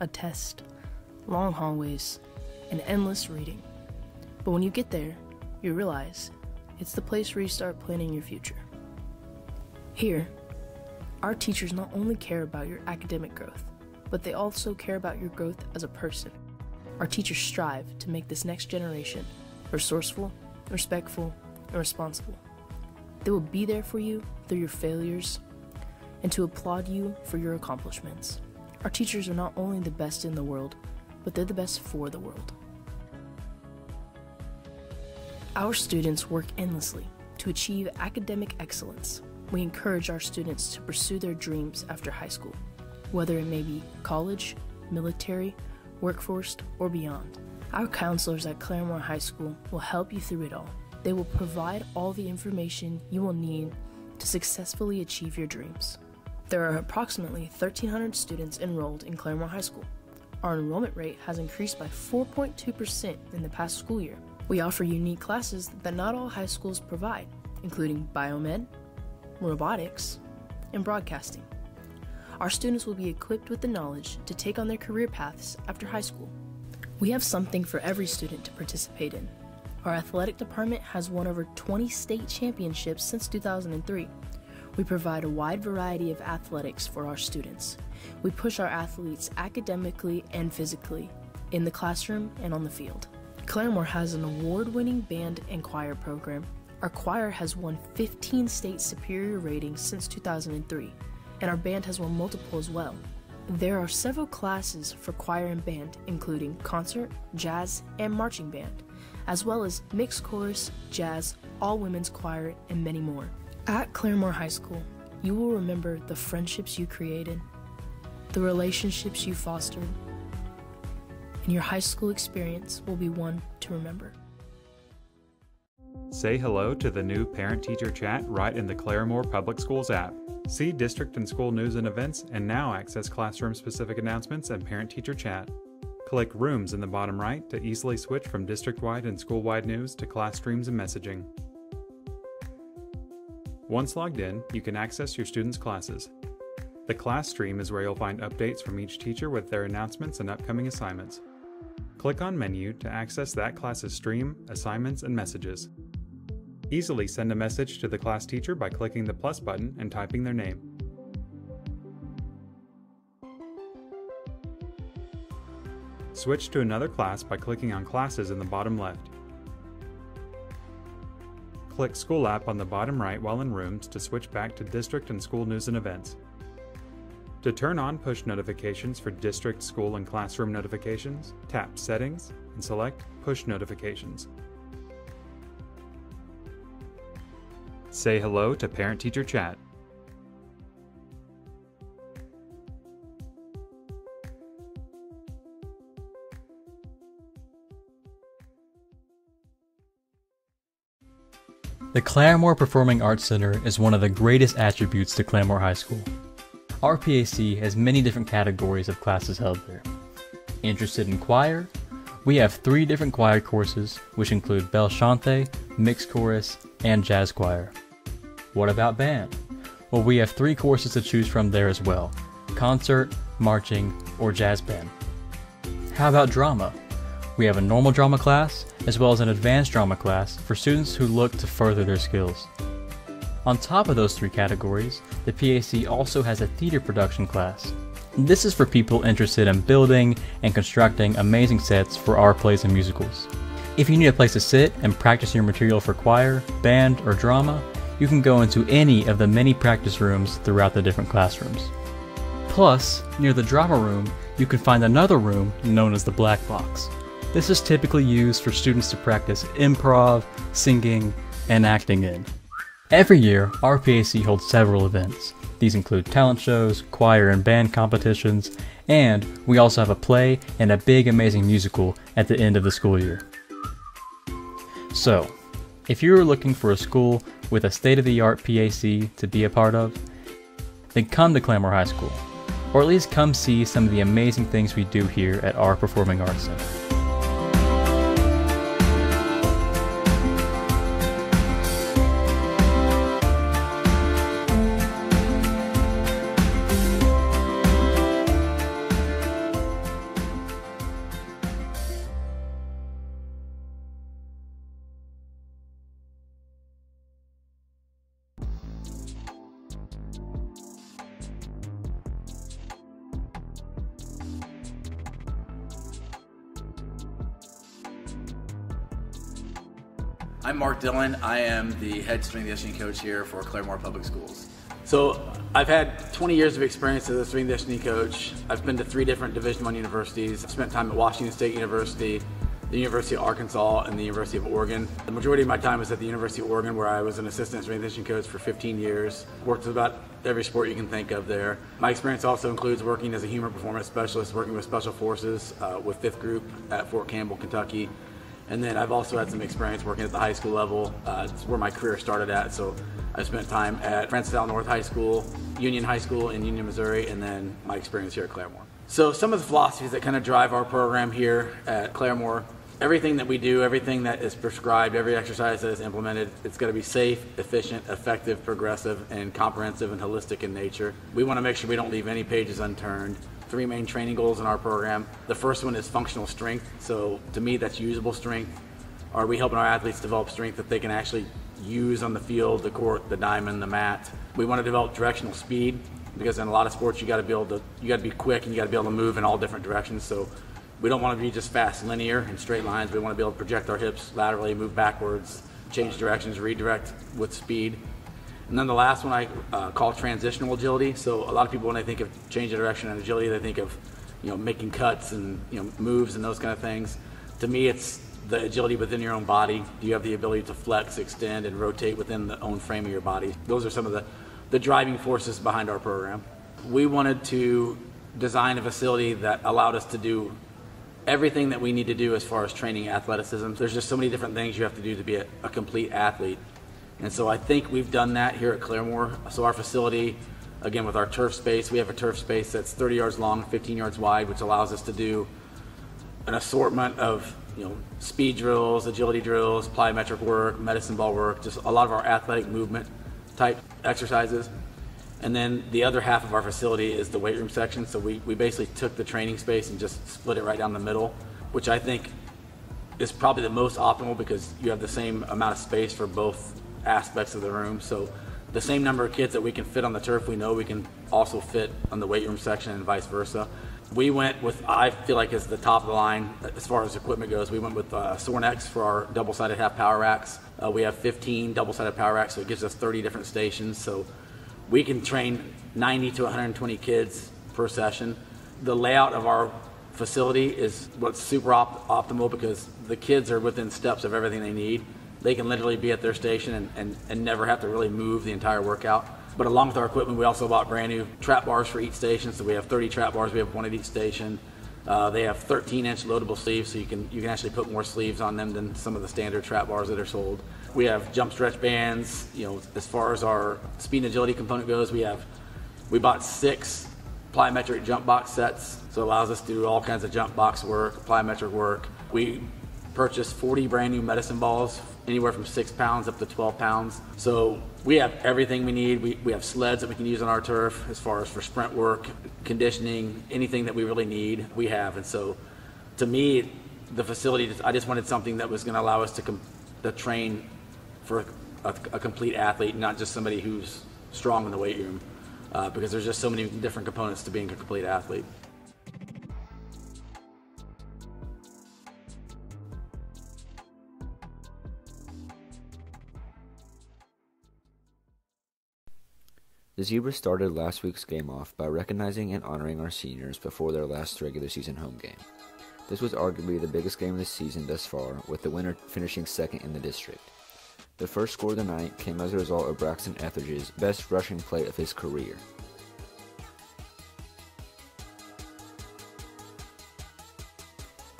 a test, long hallways, and endless reading. But when you get there, you realize it's the place where you start planning your future. Here, our teachers not only care about your academic growth, but they also care about your growth as a person. Our teachers strive to make this next generation resourceful, respectful, and responsible. They will be there for you through your failures and to applaud you for your accomplishments. Our teachers are not only the best in the world, but they're the best for the world. Our students work endlessly to achieve academic excellence. We encourage our students to pursue their dreams after high school, whether it may be college, military, workforce, or beyond. Our counselors at Claremore High School will help you through it all. They will provide all the information you will need to successfully achieve your dreams. There are approximately 1,300 students enrolled in Claremore High School. Our enrollment rate has increased by 4.2% in the past school year. We offer unique classes that not all high schools provide, including biomed, robotics, and broadcasting. Our students will be equipped with the knowledge to take on their career paths after high school. We have something for every student to participate in. Our athletic department has won over 20 state championships since 2003. We provide a wide variety of athletics for our students. We push our athletes academically and physically, in the classroom and on the field. Claremore has an award winning band and choir program. Our choir has won 15 state superior ratings since 2003, and our band has won multiple as well. There are several classes for choir and band, including concert, jazz, and marching band, as well as mixed chorus, jazz, all women's choir, and many more. At Claremore High School, you will remember the friendships you created, the relationships you fostered, and your high school experience will be one to remember. Say hello to the new parent teacher chat right in the Claremore Public Schools app. See district and school news and events, and now access classroom specific announcements and parent teacher chat. Click Rooms in the bottom right to easily switch from district wide and school wide news to class streams and messaging. Once logged in, you can access your students' classes. The class stream is where you'll find updates from each teacher with their announcements and upcoming assignments. Click on Menu to access that class's stream, assignments, and messages. Easily send a message to the class teacher by clicking the plus button and typing their name. Switch to another class by clicking on Classes in the bottom left. Click School App on the bottom right while in Rooms to switch back to district and school news and events. To turn on push notifications for district, school, and classroom notifications, tap Settings and select Push Notifications. Say hello to Parent Teacher Chat. The Claremore Performing Arts Center is one of the greatest attributes to Claremore High School. RPAC has many different categories of classes held there. Interested in choir? We have three different choir courses, which include bel chante, mixed chorus, and jazz choir. What about band? Well, we have three courses to choose from there as well concert, marching, or jazz band. How about drama? We have a normal drama class, as well as an advanced drama class for students who look to further their skills. On top of those three categories, the PAC also has a theater production class. This is for people interested in building and constructing amazing sets for our plays and musicals. If you need a place to sit and practice your material for choir, band, or drama, you can go into any of the many practice rooms throughout the different classrooms. Plus, near the drama room, you can find another room known as the black box. This is typically used for students to practice improv, singing, and acting in. Every year, our PAC holds several events. These include talent shows, choir and band competitions, and we also have a play and a big amazing musical at the end of the school year. So, if you are looking for a school with a state of the art PAC to be a part of, then come to Claremore High School, or at least come see some of the amazing things we do here at our Performing Arts Center. I am the head strength conditioning coach here for Claremore Public Schools. So I've had 20 years of experience as a strength conditioning coach. I've been to three different Division One universities. I've spent time at Washington State University, the University of Arkansas, and the University of Oregon. The majority of my time was at the University of Oregon, where I was an assistant strength conditioning coach for 15 years. Worked with about every sport you can think of there. My experience also includes working as a human performance specialist, working with Special Forces uh, with Fifth Group at Fort Campbell, Kentucky. And then I've also had some experience working at the high school level. Uh, it's where my career started at. So I spent time at Francis North High School, Union High School in Union, Missouri, and then my experience here at Claremore. So some of the philosophies that kind of drive our program here at Claremore, everything that we do, everything that is prescribed, every exercise that is implemented, it's got to be safe, efficient, effective, progressive, and comprehensive and holistic in nature. We want to make sure we don't leave any pages unturned three main training goals in our program. The first one is functional strength. So to me, that's usable strength. Are we helping our athletes develop strength that they can actually use on the field, the court, the diamond, the mat? We want to develop directional speed because in a lot of sports you got to be able to you got to be quick and you got to be able to move in all different directions. So we don't want to be just fast, linear and straight lines. We want to be able to project our hips laterally, move backwards, change directions, redirect with speed. And then the last one I uh, call transitional agility. So a lot of people, when they think of change of direction and agility, they think of you know making cuts and you know moves and those kind of things. To me, it's the agility within your own body. Do you have the ability to flex, extend, and rotate within the own frame of your body? Those are some of the, the driving forces behind our program. We wanted to design a facility that allowed us to do everything that we need to do as far as training athleticism. There's just so many different things you have to do to be a, a complete athlete. And so I think we've done that here at Claremore. So our facility, again, with our turf space, we have a turf space that's 30 yards long, 15 yards wide, which allows us to do an assortment of you know speed drills, agility drills, plyometric work, medicine ball work, just a lot of our athletic movement type exercises. And then the other half of our facility is the weight room section. So we, we basically took the training space and just split it right down the middle, which I think is probably the most optimal because you have the same amount of space for both aspects of the room. So the same number of kids that we can fit on the turf, we know we can also fit on the weight room section and vice versa. We went with, I feel like is the top of the line as far as equipment goes. We went with uh, Sorinex for our double-sided half power racks. Uh, we have 15 double-sided power racks, so it gives us 30 different stations. So we can train 90 to 120 kids per session. The layout of our facility is what's super op- optimal because the kids are within steps of everything they need they can literally be at their station and, and, and never have to really move the entire workout. But along with our equipment, we also bought brand new trap bars for each station. So we have 30 trap bars. We have one at each station. Uh, they have 13-inch loadable sleeves, so you can you can actually put more sleeves on them than some of the standard trap bars that are sold. We have jump stretch bands. You know, as far as our speed and agility component goes, we have we bought six plyometric jump box sets, so it allows us to do all kinds of jump box work, plyometric work. We purchased 40 brand new medicine balls anywhere from six pounds up to 12 pounds. So we have everything we need. We, we have sleds that we can use on our turf as far as for sprint work, conditioning, anything that we really need, we have. And so to me, the facility, I just wanted something that was going to allow us to, com- to train for a, a, complete athlete, not just somebody who's strong in the weight room, uh, because there's just so many different components to being a complete athlete. The Zebras started last week's game off by recognizing and honoring our seniors before their last regular season home game. This was arguably the biggest game of the season thus far, with the winner finishing second in the district. The first score of the night came as a result of Braxton Etheridge's best rushing play of his career.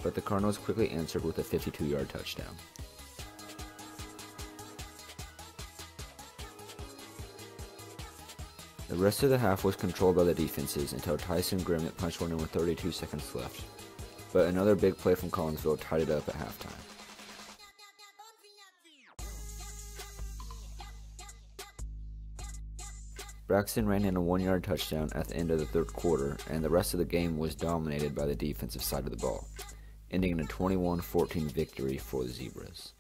But the Cardinals quickly answered with a 52 yard touchdown. The rest of the half was controlled by the defenses until Tyson Grimmett punched one in with 32 seconds left. But another big play from Collinsville tied it up at halftime. Braxton ran in a one yard touchdown at the end of the third quarter, and the rest of the game was dominated by the defensive side of the ball, ending in a 21 14 victory for the Zebras.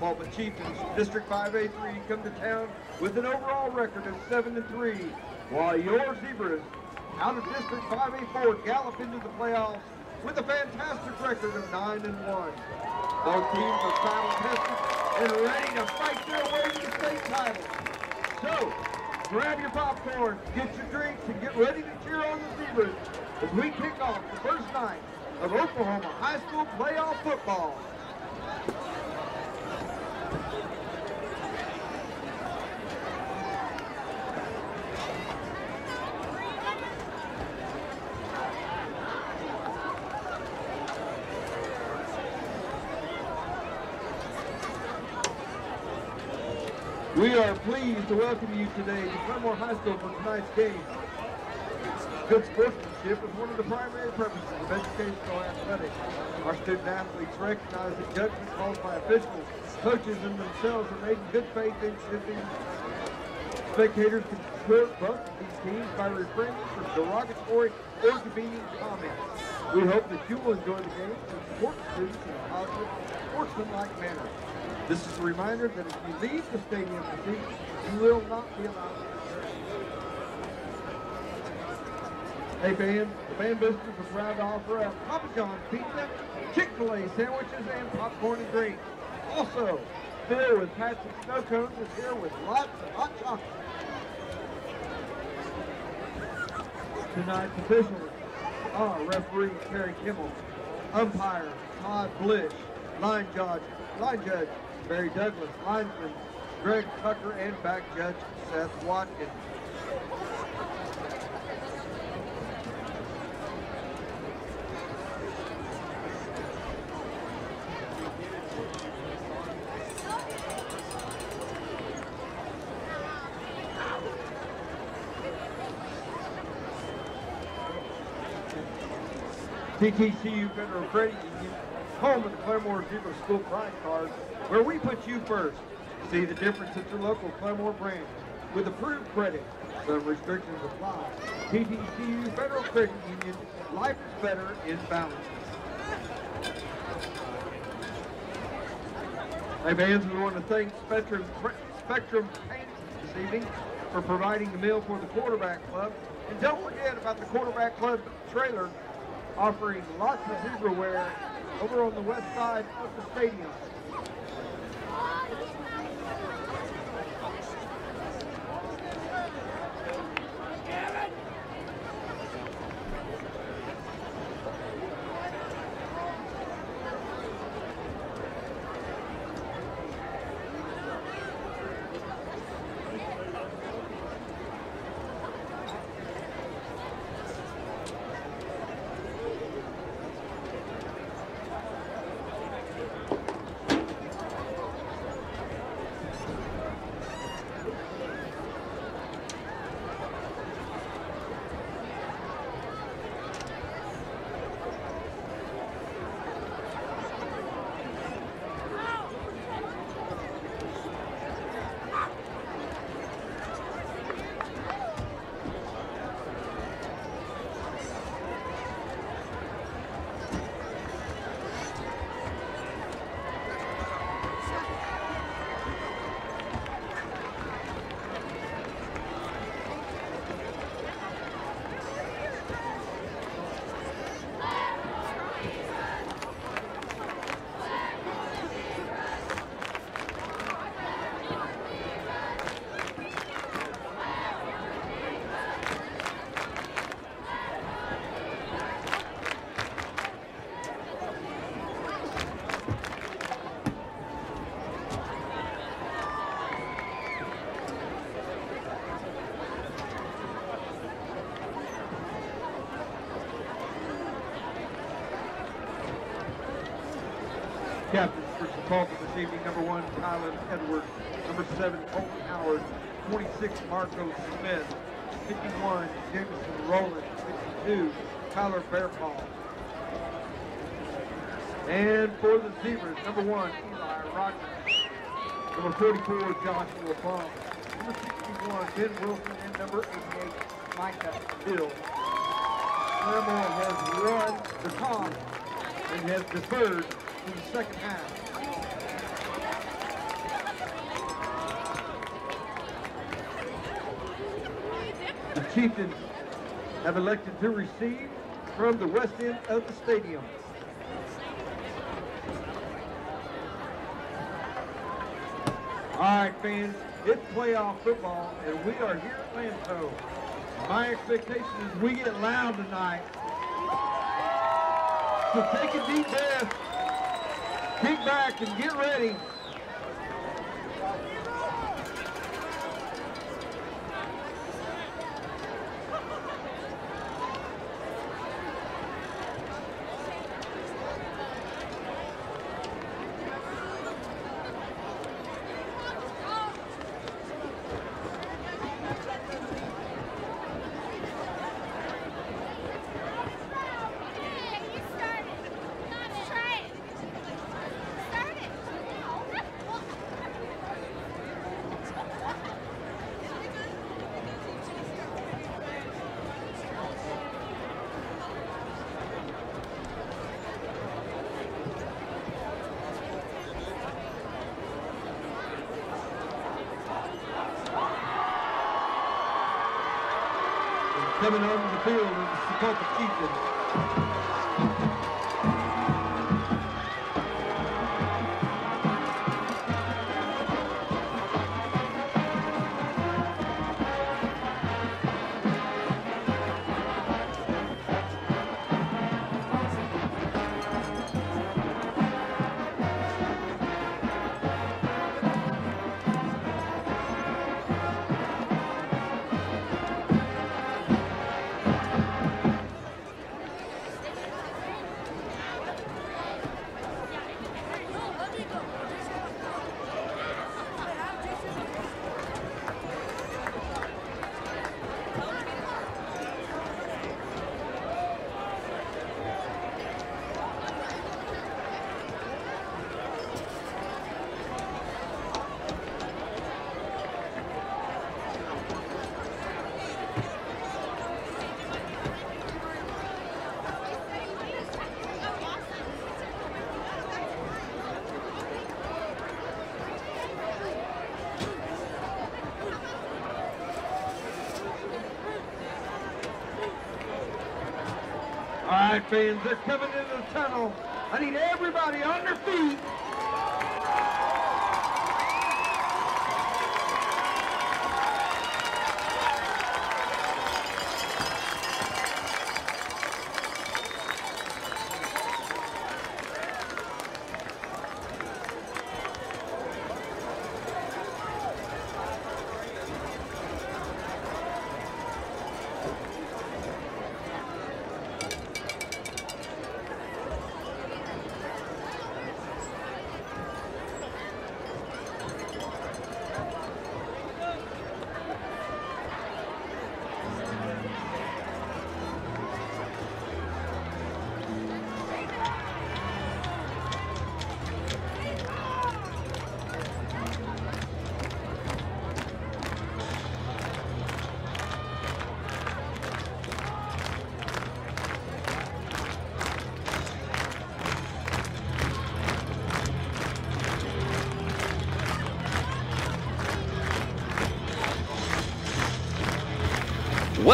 The Sapulpa Chieftains, District 5A3, come to town with an overall record of 7 and 3, while your Zebras, out of District 5A4, gallop into the playoffs with a fantastic record of 9 and 1. Both teams are battle tested and ready to fight their way to the state title. So, grab your popcorn, get your drinks, and get ready to cheer on the Zebras as we kick off the first night of Oklahoma High School playoff football. We are pleased to welcome you today to Claremore High School for tonight's game. Good sportsmanship is one of the primary purposes of educational athletics. Our student athletes recognize that judgment calls by officials, coaches, and themselves are made in good faith should be. Spectators can support both of these teams by refraining from derogatory or demeaning comments. We hope that you will enjoy the game and support students in a positive, sportsmanlike manner. This is a reminder that if you leave the stadium this evening, you will not be allowed to. Hey band, the band boosters are proud to offer up Papa John's pizza, Chick-fil-A sandwiches, and popcorn and drinks. Also, Phil with Patrick Snow Cones is here with lots of hot chocolate. Tonight's officials are ah, referee Terry Kimmel, umpire Todd Blish, line judge, line judge Barry Douglas, linesman Greg Tucker, and back judge Seth Watkins. TTCU Federal Credit home of the Claremore Zebra School Pride Card, where we put you first. See the difference at your local Claremore branch. With approved credit, some restrictions apply. TTCU Federal Credit Union, life is better in balance. Hey, fans, we want to thank Spectrum, Spectrum Paint this evening for providing the meal for the quarterback club. And don't forget about the quarterback club trailer offering lots of zebra wear over on the west side of the stadium. Evening, number one, Tyler Edwards. Number seven, Colton Howard. 26, Marco Smith. 51, Jameson Rowland. 52, Tyler Bearpaw. And for the Zebras, number one, Eli Rogers. Number 44, Joshua Bump. Number 61, Ben Wilson. And number 88, Micah Hill. Claremore has won the toss and has deferred to the second half. Chieftains have elected to receive from the west end of the stadium. All right, fans, it's playoff football, and we are here at Lantow. My expectation is we get loud tonight. So take a deep breath, kick back, and get ready. Fans, they're coming into the tunnel. I need everybody on their feet.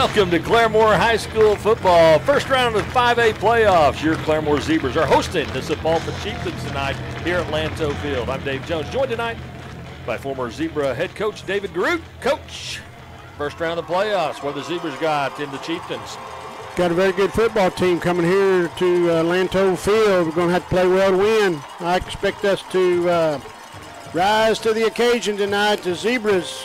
Welcome to Claremore High School football. First round of 5A playoffs. Your Claremore Zebras are hosting the Sapulpa Chieftains tonight here at Lantow Field. I'm Dave Jones, joined tonight by former Zebra head coach David Garrett. Coach, first round of the playoffs. What the Zebras got in the Chieftains? Got a very good football team coming here to uh, Lantow Field. We're going to have to play well to win. I expect us to uh, rise to the occasion tonight. The Zebras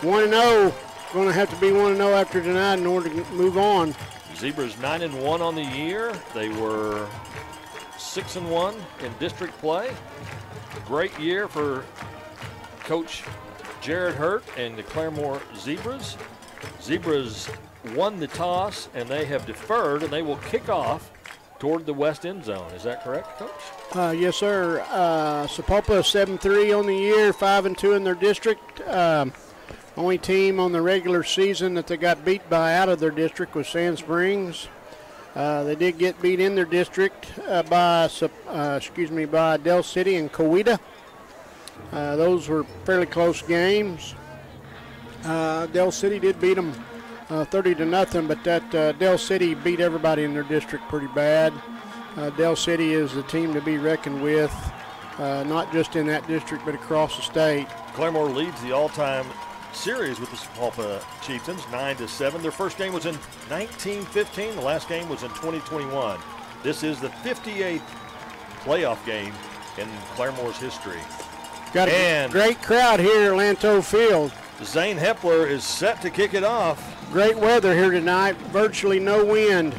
1 0. Going to have to be 1 0 after tonight in order to move on. Zebras 9 and 1 on the year. They were six and one in district play. Great year for Coach Jared Hurt and the Claremore Zebras. Zebras won the toss and they have deferred and they will kick off toward the west end zone. Is that correct, Coach? Uh, yes, sir. Uh, Sapulpa seven three on the year, five and two in their district. Um, only team on the regular season that they got beat by out of their district was Sand Springs. Uh, they did get beat in their district uh, by, uh, excuse me, by Del City and Coweta. Uh, those were fairly close games. Uh, Del City did beat them uh, 30 to nothing, but that uh, Del City beat everybody in their district pretty bad. Uh, Del City is the team to be reckoned with, not just in that district but across the state. Claremore leads the all-time series with the Sapulpa Chieftains, nine to seven. Their first game was in 1915. The last game was in 2021. This is the 58th playoff game in Claremore's history. Got a And- great crowd here at Lantow Field. Zane Hepler is set to kick it off. Great weather here tonight, virtually no wind.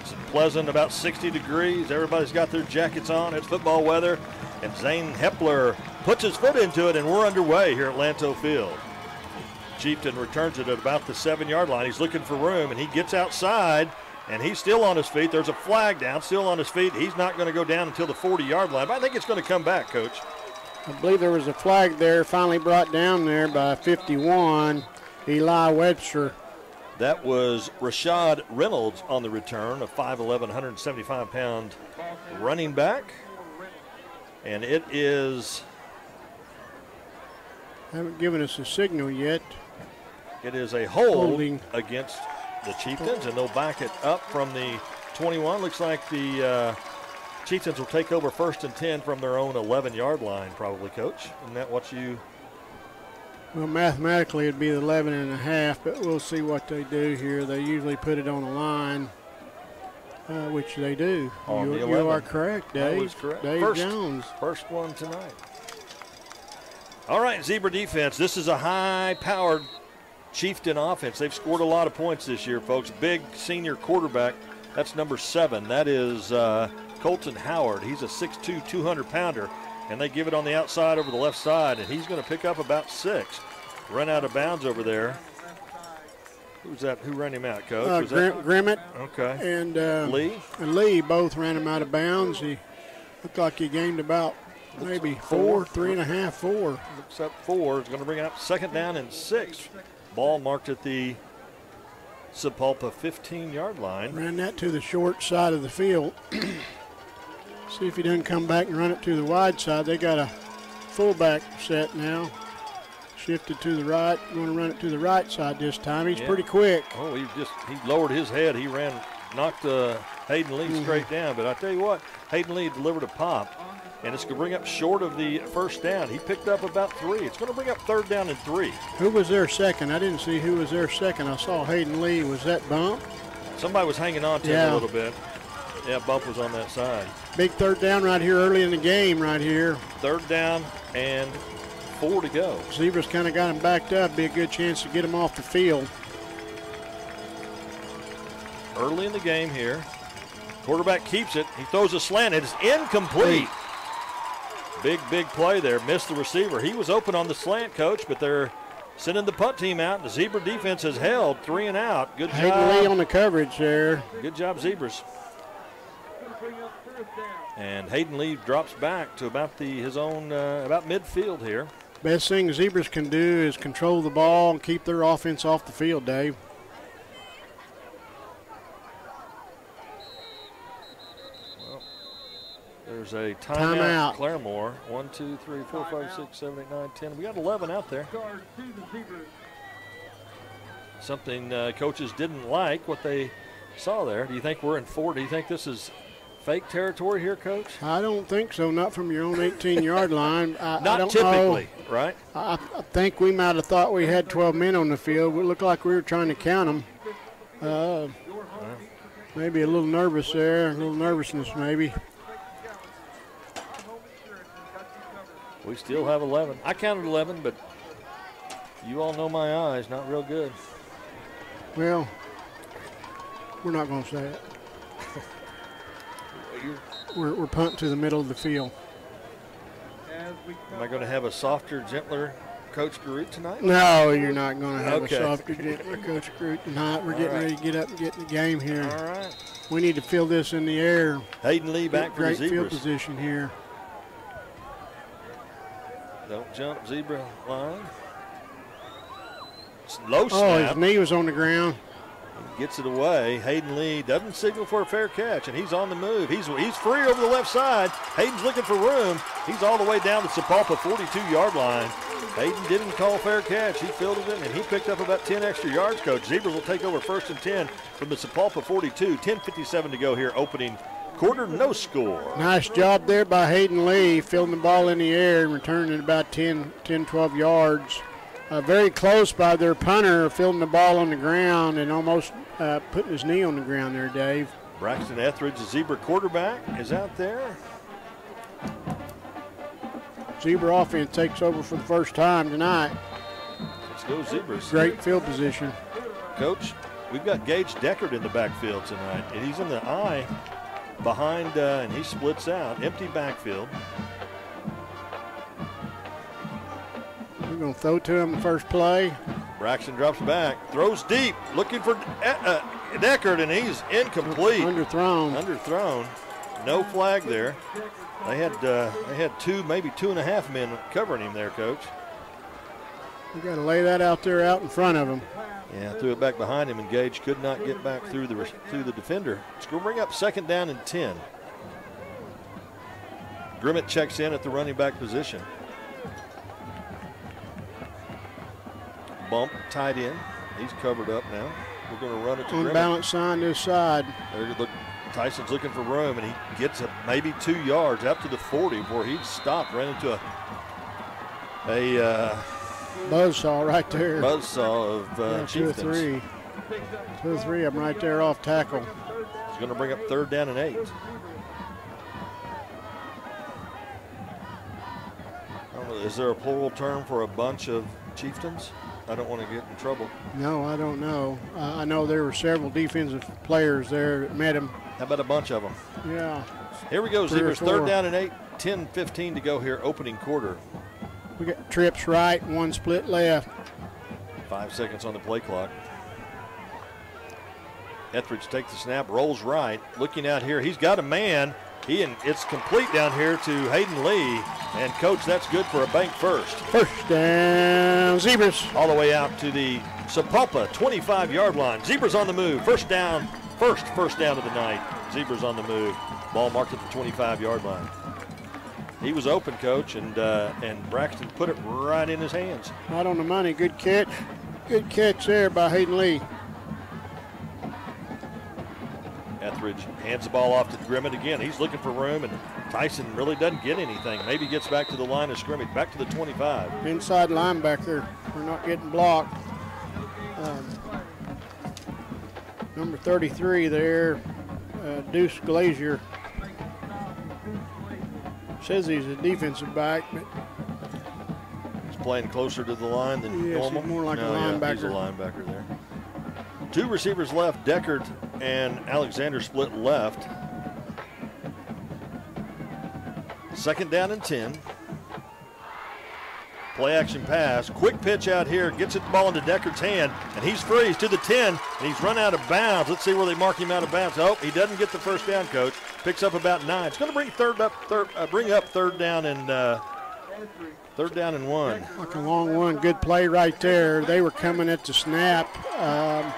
It's pleasant, about 60 degrees. Everybody's got their jackets on. It's football weather. And Zane Hepler puts his foot into it, and we're underway here at Lantow Field. Chieftain returns it at about the seven yard line. He's looking for room, and he gets outside, and he's still on his feet. There's a flag down, still on his feet. He's not going to go down until the 40 yard line, but I think it's going to come back, coach. I believe there was a flag there, finally brought down there by 51, Eli Webster. That was Rashad Reynolds on the return, a 5'11, 175 pound running back. And it is Haven't given us a signal yet. It is a hold Holding. against the Chieftains, and they'll back it up from the 21. Looks like the uh, Chieftains will take over first and 10 from their own 11 yard line, probably, coach. Isn't that what you. Well, mathematically it'd be 11 and a half, but we'll see what they do here. They usually put it on a line, uh, which they do. On you, the you are correct, Dave. correct. Dave First. Jones. First one tonight. All right, Zebra defense. This is a high powered Chieftain offense. They've scored a lot of points this year, folks. Big senior quarterback. That's number seven. That is uh, Colton Howard. He's a 6'2, 200 pounder. And they give it on the outside over the left side, and he's going to pick up about six. Run out of bounds over there. Who's that? Who ran him out, coach? Uh, Grim- Grimmett okay. and uh, Lee? and Lee both ran him out of bounds. He looked like he gained about maybe four, three and a half, four. Looks up four. Is going to bring it up second down and six. Ball marked at the Sapulpa 15 yard line. Ran that to the short side of the field. See if he doesn't come back and run it to the wide side. They got a fullback set now. Shifted to the right. Going to run it to the right side this time. He's Yeah. pretty quick. Oh, he just he lowered his head. He ran, knocked uh, Hayden Lee Mm-hmm. straight down. But I tell you what, Hayden Lee delivered a pop, and it's going to bring up short of the first down. He picked up about three. It's going to bring up third down and three. Who was there second? I didn't see who was there second. I saw Hayden Lee. Was that Bump? Somebody was hanging on to him a little bit. Yeah, Bump was on that side. Big third down right here early in the game right here. Third down and four to go. Zebras kind of got him backed up. Be a good chance to get him off the field. early in the game here. Quarterback keeps it. He throws a slant. It is incomplete. Big, big play there. Missed the receiver. He was open on the slant, coach, but they're sending the punt team out. The Zebra defense has held three and out. Good Hayden Lee job. on the coverage there. Good job, Zebras. And Hayden Lee drops back to about the his own uh, about midfield here. Best thing Zebras can do is control the ball and keep their offense off the field, Dave. There's a timeout. Timeout. Claremore. One, two, three, four, five, six, seven, eight, nine, ten. We got 11 out there. Something uh, coaches didn't like what they saw there. Do you think we're in four? Do you think this is fake territory here, coach? I don't think so. Not from your own 18 yard line. I, I Not don't typically, know. right? I, I think we might have thought we had 12 men on the field. It looked like we were trying to count them. Uh, maybe a little nervous there, a little nervousness maybe. We still have 11. I counted 11, but you all know my eyes, not real good. Well, we're not going to say it. we're, we're punting to the middle of the field. Am I going to have a softer, gentler Coach Garrett tonight? No, you're not going to have Okay. a softer, gentler Coach Groot tonight. We're All getting right. ready to get up and get in the game here. All right. We need to fill this in the air. Hayden Lee back for the Great field position here. Don't jump zebra line. It's Low Oh, his knee was on the ground. Gets it away. Hayden Lee doesn't signal for a fair catch, and he's on the move. He's he's free over the left side. Hayden's looking for room. He's all the way down the Sapulpa 42-yard line. Hayden didn't call fair catch. He fielded it, and he picked up about 10 extra yards, Coach. Zebras will take over first and 10 from the Sapulpa 42. 10.57 to go here, opening quarter, no score. Nice job there by Hayden Lee, fielding the ball in the air and returning it about 10, 10 12 yards. Uh, very close by their punter, fielding the ball on the ground and almost uh, putting his knee on the ground there, Dave. Braxton Etheridge, the Zebra quarterback, is out there. Zebra offense takes over for the first time tonight. Let's go Zebras. Great field position. Coach, we've got Gage Deckard in the backfield tonight, and he's in the eye behind, uh, and he splits out. Empty backfield. We're going to throw to him the first play. Braxton drops back, throws deep, looking for uh, uh, Deckard, and he's incomplete. Underthrown. Underthrown. No flag there. They had uh, they had two, maybe two and a half men covering him there, Coach. We got to lay that out there out in front of him. Yeah, threw it back behind him, and Gage could not get back through the through the defender. It's going to bring up second down and ten. Grimmett checks in at the running back position. Bump tight end. He's covered up now. We're going to run it to. Unbalanced sign this side. There, look, Tyson's looking for room, and he gets a, maybe two yards up to the 40 before he stopped, ran into a a uh, Buzzsaw right there. buzzsaw of uh, Yeah, two or three. Two or three of them right there off tackle. He's going to bring up third down and eight. Know, is there a plural term for a bunch of chieftains? I don't want to get in trouble. No, I don't know. Uh, I know there were several defensive players there that met him. How about a bunch of them? Yeah. Here we go, Three Zebras. Third down and eight. 10 15 to go here, opening quarter. We got trips right, one split left. Five seconds on the play clock. Etheridge takes the snap, rolls right. Looking out here, he's got a man. He and it's complete down here to Hayden Lee. And coach, that's good for a bank first. First down, Zebras. All the way out to the Sapulpa 25 yard line. Zebras on the move. First down, first first down of the night. Zebras on the move. Ball marked at the 25 yard line. He was open, coach, and uh, and Braxton put it right in his hands. Right on the money. Good catch. Good catch there by Hayden Lee. Etheridge hands the ball off to Grimmett again. He's looking for room, and Tyson really doesn't get anything. Maybe gets back to the line of scrimmage, back to the 25. Inside linebacker. We're not getting blocked. Um, number 33 there, uh, Deuce Glazier. Says he's a defensive back, but He's playing closer to the line than Yes, normal. he's more like a No, yeah, he's a linebacker. linebacker there. Two receivers left. Deckard and Alexander split left. Second down and 10. Play action pass. Quick pitch out here. Gets it the ball into Deckard's hand, and he's free. He's to the 10, and he's run out of bounds. Let's see where they mark him out of bounds. Oh, he doesn't get the first down, coach. Picks up about nine. It's going to bring third up, third, uh, bring up third down and uh, third down and one. like a long one. Good play right there. They were coming at the snap. Um,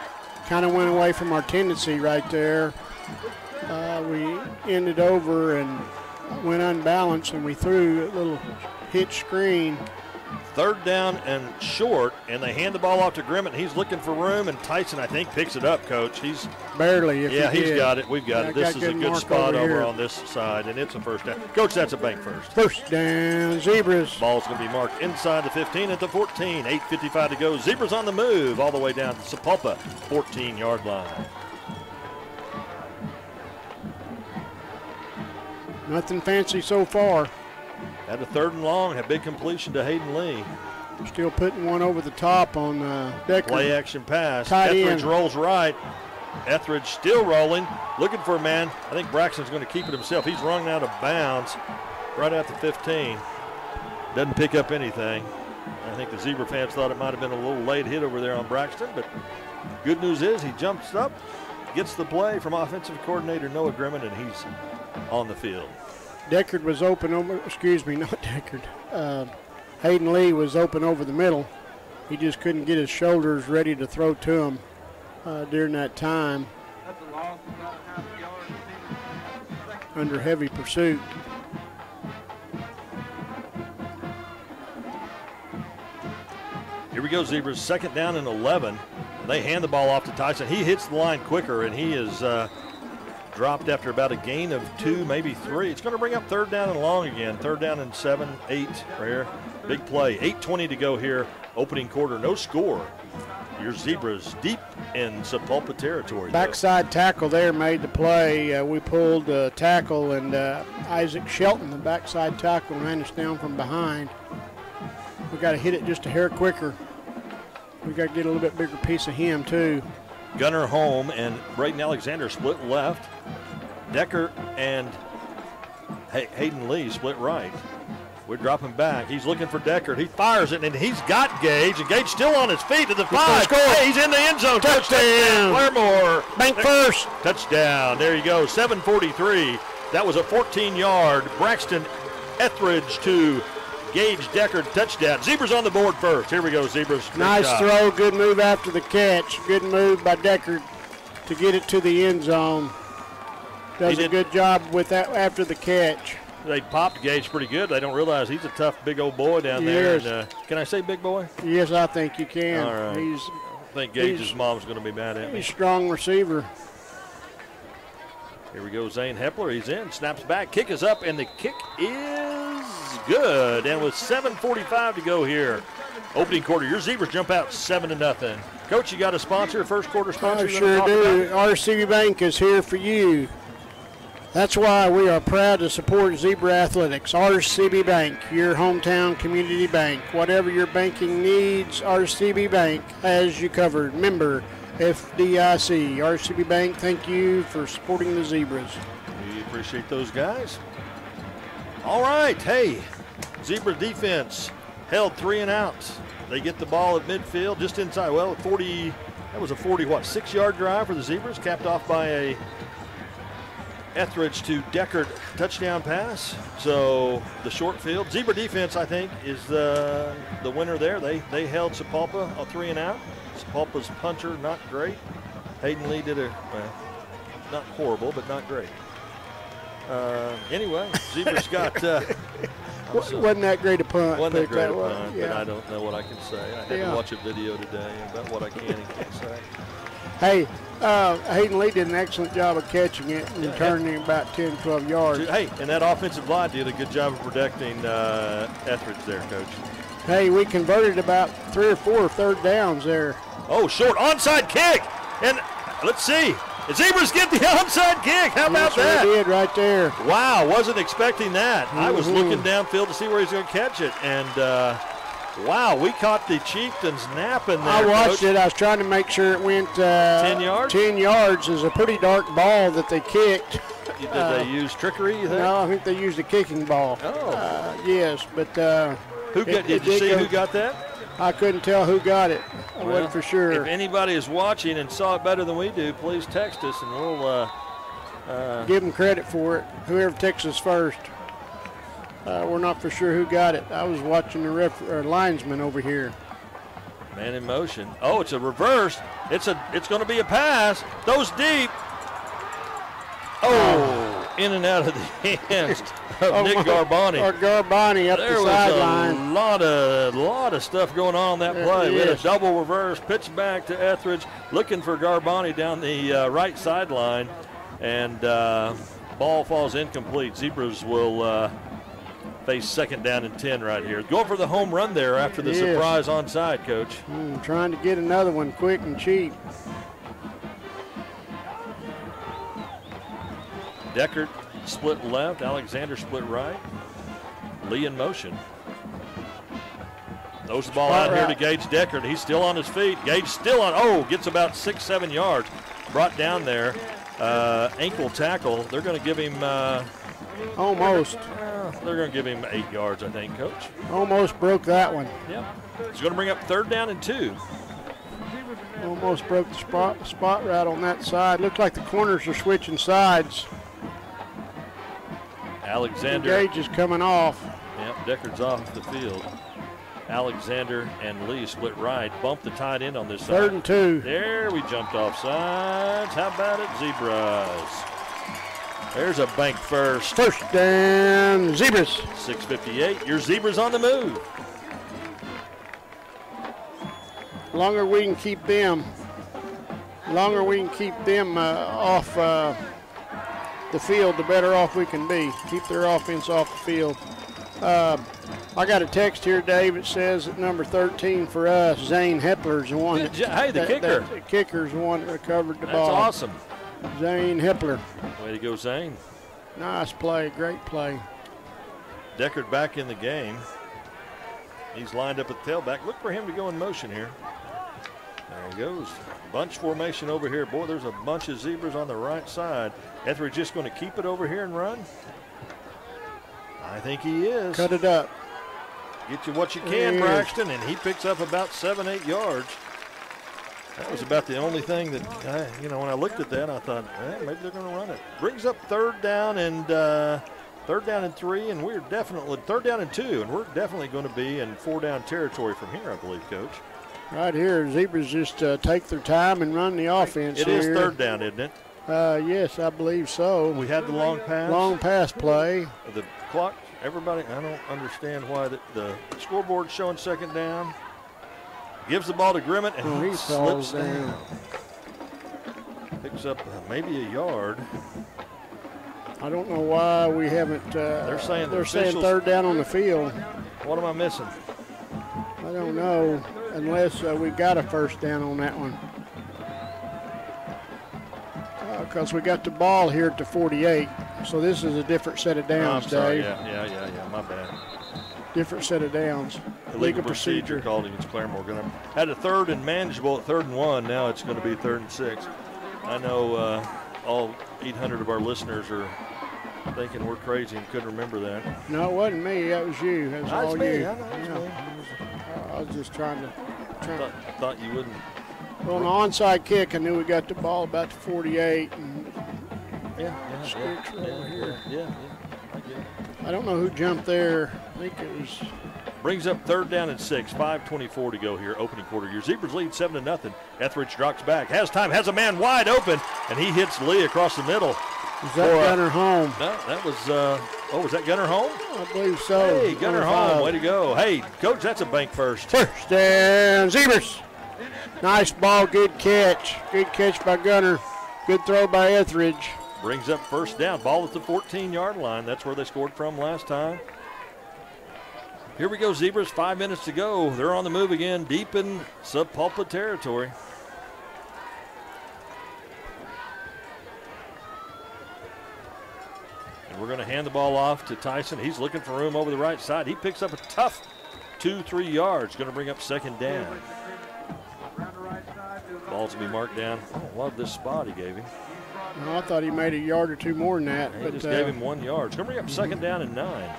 kind of went away from our tendency right there. Uh, we ended over and went unbalanced, and we threw a little hitch screen. Third down and short, and they hand the ball off to Grimmett. He's looking for room, and Tyson, I think, picks it up, coach. He's Barely, if yeah, he he's did. got it. We've got it. This is a good spot over over, on this side, and it's a first down. Coach, that's a bank first. First down, Zebras. Ball's going to be marked inside the 15 at the 14. 8.55 to go. Zebras on the move all the way down to Sapulpa, 14 yard line. Nothing fancy so far. Had a third and long, had big completion to Hayden Lee. Still putting one over the top on uh, Decker. Play action pass. Tight Etheridge rolls right. Etheridge still rolling. looking for a man. I think Braxton's going to keep it himself. He's running out of bounds right at the 15. Doesn't pick up anything. I think the Zebra fans thought it might have been a little late hit over there on Braxton, but good news is he jumps up, gets the play from offensive coordinator Noah Grimmin, and he's on the field. Deckard was open over, excuse me, not Deckard. Uh, Hayden Lee was open over the middle. He just couldn't get his shoulders ready to throw to him uh, during that time under heavy pursuit. Here we go, Zebras. Second down and 11. They hand the ball off to Tyson. He hits the line quicker, and he is uh, dropped after about a gain of two, maybe three. It's going to bring up third down and long again. Third down and seven, eight right here. Big play. 8.20 to go here. Opening quarter, no score. Your Zebras deep in Sapulpa territory. Backside tackle there made the play. Uh, we pulled a tackle, and uh, Isaac Shelton, the backside tackle, ran us down from behind. We got to hit it just a hair quicker. We got to get a little bit bigger piece of him too. Gunner home and Braden Alexander split left. Decker and Hayden Lee split right. We're dropping back. He's looking for Deckard. He fires it, and he's got Gage. And Gage still on his feet to the five. Hey, he's in the end zone. Touchdown. Claremore. Bank first. Touchdown. There you go. 743. That was a 14-yard Braxton Etheridge to Gage Deckard touchdown. Zebras on the board first. Here we go, Zebras. Great nice job. throw. Good move after the catch. Good move by Deckard to get it to the end zone. Does a good job with that after the catch. They popped Gage pretty good. They don't realize he's a tough, big old boy down there. And, uh, can I say big boy? Yes, I think you can. All right. He's, I think Gage's mom's going to be mad at me. He's a strong receiver. Here we go, Zane Hepler. He's in, snaps back, kick is up, and the kick is good. And with 7:45 to go here, opening quarter, your Zebras jump out seven to nothing. Coach, you got a sponsor, first quarter sponsor? Oh, I sure do. RCB Bank is here for you. That's why we are proud to support Zebra Athletics. RCB Bank, your hometown community bank. Whatever your banking needs, RCB Bank has you covered. Member FDIC. RCB Bank, thank you for supporting the Zebras. We appreciate those guys. All right, hey, Zebra defense held three and out. They get the ball at midfield, just inside. Well, 40, that was a 40, what, six yard drive for the Zebras, capped off by a Etheridge to Deckard touchdown pass. So the short field. Zebra defense, I think, is the, the winner there. They they held Sapulpa a three and out. Sapulpa's punter, not great. Hayden Lee did a, well, not horrible, but not great. Uh, anyway, Zebra's got. Uh, wasn't that great a punt? Wasn't that great a punt, yeah. but I don't know what I can say. I had yeah. to watch a video today about what I can and can't say. Hey, uh, Hayden Lee did an excellent job of catching it and yeah, returning yeah. about 10, 12 yards. Hey, and that offensive line did a good job of protecting uh, Etheridge there, Coach. Hey, we converted about three or four third downs there. Oh, short onside kick. And let's see. The Zebras get the onside kick. How about yes, that? did right there. Wow, wasn't expecting that. Mm-hmm. I was mm-hmm. looking downfield to see where he's going to catch it. And uh, Wow, we caught the Chieftains napping there. I watched Coach. it. I was trying to make sure it went uh, 10 yards. 10 yards is a pretty dark ball that they kicked. Did uh, they use trickery? No, I think they used a kicking ball. Oh, uh, yes, but uh, who got, it, did it you see go, who got that? I couldn't tell who got it. I well, wasn't for sure. If anybody is watching and saw it better than we do, please text us and we'll uh, uh, give them credit for it. Whoever texts us first. Uh, we're not for sure who got it. I was watching the ref, or linesman over here. Man in motion. Oh, it's a reverse. It's a. It's going to be a pass. Those deep. Oh, in and out of the hands of oh, Nick Garbani. Or Garbani up there the sideline. There was a lot of lot of stuff going on, that play. We had a double reverse, pitch back to Etheridge, looking for Garbani down the uh, right sideline, and uh, ball falls incomplete. Zebras will uh, face second down and 10 right here. Going for the home run there after the surprise onside, coach. Mm, trying to get another one quick and cheap. Deckard split left, Alexander split right. Lee in motion. Throws the ball out here to Gage Deckard. He's still on his feet. Gage still on. Oh, gets about six, seven yards. Brought down there uh, ankle tackle. They're going to give him. Uh, Almost. uh, they're going to give him eight yards, I think, Coach. Almost broke that one. Yep. It's going to bring up third down and two. Almost broke the spot, spot right on that side. Looks like the corners are switching sides. Alexander. Gage is coming off. Yep, Deckard's off the field. Alexander and Lee split right. Bump the tight end on this side. Third and two. There we jumped off sides. How about it, Zebras? There's a bank first. First down, Zebras. 658. Your Zebras on the move. Longer we can keep them, longer we can keep them uh, off uh, the field, the better off we can be. Keep their offense off the field. Uh, I got a text here, Dave. It says that number 13 for us, Zane Hepler's the one. Good jo- hey, the that- kicker. that- the kicker's the one that recovered the That's ball. That's awesome. Zane Hepler. Way to go, Zane. Nice play, great play. Deckard back in the game. He's lined up at tailback. Look for him to go in motion here. There he goes. Bunch formation over here. Boy, there's a bunch of zebras on the right side. Etheridge just going to keep it over here and run? I think he is. Cut it up. Get you what you can. Braxton, and he picks up about seven, eight yards. That was about the only thing that, I, you know, when I looked at that, I thought, eh, maybe they're going to run it. Brings up third down and uh, third down and three, and we're definitely third down and two, and we're definitely going to be in four down territory from here, I believe, Coach. Right here, Zebras just uh, take their time and run the offense. It is here. third down, isn't it? Uh, yes, I believe so. We had the long pass. Long pass play. The clock, everybody, I don't understand why the, the scoreboard's showing second down. Gives the ball to Grimmett and Oh, he slips down. down. Picks up uh, maybe a yard. I don't know why we haven't. Uh, They're saying they're saying third down on the field. What am I missing? I don't know unless uh, we got a first down on that one. Because we got the ball here at the 48, so this is a different set of Oh, downs, I'm sorry. Dave. Yeah, yeah, yeah, yeah. My bad. Different set of downs. Illegal procedure called against Claremore. Going to had a third and manageable at third and one. Now it's going to be third and six. I know uh, all 800 of our listeners are thinking we're crazy and couldn't remember that. No, it wasn't me. That was you. That was oh, That's all me. you. I Yeah. I was just trying to. Trying Thought, thought you wouldn't. Well, on the onside kick, I knew we got the ball about the 48. And Yeah, yeah, yeah, over yeah, here. yeah, yeah. I. I don't know who jumped there. I think it was. Brings up third down and six. 5:24 to go here, opening quarter. Your Zebras lead seven to nothing. Etheridge drops back, has time, has a man wide open, and he hits Lee across the middle. Was that uh, Gunner home? No, that was. Uh, oh, was that Gunner home? I believe so. Hey, Gunner home. Way to go. Hey, coach, that's a bank first. First down, Zebras. Nice ball, good catch. Good catch by Gunner. Good throw by Etheridge. Brings up first down. Ball at the 14-yard line. That's where they scored from last time. Here we go, Zebras. Five minutes to go. They're on the move again, deep in Sapulpa territory. We're going to hand the ball off to Tyson. He's looking for room over the right side. He picks up a tough two, three yards. Going to bring up second down. Ball's to be marked down. I love this spot he gave him. No, I thought he made a yard or two more than that. He but just uh, gave him one yard. It's going to bring up second down and nine.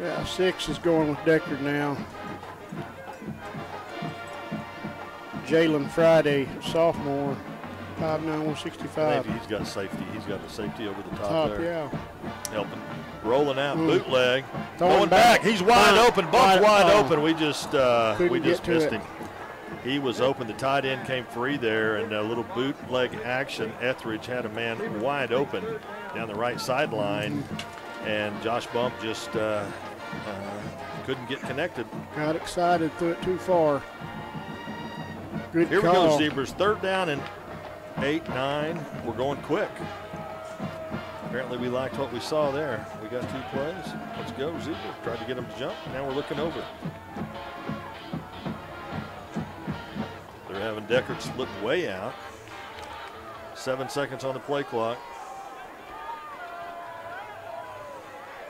yeah, six is going with Deckard now. Jalen Friday, sophomore, 5'9", 165. Maybe he's got safety. He's got the safety over the top, Top, there. yeah. Helping. Rolling out, bootleg. Throwing Going back. back. He's wide open. Bumped Wide- wide oh. open. We just uh, we just missed him. He was open. The tight end came free there, and a little bootleg action. Etheridge had a man wide open down the right sideline, and Josh Bump just uh, uh, couldn't get connected. Got excited, threw it too far. Good Here call. we go, Zebras. Third down and eight, nine. We're going quick. Apparently, we liked what we saw there. We got two plays. Let's go, Zebras. Tried to get them to jump. Now we're looking over. They're having Deckard slip way out. Seven seconds on the play clock.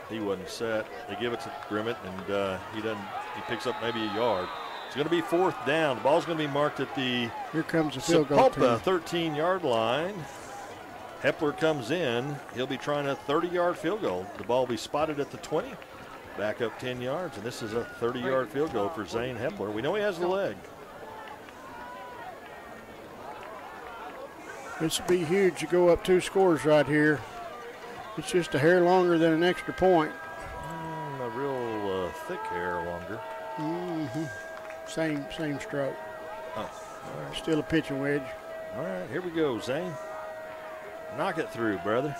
He wasn't set. They give it to Grimmett, and uh, he doesn't He picks up maybe a yard. It's going to be fourth down. The ball's going to be marked at the Here comes the field goal Sapulpa team. 13 yard line. Hepler comes in. He'll be trying a 30 yard field goal. The ball will be spotted at the 20. Back up 10 yards, and this is a 30 yard field goal for Zane Hepler. We know he has the leg. This would be huge to go up two scores right here. It's just a hair longer than an extra point. Same same stroke. Oh, Still a pitching wedge. All right, here we go, Zane. Knock it through, brother.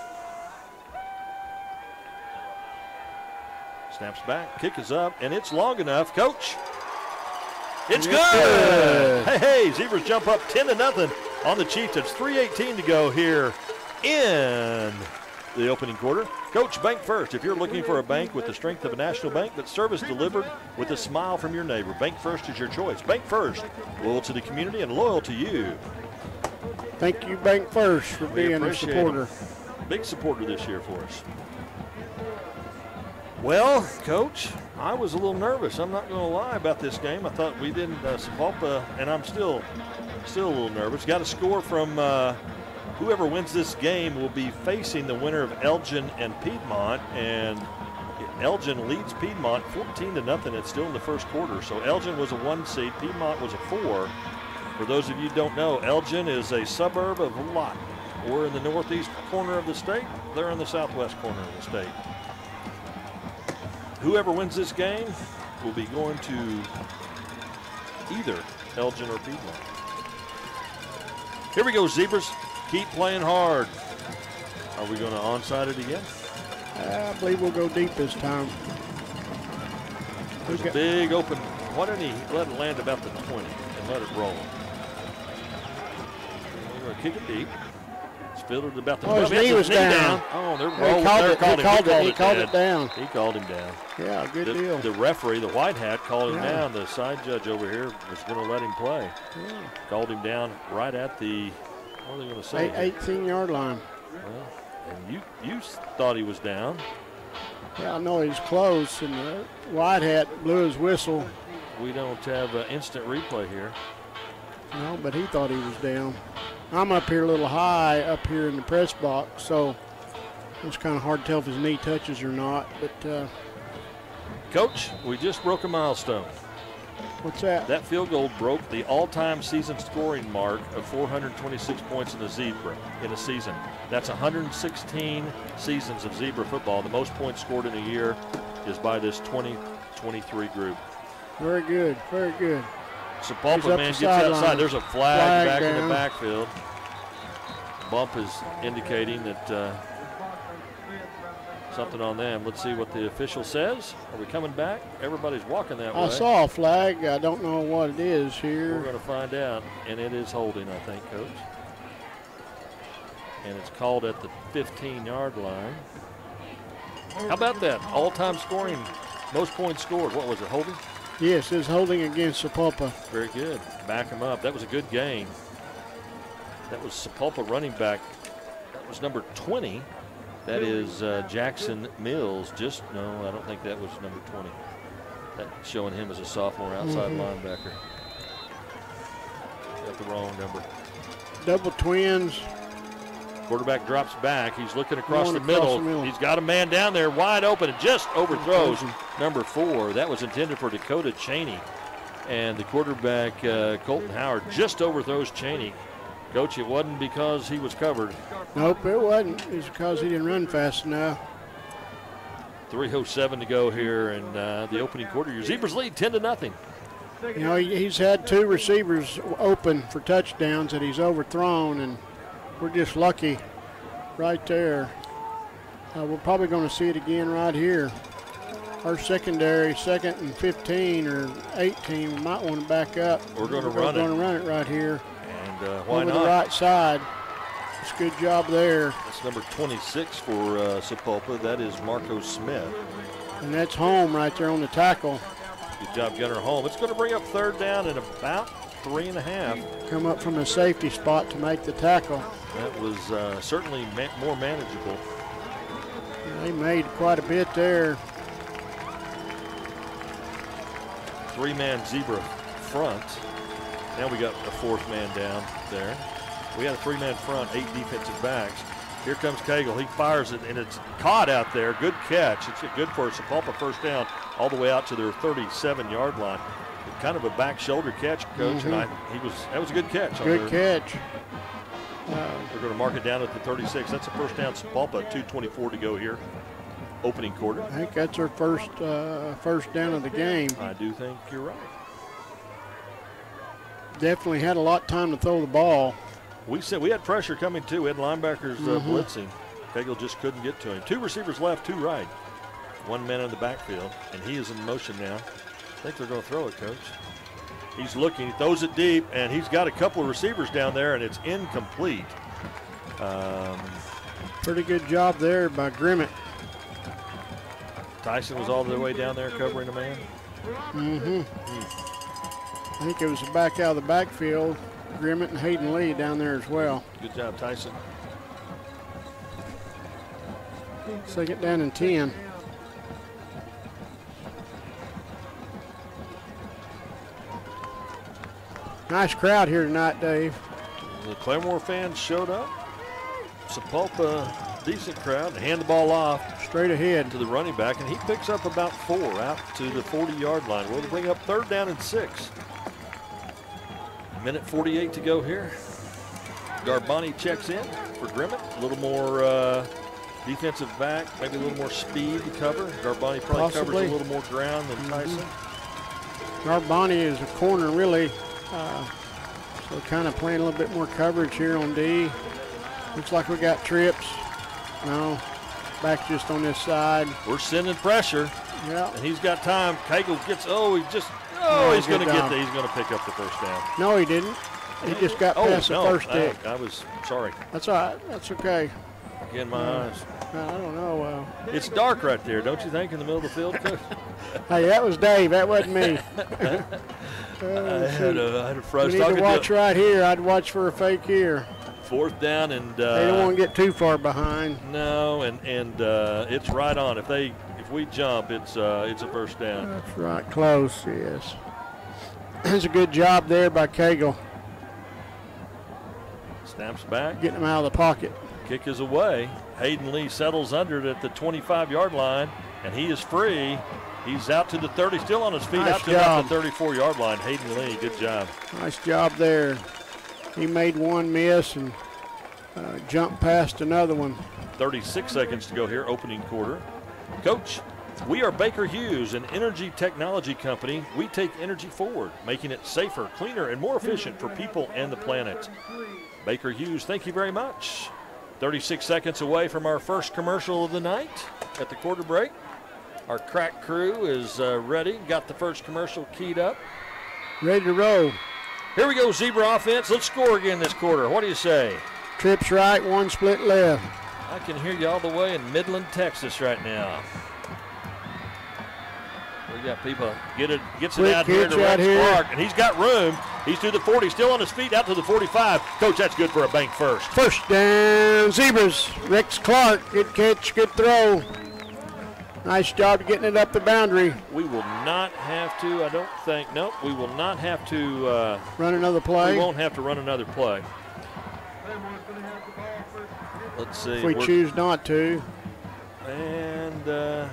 Snaps back, kick is up, and it's long enough. Coach, it's good. Hey, hey, Zebras jump up 10 to nothing on the Chiefs. It's 3:18 to go here in the opening quarter. Coach, bank first. If you're looking for a bank with the strength of a national bank, but service delivered with a smile from your neighbor, Bank First is your choice. Bank First, loyal to the community and loyal to you. Thank you, Bank First, for We being a supporter. it. Big supporter this year for us. Well, Coach, I was a little nervous. I'm not going to lie about this game. I thought we didn't, uh, Sapulpa, and I'm still, still a little nervous. Got a score from uh, whoever wins this game will be facing the winner of Elgin and Piedmont, and Elgin leads Piedmont 14 to nothing. It's still in the first quarter. So Elgin was a one seed, Piedmont was a four. For those of you who don't know, Elgin is a suburb of Lawton. We're in the northeast corner of the state. They're in the southwest corner of the state. Whoever wins this game will be going to either Elgin or Piedmont. Here we go, Zebras. Keep playing hard. Are we going to onside it again? I believe we'll go deep this time. There's a big open. Why didn't he let it land about the 20 and let it roll? We're going to kick it deep. It's fielded about the Oh, his 12. He has knee was down. Oh, they're He rolling. called They're it- he called him. called it- he called dead. it down. He called him down. Yeah, good the, deal. The referee, the white hat, called him Yeah. down. The side judge over here was going to let him play. Called him down right at the. What are they going to say? Eight, 18 yard line. Well, and you you thought he was down. Yeah, I know he's close, and the white hat blew his whistle. We don't have uh, instant replay here. No, but he thought he was down. I'm up here a little high up here in the press box, so it's kind of hard to tell if his knee touches or not. But uh, Coach, we just broke a milestone. What's that? That field goal broke the all-time season scoring mark of 426 points in a zebra in a season. That's 116 seasons of zebra football. The most points scored in a year is by this 2023 group. Very good, very good. Sapulpa man the gets outside. sideline. There's a flag, Flag back in the backfield. Bump is indicating that uh, something on them. Let's see what the official says. Are we coming back? Everybody's walking that way. I saw a flag. I don't know what it is here. We're going to find out, and it is holding, I think, Coach. And it's called at the 15-yard line. How about that? All-time scoring, most points scored. What was it, holding? Yes, it's holding against Sapulpa. Very good. Back him up. That was a good game. That was Sapulpa running back. That was number 20. That is uh, Jackson Mills. Just no, I don't think that was number 20. That's showing him as a sophomore outside Mhm. linebacker. Got the wrong number. Double twins. Quarterback drops back. He's looking across, the, across middle. the middle. He's got a man down there wide open and just overthrows number four. That was intended for Dakota Cheney. And the quarterback, uh, Colton Howard, just overthrows Cheney. Coach, it wasn't because he was covered. Nope, it wasn't. It's because he didn't run fast enough. 307 to go here in uh, the opening quarter. Your Zebras lead 10 to nothing. You know, he's had two receivers open for touchdowns that he's overthrown, and we're just lucky right there. Uh, we're probably going to see it again right here. Our secondary, second and 15 or 18, we might want to back up. We're gonna run it. We're going to run it right here And uh, why over not? the right side. It's a good job there, That's number 26 for uh, Sapulpa. That is Marco Smith. and that's home right there on the tackle. Good job, Gunner Home. It's going to bring up third down in about three and a half. Come up from the safety spot to make the tackle. That was uh, certainly ma- more manageable. They made quite a bit there. three-man zebra front. Now we got a fourth man down there. We had a three-man front, eight defensive backs. Here comes Cagle. He fires it, and it's caught out there. Good catch. It's good for Sapulpa first down all the way out to their 37-yard line. Kind of a back shoulder catch, coach, mm-hmm. and I, he was that was a good catch. Good catch. Uh, They're going to mark it down at the 36. That's a first down. Sapulpa, 2:24 to go here. Opening quarter. I think that's our first uh, first down of the game. I do think you're right. Definitely had a lot of time to throw the ball. We said we had pressure coming too. We had linebackers uh, mm-hmm. blitzing. Cagle just couldn't get to him. Two receivers left, two right. One man in the backfield, and he is in motion now. I think they're going to throw it, coach. He's looking, he throws it deep, and he's got a couple of receivers down there, and it's incomplete. Um, Pretty good job there by Grimmett. Tyson was all the way down there covering a man. Mm-hmm. Hmm. I think it was back out of the backfield. Grimmett and Hayden Lee down there as well. Good job, Tyson. Second down and 10. Nice crowd here tonight, Dave. The Claremore fans showed up. Sapulpa, decent crowd. Hand the ball off. Straight ahead. To the running back, and he picks up about four out to the 40-yard line. We'll bring up third down and six. Minute 48 to go here. Garbani checks in for Grimmett. A little more uh, defensive back, maybe a little more speed to cover. Garbani probably Possibly. covers a little more ground than Tyson. Mm-hmm. Garbani is a corner, really. Uh, so kind of playing a little bit more coverage here on D. Looks like we got trips. No, back just on this side. We're sending pressure. Yeah. And he's got time. Cagle gets, oh, he just Oh, he's going to get that. He's going to pick up the first down. No, he didn't. He just got oh, past no, the first stick. I, I, was sorry. That's all right. That's okay. Again, my uh, eyes. I don't know. Uh, it's dark right there, don't you think, in the middle of the field? hey, that was Dave. That wasn't me. uh, I, had a, I had a frustrating. You need to watch to right here. I'd watch for a fake here. Fourth down, and uh, they don't want to get too far behind. No, and and uh, it's right on. If they we jump, it's uh, it's a first down. That's right, close, yes. It's a good job there by Cagle. Snaps back. Getting him out of the pocket. Kick is away. Hayden Lee settles under it at the 25-yard line, and he is free. He's out to the 30, still on his feet, nice out to job. the 34-yard line. Hayden Lee, good job. Nice job there. He made one miss and uh, jumped past another one. 36 seconds to go here, opening quarter. Coach, we are Baker Hughes, an energy technology company. We take energy forward, making it safer, cleaner, and more efficient for people and the planet. Baker Hughes, thank you very much. 36 seconds away from our first commercial of the night at the quarter break. Our crack crew is uh, ready, got the first commercial keyed up. Ready to roll. Here we go, Zebra offense. Let's score again this quarter. What do you say? Trips right, one split left. I can hear you all the way in Midland, Texas right now. We got people get it gets Quick it out here to Rex here. Clark, and he's got room. He's to the 40, still on his feet, out to the 45. Coach, that's good for a bank first. First down, Zebras. Rex Clark, good catch, good throw. Nice job getting it up the boundary. We will not have to, I don't think, nope, we will not have to uh, run another play. We won't have to run another play. Let's see. If we choose not to. And uh,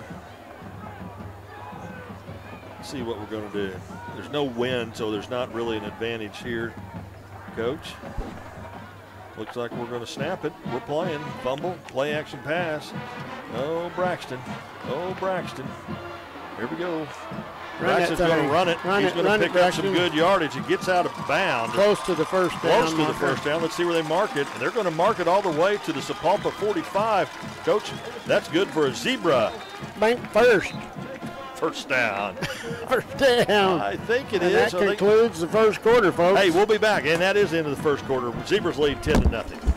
see what we're going to do. There's no wind, so there's not really an advantage here, Coach. Looks like we're going to snap it. We're playing. Fumble, play action pass. Oh, Braxton. Oh, Braxton. Here we go. Braxton's going to run it. Run He's going to pick up some good yardage. He gets out of bounds. Close to the first down. Close to the first down. Let's see where they mark it. And they're going to mark it all the way to the Sapulpa 45. Coach, that's good for a zebra. Bank first. First down. first down. I think it and is. That concludes the first quarter, folks. Hey, we'll be back. And that is the end of the first quarter. Zebras lead 10 to nothing.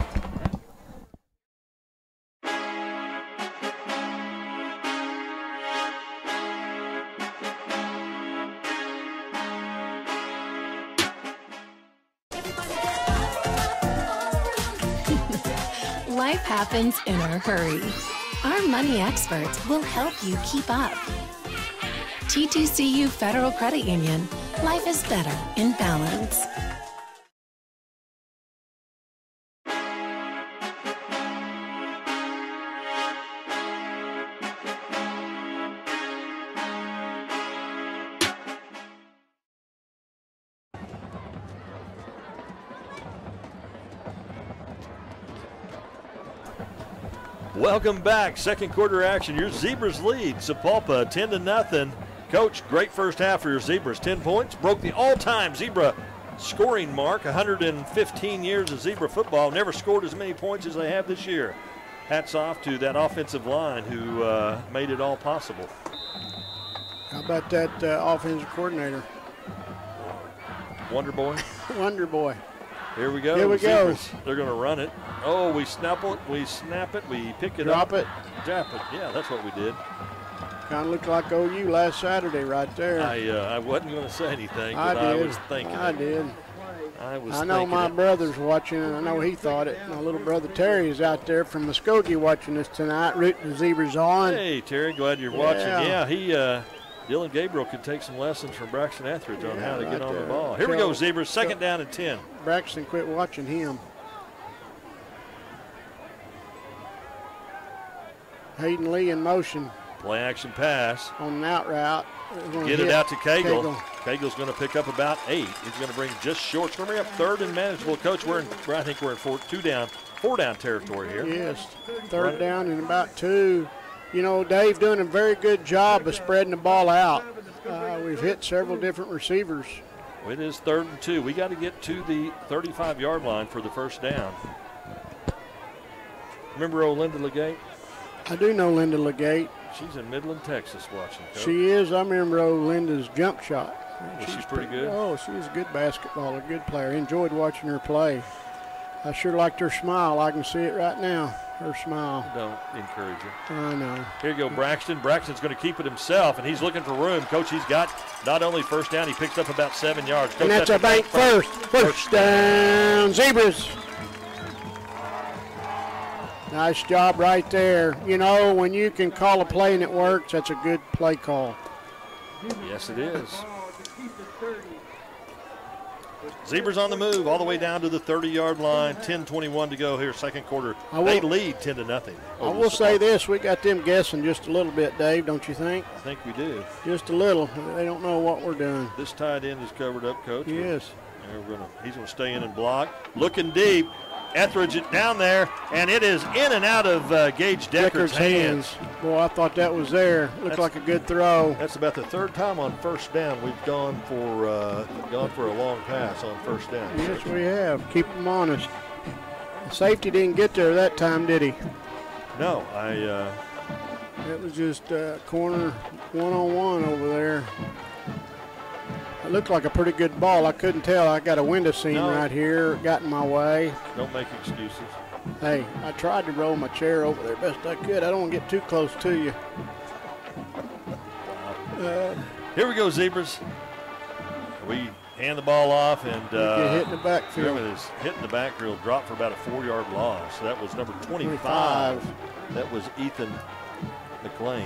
Happens in a hurry. Our money experts will help you keep up. TTCU Federal Credit Union. Life is better in balance. Welcome back. Second quarter action. Your Zebras lead. Sapulpa 10 to nothing. Coach, great first half for your Zebras. 10 points. Broke the all-time Zebra scoring mark. 115 years of Zebra football. Never scored as many points as they have this year. Hats off to that offensive line who uh, made it all possible. How about that uh, offensive coordinator? Wonder Boy. Wonder Boy. Here we go. Here we go. They're going to run it. Oh, we snap it. We snap it. We pick it Drop up. it. Drop it. Yeah, that's what we did. Kind of looked like OU last Saturday right there. I uh, I wasn't going to say anything, I but I, did. was thinking. I it. did. I was. I know my it. brother's watching, and I know he thought it. My little brother Terry is out there from Muskogee watching us tonight, rooting the zebras on. Hey Terry, glad you're watching. Yeah. Yeah, he. Uh, Dillon Gabriel could take some lessons from Braxton Etheridge on Yeah, how to right get on the ball. Here we go, Zebras. Second down and ten. Braxton quit watching him. Hayden Lee in motion Play action pass. on an out route. Get it out to Cagle. Cagle. Cagle's going to pick up about eight. He's going to bring just short. It's going to up third and manageable. Coach, we're in. I think we're in four, two down, four down territory here. Yes, third Right. down and about two. You know, Dave doing a very good job of spreading the ball out. Uh, we've hit several different receivers. It is third and two. We got to get to the 35 yard line for the first down. Remember Olinda Legate? I do know Linda Legate. She's in Midland, Texas, watching. Coach. She is. I remember old Linda's jump shot. Was she pretty good? Oh, she was a good basketballer, good player. Enjoyed watching her play. I sure liked her smile. I can see it right now. Her smile. Don't encourage her. I know. Here you go, Braxton. Braxton's going to keep it himself, and he's looking for room. Coach, he's got not only first down, he picks up about seven yards. Coach, And that's a bank first. First down, zebras. Nice job right there. You know, when you can call a play and it works, that's a good play call. Yes, it is. Zebras on the move, all the way down to the 30-yard line. 10:21 to go here, second quarter. I will- they lead 10 to nothing. I will oh, say this: we got them guessing just a little bit, Dave. Don't you think? I think we do. Just a little. They don't know what we're doing. This tight end is covered up, Coach. Yes. Gonna, he's going to stay in and block. Looking deep. Etheridge it down there, and it is in and out of uh, Gage Decker's Deckard's hands. Boy, I thought that was there. Looked That's- like a good throw. That's about the third time on first down we've gone for uh, gone for a long pass on first down. Yes, we have. Keep them honest. Safety didn't get there that time, did he? No, I uh, It was just uh, corner one-on-one over there. It looked like a pretty good ball. I couldn't tell. I got a window seam No. right here. Got in my way. don't make excuses. Hey, I tried to roll my chair over there best I could. I don't want to get too close to you. Uh, Here we go, zebras. We hand the ball off and uh, hit in the backfield. Remember this hit in the backfield, dropped for about a four-yard loss. So that was number 25. 25. That was Ethan McLean.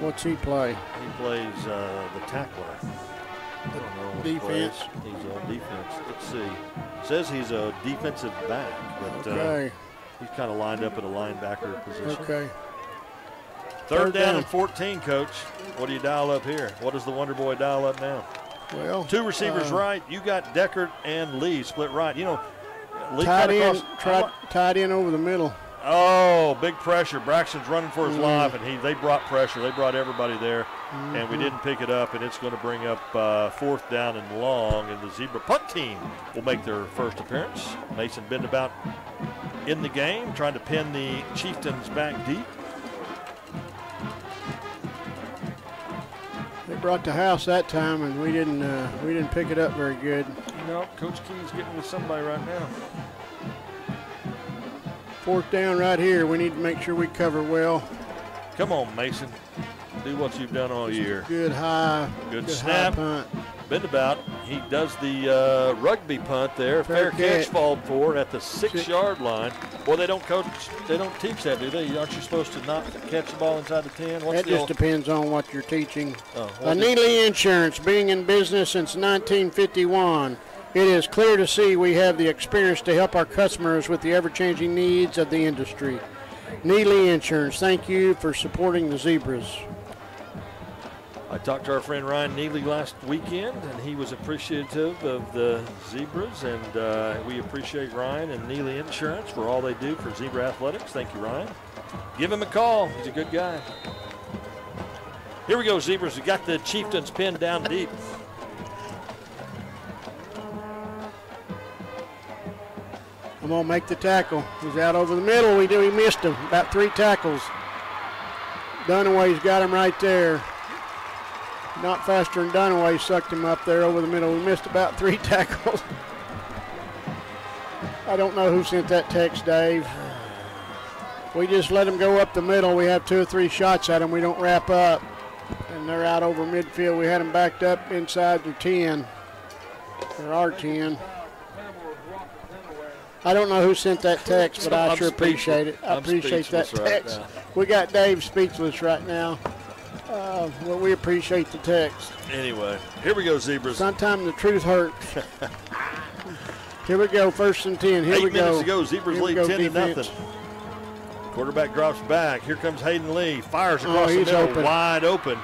What's he play? He plays uh, the tackler. I don't know what he Defense. plays. He's on defense. Let's see. Says he's a defensive back, but Okay. uh, he's kind of lined up at a linebacker position. Okay. Third, Third down, down. and 14, coach. What do you dial up here? What does the Wonder Boy dial up now? Well, Two receivers uh, right. You got Deckard and Lee split right. You know, Lee Tied in, tried, tied in over the middle. Oh, big pressure. Braxton's running for his Mm. life, and he they brought pressure. They brought everybody there, and we Mhm. didn't pick it up, and it's going to bring up uh, fourth down and long, and the Zebra punt team will make their first appearance. Mason Bendabout in the game, trying to pin the Chieftains back deep. They brought the house that time, and we didn't. Uh, we didn't pick it up very good. No, Coach Key's getting with somebody right now. Fourth down right here. We need to make sure we cover well. Come on, Mason. Do what you've done all year. Good high. Good high snap. punt. Bendabout He does the uh, rugby punt there. Fair, Fair catch catch. falled for at the six Six. yard line. Well, they don't coach, they don't teach that, do they? Aren't you supposed to not catch the ball inside the 10? What's That the just old- depends on what you're teaching. Oh, Neely Insurance, being in business since 1951, it is clear to see we have the experience to help our customers with the ever-changing needs of the industry. Neely Insurance, thank you for supporting the Zebras. I talked to our friend Ryan Neely last weekend, and he was appreciative of the Zebras, and uh, we appreciate Ryan and Neely Insurance for all they do for Zebra Athletics. Thank you, Ryan. Give him a call. He's a good guy. Here we go, Zebras. We got the Chieftains pinned down deep. I'm gonna make the tackle. He's out over the middle. We do. He missed him. About three tackles. Dunaway's got him right there. Not faster than Dunaway sucked him up there over the middle. We missed about three tackles. I don't know who sent that text, Dave. We just let him go up the middle. We have two or three shots at him. We don't wrap up. And they're out over midfield. We had them backed up inside their 10. Or our 10. I don't know who sent that text, but I I'm sure appreciate it. I I'm appreciate that speechless right text. we got Dave speechless right now. Uh, well, we appreciate the text. Anyway, here we go, Zebras. Sometimes the truth hurts. Here we go, first and ten. Here Eight we go. minutes to go. Zebras lead go, 10 to nothing. Quarterback drops back. Here comes Hayden Lee. Fires Oh, across the he's middle, open. wide open.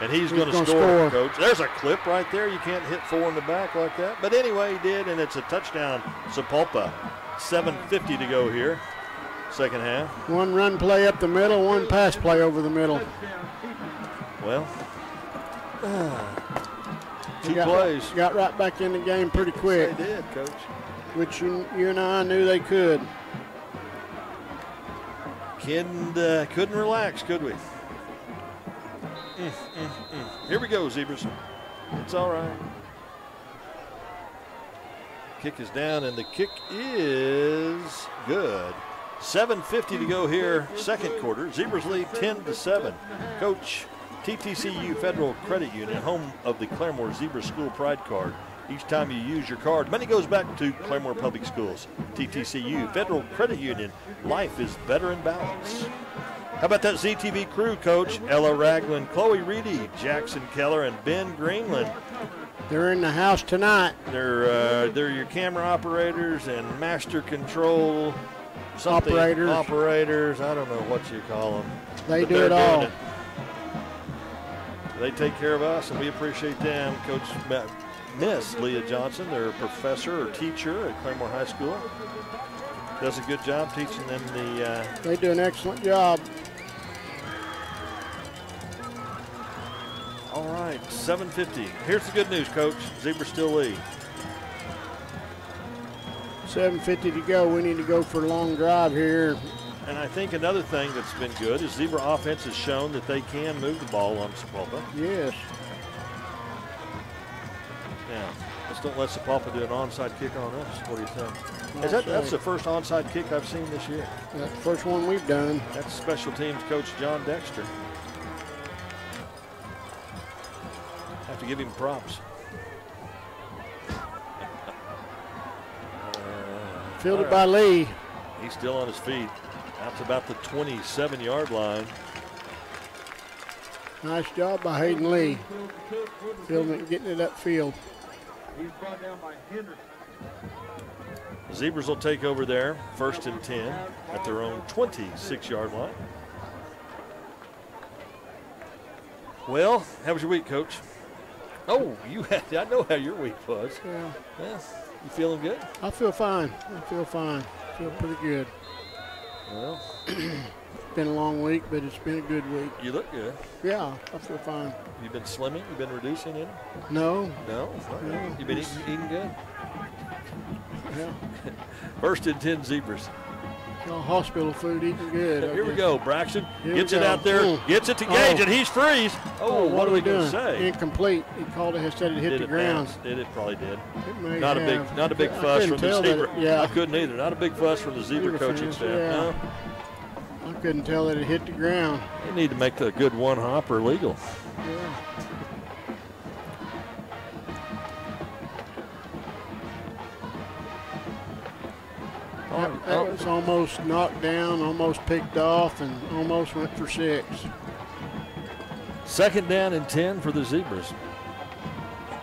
And he's, He's going to score, score. coach. There's a clip right there. You can't hit four in the back like that. But anyway, he did, and it's a touchdown. Sapulpa. 7.50 to go here. Second half. One run play up the middle, one pass play over the middle. Well, We two got, plays. Got right back in the game pretty quick, They did, coach. which you, you and I knew they could. Couldn't, uh, couldn't relax, could we? Mm, mm, mm. Here we go, Zebras. It's all right. Kick is down, and the kick is good. 7.50 to go here, second quarter. Zebras lead 10 to 7. Coach, TTCU Federal Credit Union, home of the Claremore Zebra School Pride Card. Each time you use your card, money goes back to Claremore Public Schools. TTCU Federal Credit Union, life is better in balance. How about that ZTV crew, Coach? Ella Ragland, Chloe Reedy, Jackson Keller, and Ben Greenland. They're in the house tonight. They're uh, they're your camera operators and master control Operators. Operators. I don't know what you call them. They do it all. doing They take care of us, and we appreciate them. Coach Miss Leah Johnson, their professor or teacher at Claremore High School, does a good job teaching them the. Uh, They do an excellent job. All right, 7:50. Here's the good news, Coach. Zebra still lead. 7.50 to go. We need to go for a long drive here. And I think another thing that's been good is Zebra offense has shown that they can move the ball on Sapulpa. Yes. Now, let's don't let Sapulpa do an onside kick on us. What do you think? Is That's that, that's the first onside kick I've seen this year. That's the first one we've done. That's special teams coach John Dexter. Have to give him props. Uh, Fielded all by Lee. He's still on his feet. That's about the 27 yard line. Nice job by Hayden Lee. Fielding getting it upfield. He's brought down by Henderson. Zebras will take over there, first and 10 at their own 26 yard line. Well, how was your week, coach? Oh, you had, I know how your week was. Yeah. Yeah, you feeling good? I feel fine. I feel fine. I feel pretty good. Well, it's Been a long week, but it's been a good week. you look good. Yeah, I feel fine. You've been slimming? You've been reducing it? No, No? No. You've been eating, eating good? yeah, First and 10 Zebras. No hospital food eating good. Here we go. Braxton Here gets it go. out there, Mm. gets it to Oh. Gage, and he's freeze. Oh, what, are are we going doing? to say? Incomplete. He called it. He said it hit Did the it ground. bounce? Did it probably did. It may Not a big, not a big fuss from the zebra. it- yeah, I couldn't either. Not a big fuss from the zebra Zebra coaching fans, staff. yeah. No, I couldn't tell that it hit the ground. they need to make the good one hopper legal. Yeah. That, that was almost knocked down, almost picked off, and almost went for six. Second down and 10 for the Zebras.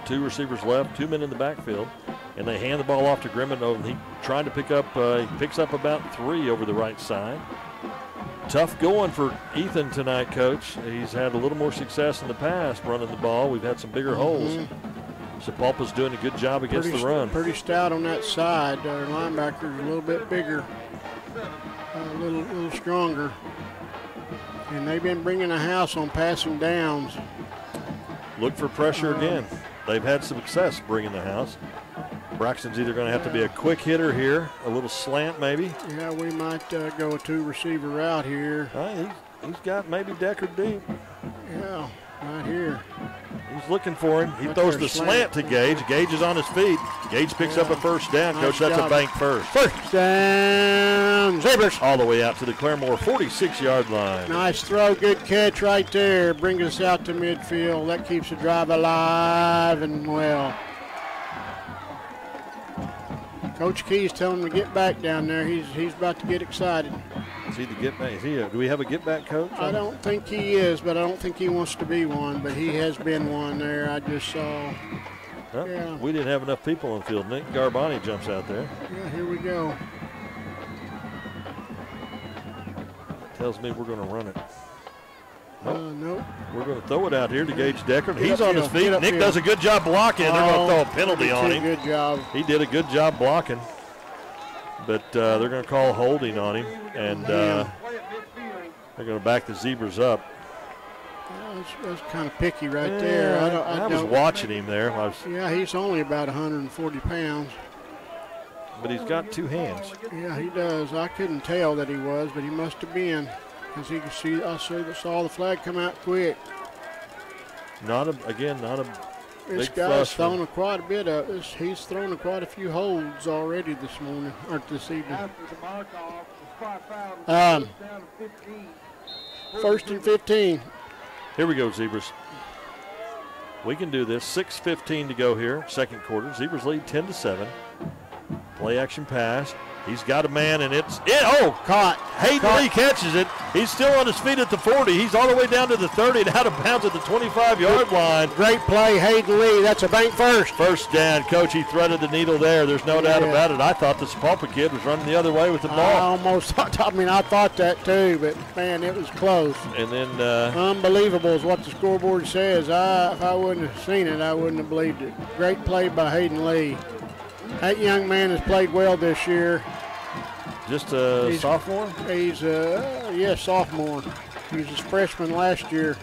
Two receivers left, two men in the backfield, and they hand the ball off to Grimmett. And he trying to pick up, uh, he picks up about three over the right side. Tough going for Ethan tonight, Coach. He's had a little more success in the past running the ball. We've had some bigger holes. Mm-hmm. Doing a good job against pretty, the run. Pretty stout on that side. Our linebacker's a little bit bigger, a little, little stronger. And they've been bringing the house on passing downs. Look for pressure again. They've had some success bringing the house. Braxton's either going to have to be a quick hitter here, a little slant maybe. Yeah, we might uh, go a two receiver route here. Uh, he's, he's got maybe Decker deep. Yeah, right here. He's looking for him. He throws the slant. slant to Gage. Gage is on his feet. Gage picks up a first down. Nice Coach, that's job. a bank first. First down, Zebras. All the way out to the Claremore 46 yard line. Nice throw, good catch right there. Brings us out to midfield. That keeps the drive alive and well. Coach Key's telling him to get back down there. He's he's about to get excited. Is he the get back? Is he a, do we have a get back coach? I don't think he is, but I don't think he wants to be one. But he has been one there. I just saw. Yeah. We didn't have enough people on the field. Nick Garbani jumps out there. Yeah, here we go. Tells me we're going to run it. Uh, nope. We're going to throw it out here to Gage Decker. Get He's on his feet. Nick upfield. does a good job blocking. They're going Oh, to throw a penalty on him. Good job. He did a good job blocking, but uh, they're going to call holding on him, and uh, they're going to back the Zebras up. Yeah, that's, that's kind of picky right there. I, don't, I, was don't- watching him there, I was, Yeah, he's only about 140 pounds. but he's got two hands. Yeah, he does. I couldn't tell that he was, but he must have been. Because he can see, I saw the, saw the flag come out quick. Not a, again, not a This big guy's fuss. thrown a quite a bit of, this, he's thrown a quite a few holds already this morning, or this evening. Um, first and 15. Here we go, Zebras. We can do this. 6.15 to go here, second quarter. Zebras lead 10 to 7. Play action pass. He's got a man, and it's it. Oh, caught. Hayden Caught. Lee catches it. He's still on his feet at the 40. He's all the way down to the 30 and out of bounds at the 25 yard line. Great play, Hayden Lee. That's a bank first. First down, coach. He threaded the needle there. There's no doubt about it. I thought the Sapulpa kid was running the other way with the ball. I almost thought, I mean, I thought that too, but man, it was close. And then uh, Unbelievable is what the scoreboard says. I, if I wouldn't have seen it, I wouldn't have believed it. Great play by Hayden Lee. That young man has played well this year. just a He's- sophomore. He's a yeah sophomore. He was a freshman last year.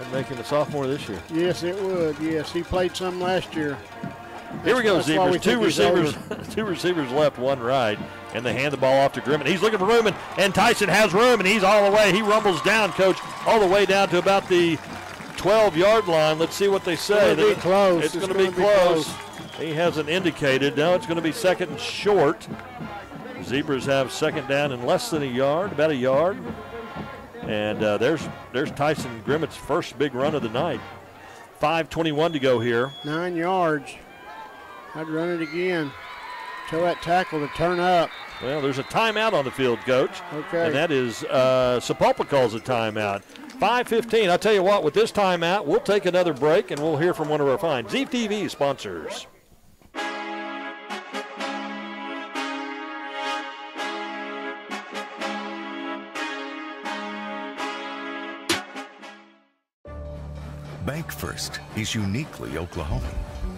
I'd make him a sophomore this year. Yes, it would. Yes, he played some last year. Here we go, Zebras. we Two receivers, two receivers left, one right, and they hand the ball off to Grimmett. He's looking for room, and, and Tyson has room, and he's all the way. He rumbles down, coach, all the way down to about the 12-yard line. Let's see what they say. gonna be close. It's, It's going to be close. close. He hasn't indicated. Now it's going to be second and short. Zebras have second down in less than a yard, about a yard. And uh, there's there's Tyson Grimmett's first big run of the night. 5:21 to go here. Nine yards. I'd run it again. Tell that tackle to turn up. Well, there's a timeout on the field, coach. Okay. And that is uh, Sapulpa calls a timeout. 5:15. I'll tell you what. With this timeout, we'll take another break and we'll hear from one of our fine ZTV sponsors. Bank First is uniquely Oklahoman,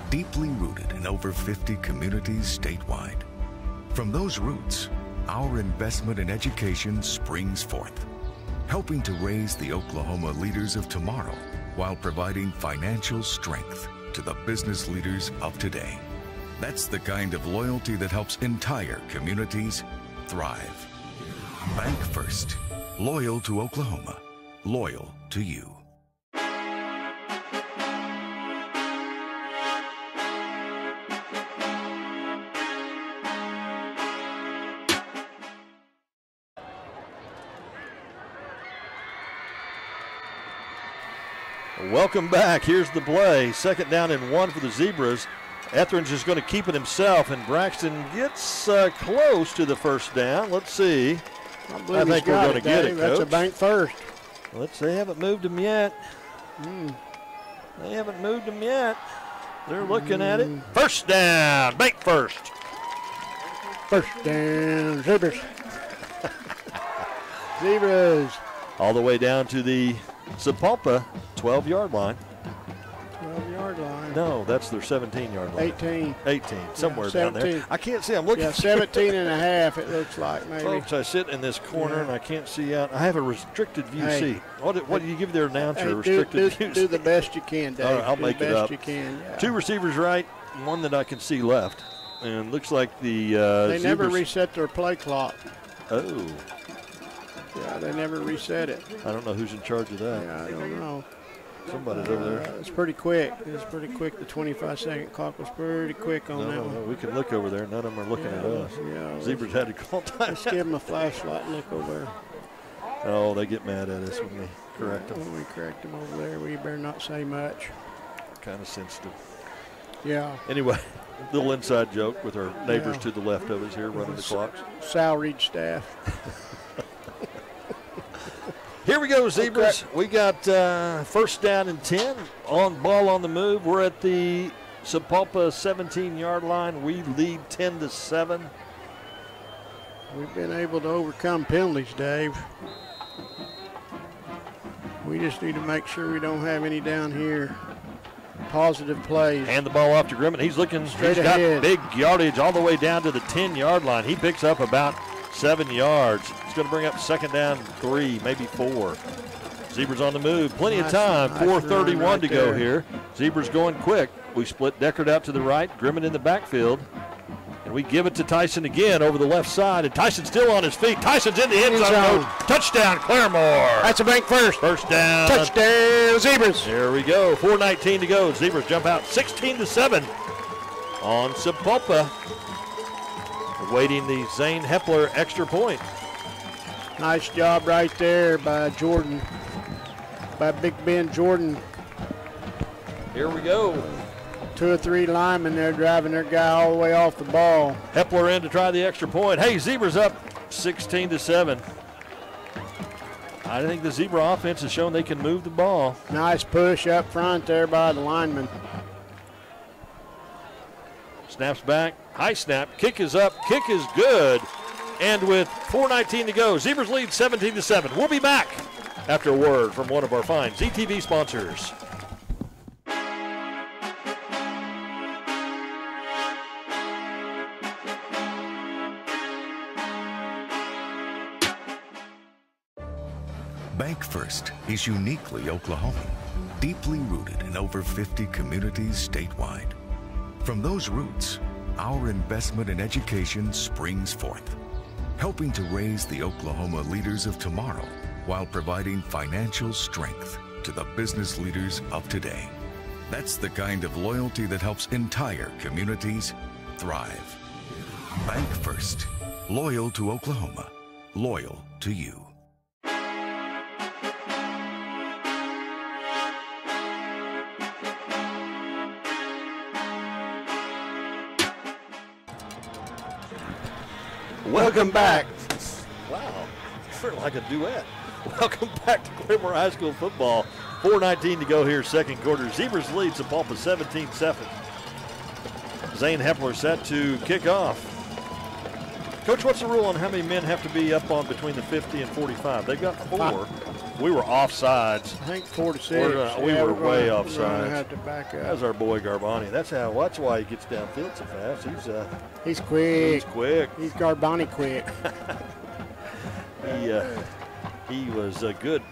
deeply rooted in over 50 communities statewide. From those roots, our investment in education springs forth, helping to raise the Oklahoma leaders of tomorrow while providing financial strength to the business leaders of today. That's the kind of loyalty that helps entire communities thrive. Bank First, loyal to Oklahoma, loyal to you. Welcome back. Here's the play. Second down and one for the Zebras. Etheridge is going to keep it himself, and Braxton gets uh, close to the first down. Let's see. I, I think we're going to get it, That's a bank first. Let's. They haven't moved him yet. Mm. They haven't moved him yet. They're looking at it. First down. Bank first. First down, Zebras. Zebras. All the way down to the Sapulpa 12 yard line. 12 yard line. No, that's their 17 yard line. 18. 18, somewhere down there. 17. I can't see. I'm looking. Yeah, 17 and a half, it looks like, maybe. Folks, I sit in this corner Yeah. and I can't see out. I have a restricted view Hey. seat. What, do- what do you give their announcer? Hey, a do, restricted do, view do the best you can, Dave. All right, I'll do make the it best up. you can. Yeah. Two receivers right, one that I can see left, and looks like the uh, They never reset their play clock. Oh, Yeah, they never reset it. I don't know who's in charge of that. Yeah, I don't know. Somebody's over there. Uh, it's pretty quick. It's pretty quick. The 25 second clock was pretty quick on No, that no, one. no, we can look over there. None of them are looking at us. yeah, Zebras had to call time. Let's give them a flashlight and look over there. Oh, they get mad at us when we correct them. When we correct them over there, we better not say much. Kind of sensitive. Yeah. Anyway, little inside joke with our neighbors Yeah. to the left of us here running the clocks. Salaried staff. Here we go, Zebras. We got uh, first down and 10 on ball on the move. We're at the Sapulpa 17 yard line. We lead 10 to 7. We've been able to overcome penalties, Dave. We just need to make sure we don't have any down here. Positive plays. Hand the ball off to Grimmett. He's looking Straight He's got ahead. big yardage all the way down to the 10 yard line. He picks up about seven yards. It's going to bring up second down three, maybe four. Zebras on the move. Plenty of time. nice 4.31 right to go there. here. Zebras going quick. We split Decker out to the right, Grimmett in the backfield. And we give it to Tyson again over the left side. And Tyson's still on his feet. Tyson's in the end zone. Touchdown, Claremore. That's a bank first. First down. Touchdown, Zebras. There we go. 4.19 to go. Zebras jump out 16 to 7 on Sapulpa. Awaiting the Zane Hepler extra point. Nice job right there by Jordan. By Big Ben Jordan. Here we go. Two or three linemen there driving their guy all the way off the ball. Hepler in to try the extra point. Hey, Zebras up 16 to 7. I think the Zebra offense has shown they can move the ball. Nice push up front there by the lineman. Snaps back. High snap. Kick is up. Kick is good. And with 4.19 to go, Zebras lead 17 to 7. We'll be back after a word from one of our fine ZTV sponsors. Bank First is uniquely Oklahoman, deeply rooted in over 50 communities statewide. From those roots, our investment in education springs forth, helping to raise the Oklahoma leaders of tomorrow while providing financial strength to the business leaders of today. That's the kind of loyalty that helps entire communities thrive. Bank First, loyal to Oklahoma, loyal to you. Welcome back. Wow, sort of like a duet. Welcome back to Claremore High School football. 4.19 to go here, second quarter. Zebras lead Sapulpa 17-7. Zane Hepler set to kick off. Coach, what's the rule on how many men have to be up on between the 50 and 45? They've got four. We were offsides. I think 46. We're, uh, we Yeah, were we're way gonna- offsides. We're gonna back up. That's our boy Garbani. That's how. That's why he gets downfield so fast. He's uh, He's quick. he's quick. He's Garbani quick. He uh, he was a good.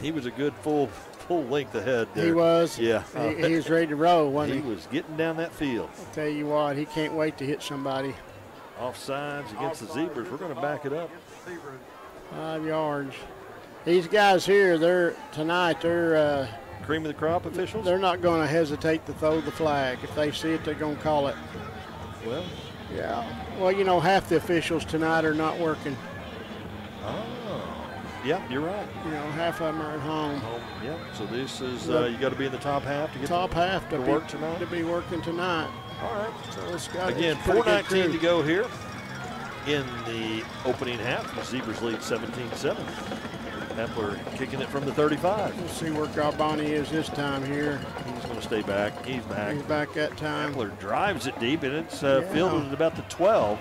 He was a good full full length ahead. There. He was. Yeah. He, he was ready to roll, wasn't he he? was getting down that field. I'll tell you what, he can't wait to hit somebody. Offsides against the Zebras. We're going to back it up. Five yards. These guys here, they're tonight. They're uh, Cream of the crop officials. they're not going to hesitate to throw the flag. If they see it, they're going to call it. Well, Yeah. Well, you know, half the officials tonight are not working. oh, yeah, you're right. You know, half of them are at home. Home. Yeah. So this is uh, you got to be in the top half to get Top half to, to be, work tonight? to be working tonight. All right. So it's got Again, it's pretty good 419 to go here in the opening half. The Zebras lead 17-7. Hepler kicking it from the 35. We'll see where Garbani is this time here. He's going to stay back. He's back. He's back that time. Hepler drives it deep, and it's uh, Yeah. fielded at about the 12.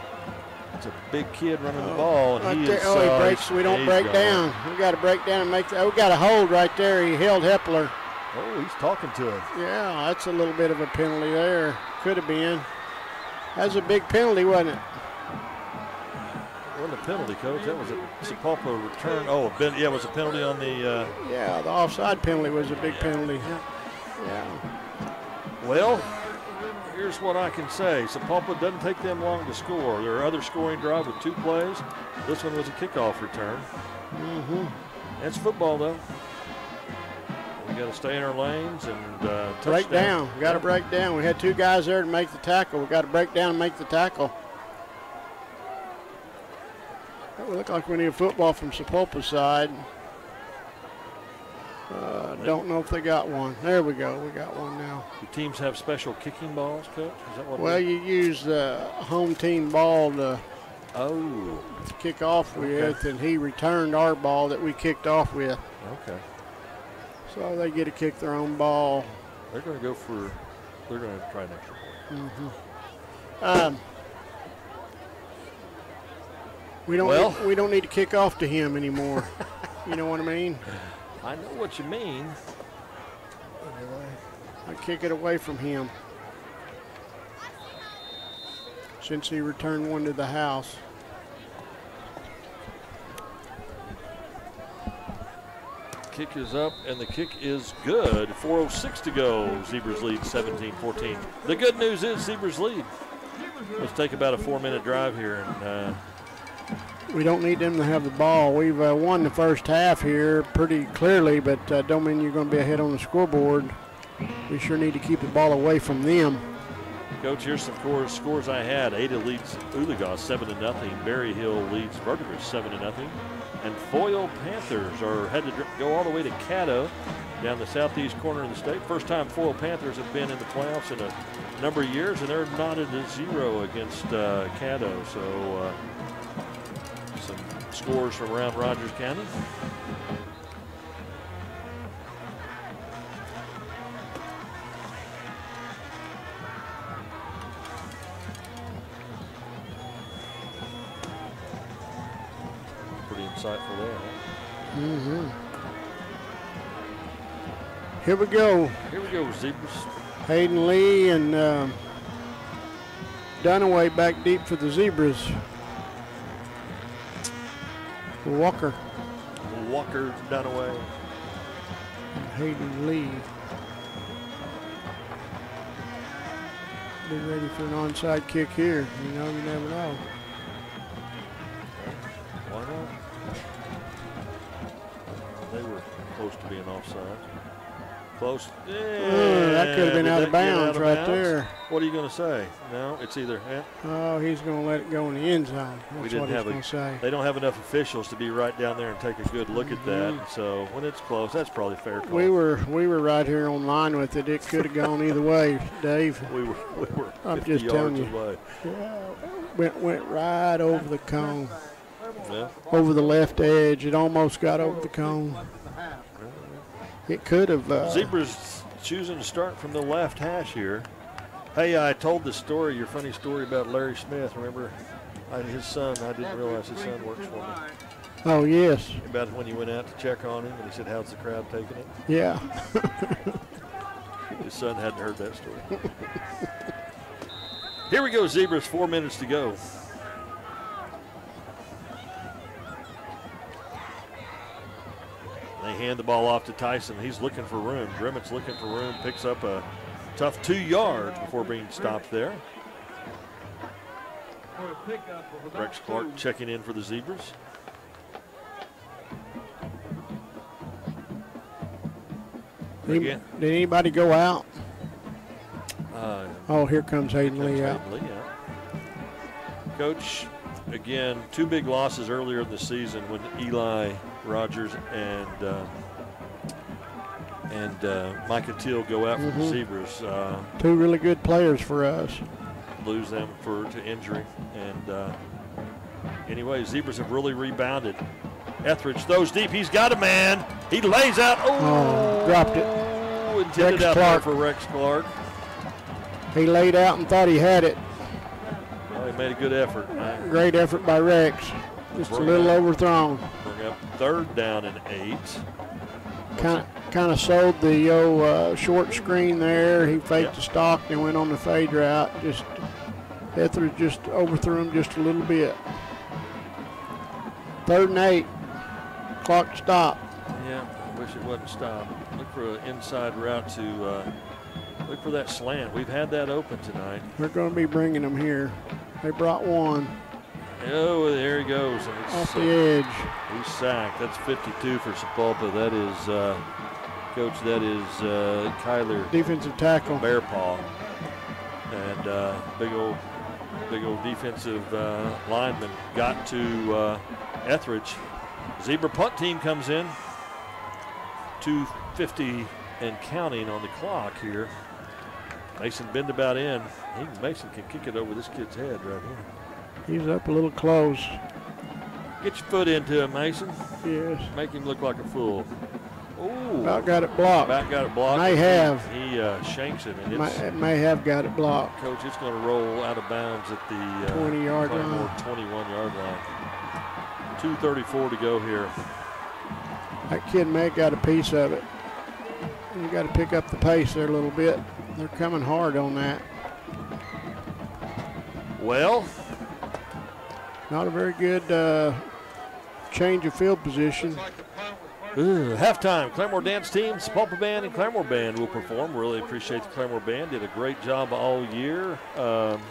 It's a big kid running the Oh, ball, and right he is. oh, he uh, breaks. We don't break gone. down. We got to break down and make. The, oh, we got a hold right there. He held Hepler. Oh, he's talking to him. Yeah, that's a little bit of a penalty there. Could have been. That's a big penalty, wasn't it? A penalty, coach. That was a Sapulpa return. Oh, a ben, yeah, it was a penalty on the. Uh, Yeah, the offside penalty was a big penalty. Yeah. well, here's what I can say. Sapulpa doesn't take them long to score. There are other scoring drive with two plays. This one was a kickoff return. Mm-hmm. That's football, though. We got to stay in our lanes and uh, Break touchdown. down. We got to break down. We had two guys there to make the tackle. We got to break down and make the tackle. Would look like we need a football from Sapulpa's side. Uh, don't know if they got one. There we go. We got one now. Do teams have special kicking balls, coach? Is that what? Well, you use the home team ball to Oh, kick off with, Okay. and he returned our ball that we kicked off with. okay. So they get to kick their own ball. They're going to go for. They're going to try an extra point. Mm-hmm. Um, we don't. Well- need, we don't need to kick off to him anymore. you know what I mean? I know what you mean. I kick it away from him. Since he returned one to the house. Kick is up, and the kick is good. 4.06 to go. Zebras lead 17 14. The good news is Zebras lead. Let's take about a four minute drive here. And uh, We don't need them to have the ball. We've uh, won the first half here pretty clearly, but uh, don't mean you're going to be ahead on the scoreboard. We sure need to keep the ball away from them. Coach, here's some scores, scores I had. Ada leads Uligos 7 to nothing. Berry Hill leads Verdigris 7 to nothing. And Foyil Panthers are headed to go all the way to Caddo down the southeast corner of the state. First time Foyil Panthers have been in the playoffs in a number of years, and they're knotted at zero against uh, Caddo. So uh, scores from around Rogers County. Pretty insightful there. Huh? Mm-hmm. Here we go. Here we go, Zebras. Hayden Lee and um Dunaway back deep for the Zebras. Walker Walker Dunaway. and Hayden Lee. Be ready for an onside kick here. You know, you never know. Why not? They were close to being offside. Close. Uh, that could have been out of bounds of right bounds? there. What are you going to say? No, it's either. Yeah, Oh, he's going to let it go in the end zone. That's we didn't what he's going to say. They don't have enough officials to be right down there and take a good look at that. Mhm. So when it's close, that's probably fair call. We were we were right here on line with it. It could have gone either way, Dave. We were. We were. I'm 50 just telling you. Away. Went went right over the cone, Yeah. over the left edge. It almost got over the cone. It could have. Uh, Zebras choosing to start from the left hash here. Hey, I told the story, your funny story about Larry Smith. Remember, I, his son. I didn't realize his son works for me. Oh yes, About when you went out to check on him, and he said, "How's the crowd taking it?" yeah. His son hadn't heard that story. Here we go, Zebras. Four minutes to go. They hand the ball off to Tyson. He's looking for room. Grimmett's looking for room. Picks up a tough two yards before being stopped there. Rex Clark checking in for the Zebras. Did, anybody go out? Uh, Oh, here comes Hayden Lee out. Hayden Lee out. Coach, again, two big losses earlier in the season when Eli Rogers and uh, and uh, Micah Teal go out for the Mhm. Zebras. Uh, Two really good players for us. lose them for to injury. And uh, anyway, Zebras have really rebounded. Etheridge throws deep. He's got a man. He lays out. Oh, Oh, dropped it. intended Rex out Clark. for Rex Clark. He laid out and thought he had it. Well, he made a good effort. Great effort by Rex. Just a little overthrown. Third down and eight. Kind of, kind of sold the old uh, short screen there. He faked the stock and went on the fade route. Just Etheridge just overthrew him just a little bit. Third and eight. Clock stopped. Yeah, I wish it wasn't stopped. Look for an inside route to uh, look for that slant. We've had that open tonight. They're going to be bringing them here. They brought one Oh, there he goes. It's, off the uh, edge. He's sacked. That's 52 for Sapulpa. That is, uh, coach. That is uh, Kyler Defensive tackle. Bear Paw, and uh, big old, big old defensive uh, lineman got to uh, Etheridge. Zebra punt team comes in. 250 and counting on the clock here. Mason bend about in. He, Mason can kick it over this kid's head right here. He's up a little close. Get your foot into him, Mason. Yes. Make him look like a fool. Ooh. About got it blocked. About got it blocked. May have. He uh, shanks it, and it's, May, may have got it blocked. coach, it's going to roll out of bounds at the uh, 20 yard line. 21 yard line. 2:34 to go here. That kid may got a piece of it. You got to pick up the pace there a little bit. They're coming hard on that. Well, Not a very good uh, change of field position. Ooh, halftime. Claremore Dance Team, Sapulpa Band, and Claremore Band will perform. Really appreciate the Claremore Band. Did a great job all year. Um,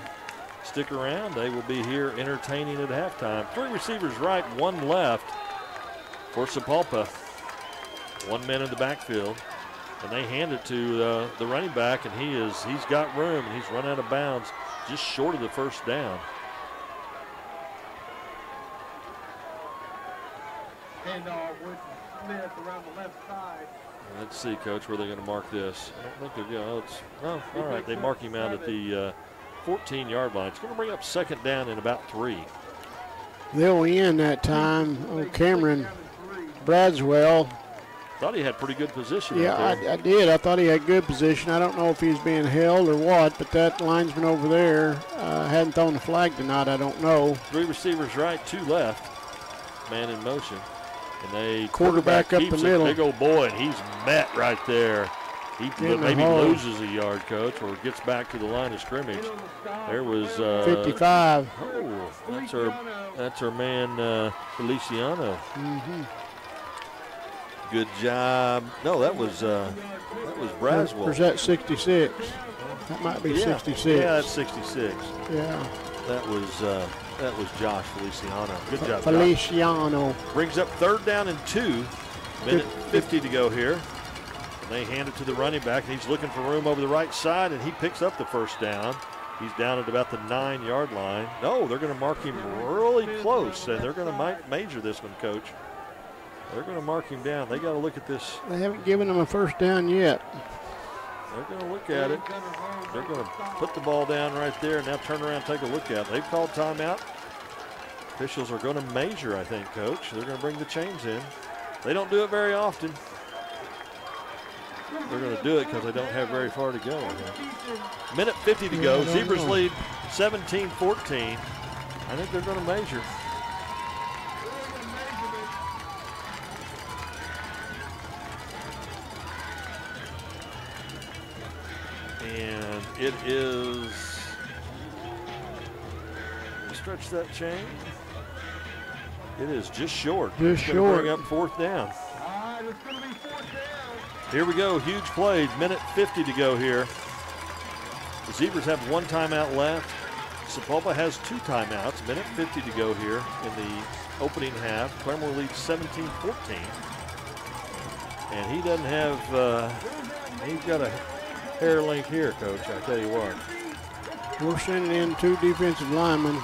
stick around. They will be here entertaining at halftime. Three receivers right, one left for Sapulpa. One man in the backfield. And they hand it to uh, the running back, and he is he's got room, and he's run out of bounds just short of the first down. Handoff with Smith around the left side. Let's see, Coach, where they're going to mark this. I don't think they're going. It's oh, all right. They mark him out at the 14-yard line. It's going to bring up second down in about three. They'll end that time. Oh, Cameron Braswell. Thought he had pretty good position. Yeah. I, I did. I thought he had good position. I don't know if he's being held or what, but that linesman over there uh, hadn't thrown the flag tonight. I don't know. Three receivers right, two left. Man in motion. And they Quarterback up the keeps middle. Big old boy, and he's met right there. He In maybe hole. loses a yard, coach, or gets back to the line of scrimmage. There was uh, 55. Oh, that's our that's our man uh, Feliciano. hmm Good job. No, that was uh, that was Braswell. Or is that 66? That might be yeah. 66. Yeah, that's 66. Yeah. That was uh, that was Josh Feliciano. Good job. Josh. Feliciano. Brings up third down and two. Minute 50 to go here. And they hand it to the running back, and he's looking for room over the right side, and he picks up the first down. He's down at about the nine yard line. No, they're going to mark him really close, and they're going to ma- major this one, coach. They're going to mark him down. They got to look at this. They haven't given him a first down yet. They're going to look at it. They're going to put the ball down right there and now turn around and take a look at it. They've called timeout. Officials are going to measure, I think, coach. They're going to bring the chains in. They don't do it very often. They're going to do it because they don't have very far to go. Minute 50 to go. Zebras lead 17 14. I think they're going to measure. And it is. Stretch that chain. It is just short. Just It's gonna Bring up fourth down. Here we go. Huge play. Minute 50 to go here. The Zebras have one timeout left. Sapulpa has two timeouts. Minute 50 to go here in the opening half. Claremore leads 17 14. And he doesn't have, uh, he's got a hair length here, coach. I tell you what. We're sending in two defensive linemen.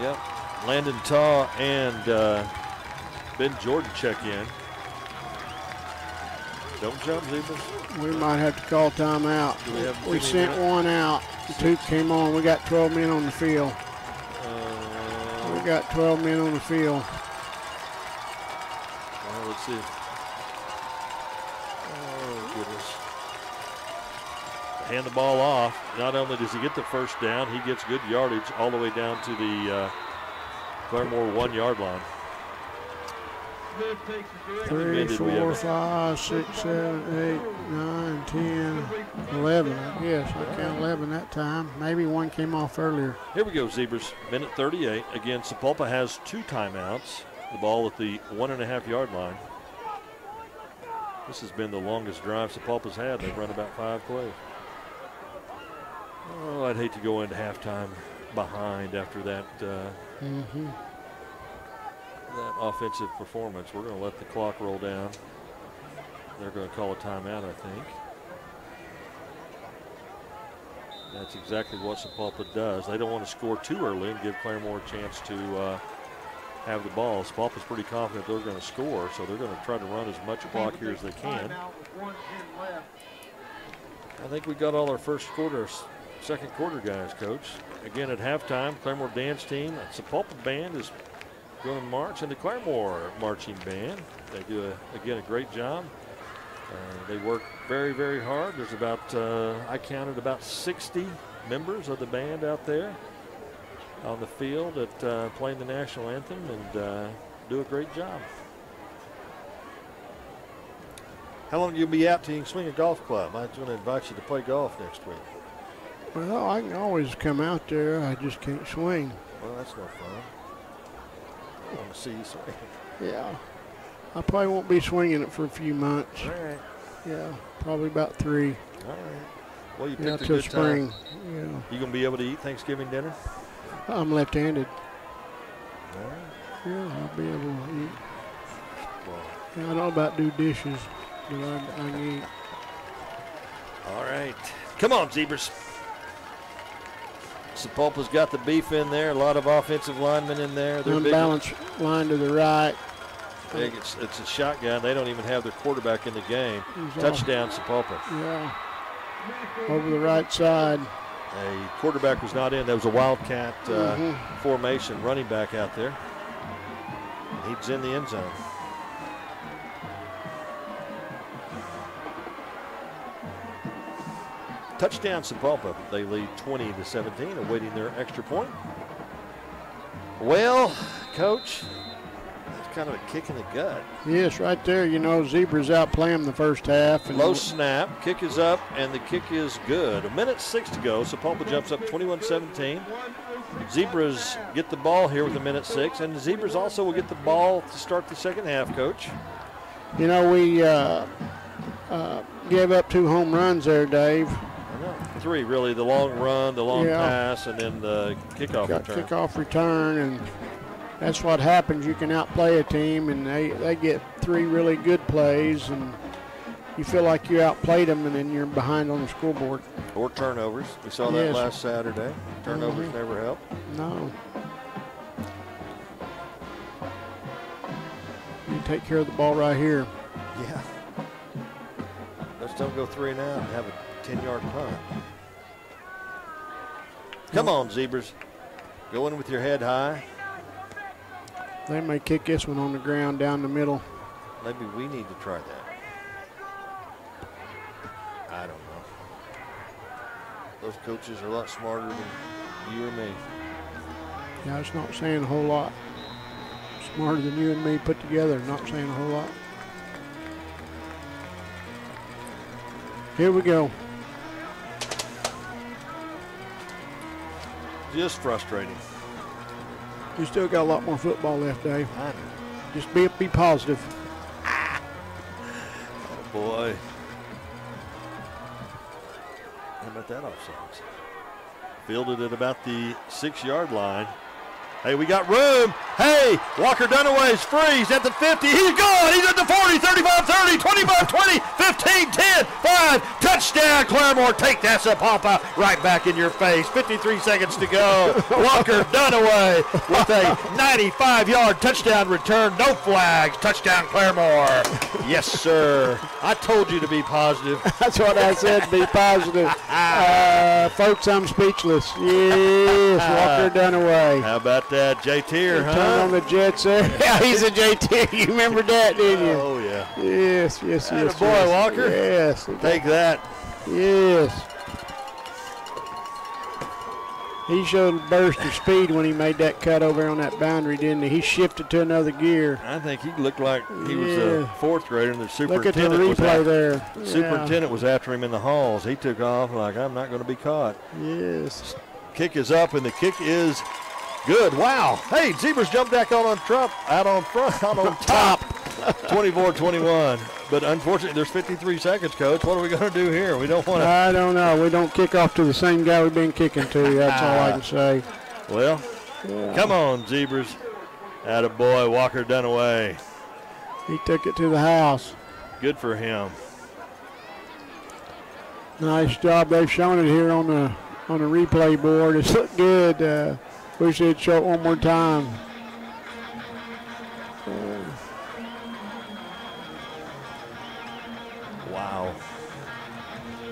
Yep. Landon Taw and uh, Ben Jordan check in. Don't jump, Zebras. We might have to call timeout. Do we We sent many one out. Two came on. We got 12 men on the field. Uh, We got 12 men on the field. Well, let's see. Oh, goodness. Hand the ball off. Not only does he get the first down, he gets good yardage all the way down to the uh, Claremore one yard line. Three, four, five, six, seven, eight, nine, ten, eleven. did we four, have? five, six, seven, eight, nine, 10, 11. I I count 11 that time. Maybe one came off earlier. Here we go, Zebras. Minute 38. Again, Sapulpa has two timeouts. The ball at the one and a half yard line. This has been the longest drive Sapulpa's had. They've run about five plays. Oh, I'd hate to go into halftime behind after that uh, Mm-hmm. that offensive performance. We're going to let the clock roll down. They're going to call a timeout, I think. That's exactly what Sapulpa does. They don't want to score too early and give Claremore a chance to uh, have the ball. Sapulpa's pretty confident they're going to score, so they're going to try to run as much clock here as they can. I think we got all our first quarter, s- second quarter guys, coach. Again, at halftime, Claremore dance team, Sapulpa band is going to march, and the Claremore marching band. They do, a, again, a great job. Uh, they work very, very hard. There's about, uh, I counted about 60 members of the band out there on the field at uh, playing the national anthem and uh, do a great job. How long you be out can swing a golf club? I was going to invite you to play golf next week. Well, I can always come out there. I just can't swing. Well, that's no fun. I want to see you swing. Yeah. I probably won't be swinging it for a few months. All right. Yeah, probably about three. All right. Well, you Yeah, picked a good spring. time. Yeah. You gonna be able to eat Thanksgiving dinner? I'm left-handed. All right. Yeah, I'll be able to eat. Well, Yeah, I know about do dishes, but I, I can eat. all right. Come on, Zebras. Sapulpa's got the beef in there. A lot of offensive linemen in there. They're big. Unbalanced line to the right. Big. It's, it's a shotgun. They don't even have their quarterback in the game. He's Touchdown, Sapulpa. Yeah. Over the right side. A quarterback was not in. That was a wildcat uh, Mhm. formation, running back out there. He's in the end zone. Touchdown, Sapulpa. They lead 20 to 17, awaiting their extra point. Well, coach, that's kind of a kick in the gut. Yes, right there. You know, Zebras outplay them the first half. And Low snap, kick is up, and the kick is good. A minute six to go. Sapulpa jumps up 21 17. Zebras get the ball here with a minute six, and the Zebras also will get the ball to start the second half, coach. You know, we uh, uh, gave up two home runs there, Dave. I know. Three, really the long run, the long Yeah. pass, and then the kickoff Got return. kickoff return, and that's what happens. You can outplay a team, and they, they get three really good plays, and you feel like you outplayed them, and then you're behind on the scoreboard. Or turnovers. We saw that Yes. last Saturday. Turnovers Mhm. never help. No. You take care of the ball right here. Yeah. Let's don't go three and out and have a 10 yard punt. Come on, Zebras. Go in with your head high. They may kick this one on the ground down the middle. Maybe we need to try that. I don't know. Those coaches are a lot smarter than you or me. Yeah, it's not saying a whole lot. Smarter than you and me put together, not saying a whole lot. Here we go. Just frustrating. We still got a lot more football left, Dave. I know. Just be be positive. Oh boy. How about that offsides? Fielded at about the six yard line. Hey, we got room. Hey, Walker Dunaway's free. He's at the 50. He's gone. He's at the 40, 35, 30, 25, 20, 15, 10, 5, Touchdown, Claremore. Take that, Sapulpa, right back in your face. 53 seconds to go. Walker Dunaway with a 95 yard touchdown return. No flags. Touchdown, Claremore. Yes, sir. I told you to be positive. That's what I said, be positive. Uh, folks, I'm speechless. Yes, Walker Dunaway. How about that, Uh, JT, huh? Turn on the Jets there. Yeah, he's a JT. You remember that, didn't you? Oh, yeah. Yes, yes, Atta yes. boy, yes. Walker. Yes. Take that. Yes. He showed a burst of speed when he made that cut over on that boundary, didn't he? He shifted to another gear. I think he looked like he was uh, Yeah. a fourth grader, and the Look at the superintendent was after, there. Yeah. Superintendent was after him in the halls. He took off like I'm not going to be caught. Yes. Kick is up, and the kick is good. Wow! Hey, Zebras jumped back out on Trump, out on front, out on top, 24-21. But unfortunately, there's 53 seconds, Coach. What are we going to do here? We don't want to. I don't know. We don't kick off to the same guy we've been kicking to. That's all I can say. Well, come on, Zebras. Atta boy, Walker Dunaway. He took it to the house. Good for him. Nice job. They've shown it here on the on the replay board. It's looked good. Uh, wish they'd show it one more time. Wow.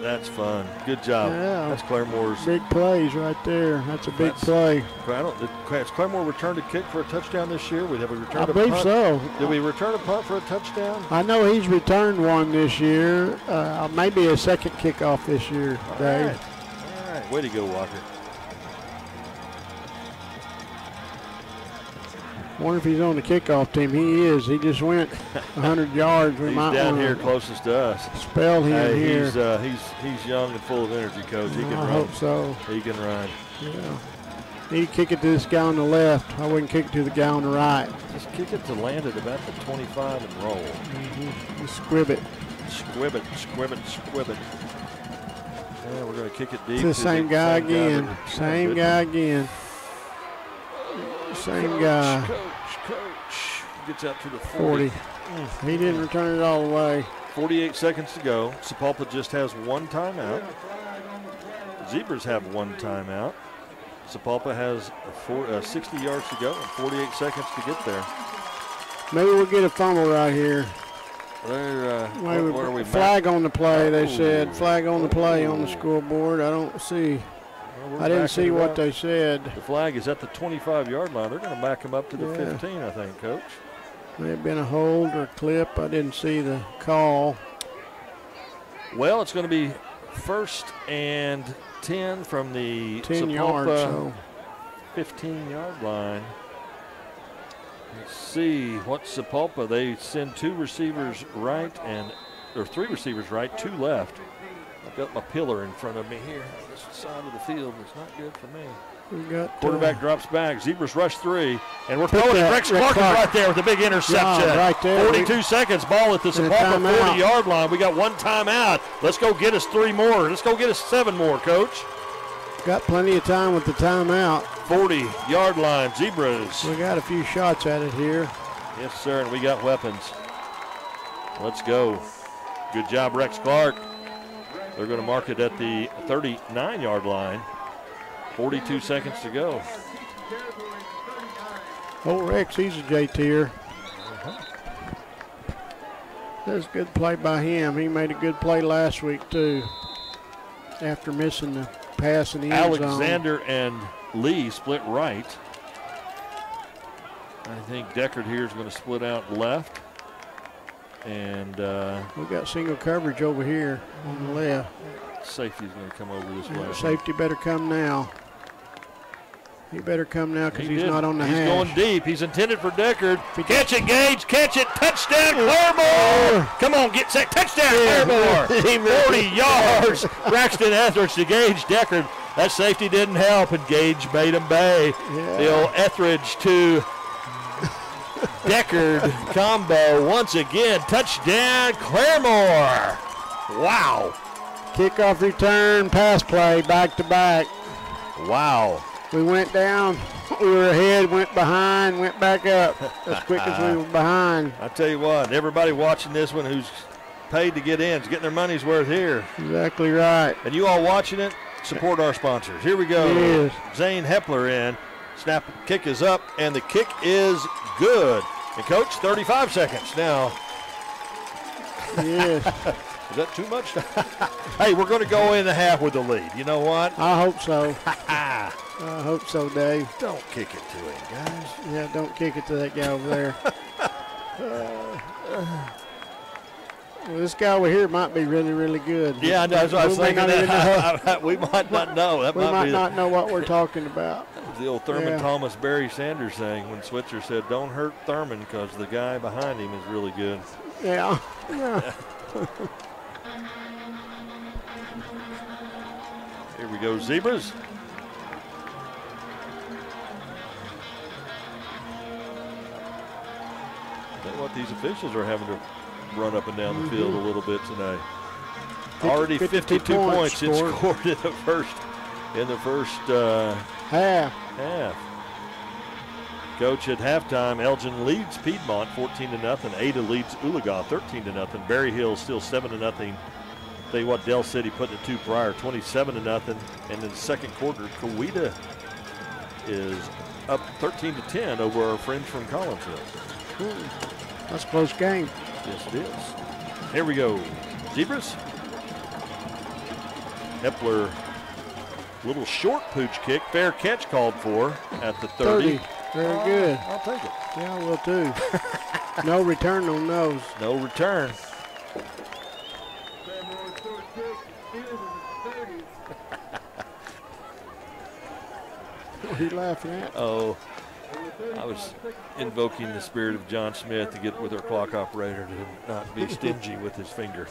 That's fun. Good job. Yeah. That's Claremore's. Big plays right there. That's a big That's- play. I don't, did, has Claremore returned a kick for a touchdown this year? We have a return I a believe punt? so. Did we return a punt for a touchdown? I know he's returned one this year. Uh, maybe a second kickoff this year, All Dave. right. All right. Way to go, Walker. Wonder if he's on the kickoff team. He is. He just went 100 yards. We He's might down here closest to us. Spell him Hey, here. He's, uh, he's he's young and full of energy, coach. He can I run. hope so. He can run. Yeah. Need to kick it to this guy on the left. I wouldn't kick it to the guy on the right. Just kick it to land at about the 25 and roll. Mm-hmm. Squib it. Squib it, squib it, squib it. Yeah, we're going to kick it deep. It's the same guy same again. but- Same guy again. Same Coach, guy. Coach, coach. Gets out to the 40. 40. He didn't return it all the way. 48 seconds to go. Sapulpa just has one timeout. Zebras have one timeout. Sapulpa has a four, uh, 60 yards to go and 48 seconds to get there. Maybe we'll get a fumble right here. They're, uh, Wait, what, what are we? flag on the play, they Oh. said. Flag on the play on the scoreboard. I don't see. Well, I didn't see what up. they said. The flag is at the 25 yard line. They're going to back him up to the Yeah. 15, I think, coach. May have been a hold or a clip. I didn't see the call. Well, it's going to be first and 10 from the 10 Sapulpa yards. So 15 yard line. Let's see what Sapulpa. They send two receivers right and or three receivers right, two left. I've got my pillar in front of me here. This side of the field is not good for me. we got Quarterback uh, drops back. Zebras rush three, and we're Put throwing it. that- Rex Rick Clark Clark. right there with a big interception. Yeah, right there. 42 seconds. Ball at the And Sapulpa 40 yard line. We got one timeout. Let's go get us three more. Let's go get us seven more, coach. got plenty of time with the timeout. 40 yard line. Zebras. We got a few shots at it here. Yes, sir, and we got weapons. Let's go. Good job, Rex Clark. They're going to mark it at the 39 yard line. 42 seconds to go. Oh, Rex, he's a J tier. That's a good play by him. He made a good play last week too. After missing the pass in the end zone. Alexander and Lee split right. I think Decker here is going to split out left. And uh, We got single coverage over here on the left. safety's going to come over this way. Safety better come now. He better come now because He he's did. not on the He's hash. going deep. He's intended for Decker. Catch it, Gage. Catch it. Touchdown, Claremore. Come on, get set. Touchdown, Claremore. 40 yards. Braxton Etheridge to Gage Decker. That safety didn't help, and Gage made him bay. The old Etheridge to Decker combo once again. Touchdown, Claremore. Wow. Kickoff return, pass play, back to back. Wow. We went down, we were ahead, went behind, went back up as quick as we were behind. I tell you what, everybody watching this one who's paid to get in. is getting their money's worth here. Exactly right. And you all watching it, support our sponsors. Here we go. Yes. Zane Hepler in. Snap kick is up, and the kick is good. And coach, 35 seconds now. Yes. Is that too much? hey, we're going to go in the half with the lead. You know what? I hope so. I hope so, Dave. Don't kick it to him, guys. Yeah, don't kick it to that guy over there. well, this guy over here might be really, really good. Yeah, I know, that's what I was We thinking. That. know. we might not know. That we might, might not know what we're talking about. The old Thurman Yeah. Thomas Barry Sanders thing when Switzer said, "Don't hurt Thurman because the guy behind him is really good." Yeah. Yeah. Here we go, zebras. You what, these officials are having to run up and down the field a little bit tonight. Fifty- Already 52 52 points, points it scored. scored in the first in the first uh, Half. Half. Coach at halftime, Elgin leads Piedmont 14 to nothing. Ada leads Oologah 13 to nothing. Berry Hill still 7 to nothing. Tell you what, Del City putting it two prior, 27 to nothing. And in the second quarter, Coweta is up 13 to 10 over our friends from Collinsville. Hmm. That's a close game. Yes, it is. Here we go. Zebras. Hepler, little short pooch kick. Fair catch called for at the 30. 30. Very good. I'll take it. Yeah, I will too. no return on those. No return. What are you laughing at? Oh, I was invoking the spirit of John Smith to get with our clock operator to not be stingy with his finger.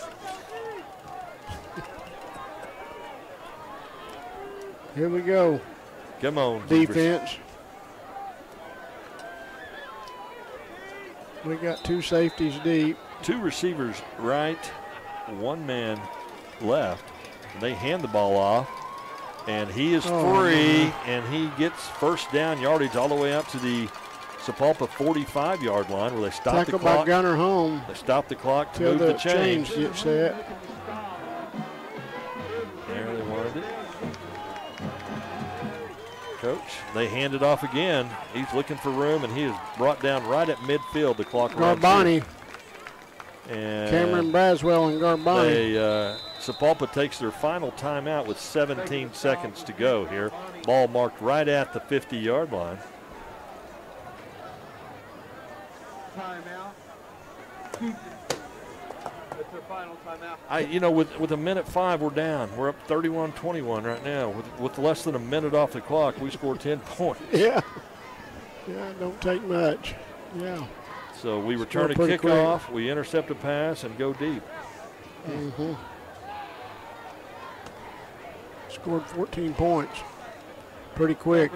Here we go. Come on. Defense. We got two safeties deep. Two receivers right, one man left. They hand the ball off, and he is Oh, free, man. and he gets first down yardage all the way up to the Sapulpa 45 yard line where they stop Tackle the by clock. Gunnar Holm. They stop the clock to move the the get set. They hand it off again. He's looking for room, and he is brought down right at midfield. The clock runs Garbani. here. And Cameron Braswell and Garbani. They, uh, Sapulpa takes their final timeout with 17 seconds to go here. Ball marked right at the 50 yard line. Timeout. That's their final timeout. I, you know, with with a minute five, we're down. We're up 31-21 right now. With with less than a minute off the clock, we score 10 points. Yeah. Yeah, it don't take much. Yeah. So we return a Scored pretty kickoff, we intercept a pass, and go deep. hmm Scored 14 points. Pretty quick.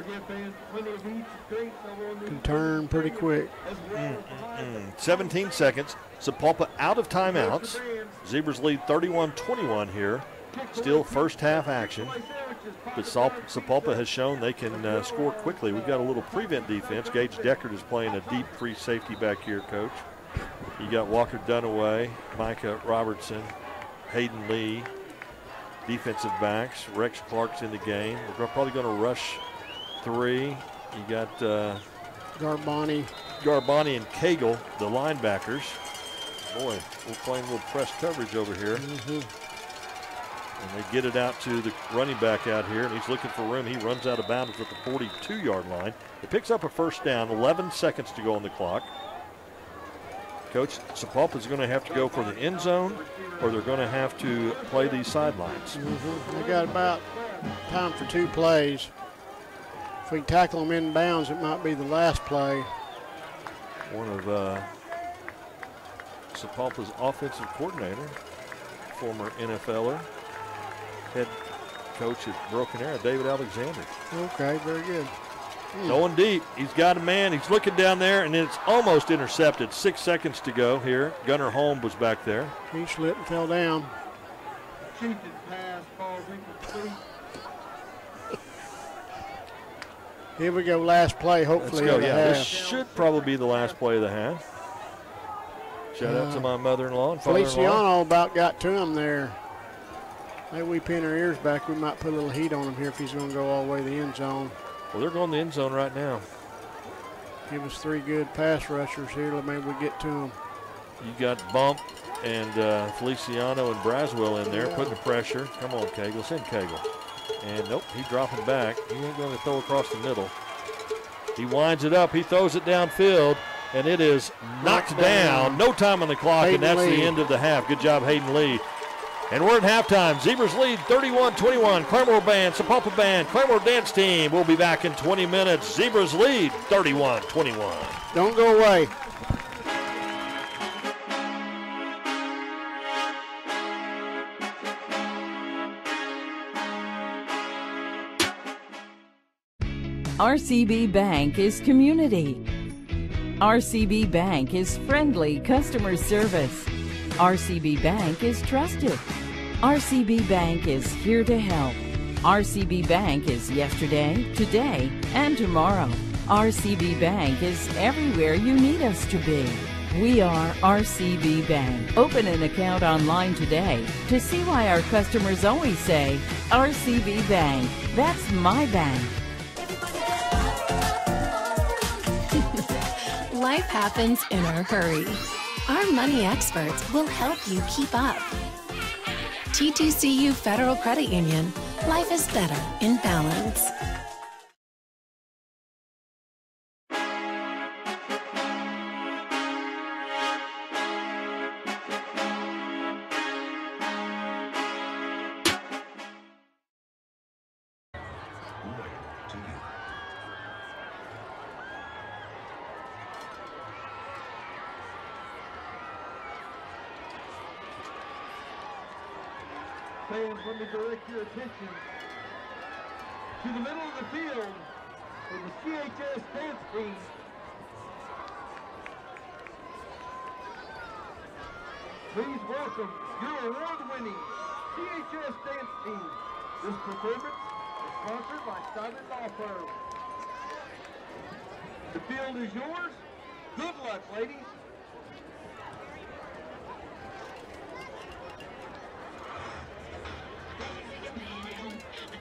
Can turn pretty quick. Mm, 17 seconds. Sapulpa out of timeouts. Zebras lead 31-21 here. Still first half action. But Sapulpa has shown they can uh, score quickly. We've got a little prevent defense. Gage Decker is playing a deep free safety back here, coach. You got Walker Dunaway, Micah Robertson, Hayden Lee, defensive backs. Rex Clark's in the game. We're probably going to rush three. You got uh, Garbani. Garbani and Cagle, the linebackers. Boy, we're playing a little press coverage over here. And they get it out to the running back out here, and he's looking for room. He runs out of bounds at the 42 yard line. It picks up a first down, 11 seconds to go on the clock. Coach Sapulpa is going to have to go for the end zone, or they're going to have to play these sidelines. hmm They got about time for two plays. If we tackle them in bounds, it might be the last play. One of uh, Sapulpa's offensive coordinator, former NFLer, head coach at Broken Arrow, David Alexander. Okay, very good. Hmm. Going deep. He's got a man. He's looking down there, and it's almost intercepted. Six seconds to go here. Gunnar Holm was back there. He slipped and fell down. Cheated pass, ball incomplete. Here we go, last play, Let's hopefully. go. of the Yeah, this should probably be the last play of the half. Shout out to my mother-in-law and Feliciano father-in-law. about got to him there. Maybe we pin our ears back. We might put a little heat on him here if he's going to go all the way to the end zone. Well, they're going to the end zone right now. Give us three good pass rushers here. Maybe we get to him. You got Bump and uh, Feliciano and Braswell in there putting the pressure. Come on, Cagle. Send Cagle. And nope, he's dropping back. He ain't going to throw across the middle. He winds it up. He throws it downfield, and it is knocked, Knocked down. down. No time on the clock, Hayden and that's Lee. the end of the half. Good job, Hayden Lee. And we're at halftime. Zebras lead 31-21. Claremore Band, Sapulpa Band, Claremore Dance Team. We'll be back in 20 minutes. Zebras lead 31-21. Don't go away. RCB Bank is community. RCB Bank is friendly customer service. RCB Bank is trusted. RCB Bank is here to help. RCB Bank is yesterday, today, and tomorrow. RCB Bank is everywhere you need us to be. We are RCB Bank. Open an account online today to see why our customers always say, RCB Bank, that's my bank. Life happens in a hurry. Our money experts will help you keep up. TTCU Federal Credit Union. Life is better in balance. Let me direct your attention to the middle of the field for the CHS dance team. Please welcome your award-winning CHS dance team. This performance is sponsored by Simon Law Firm. The field is yours. Good luck, ladies.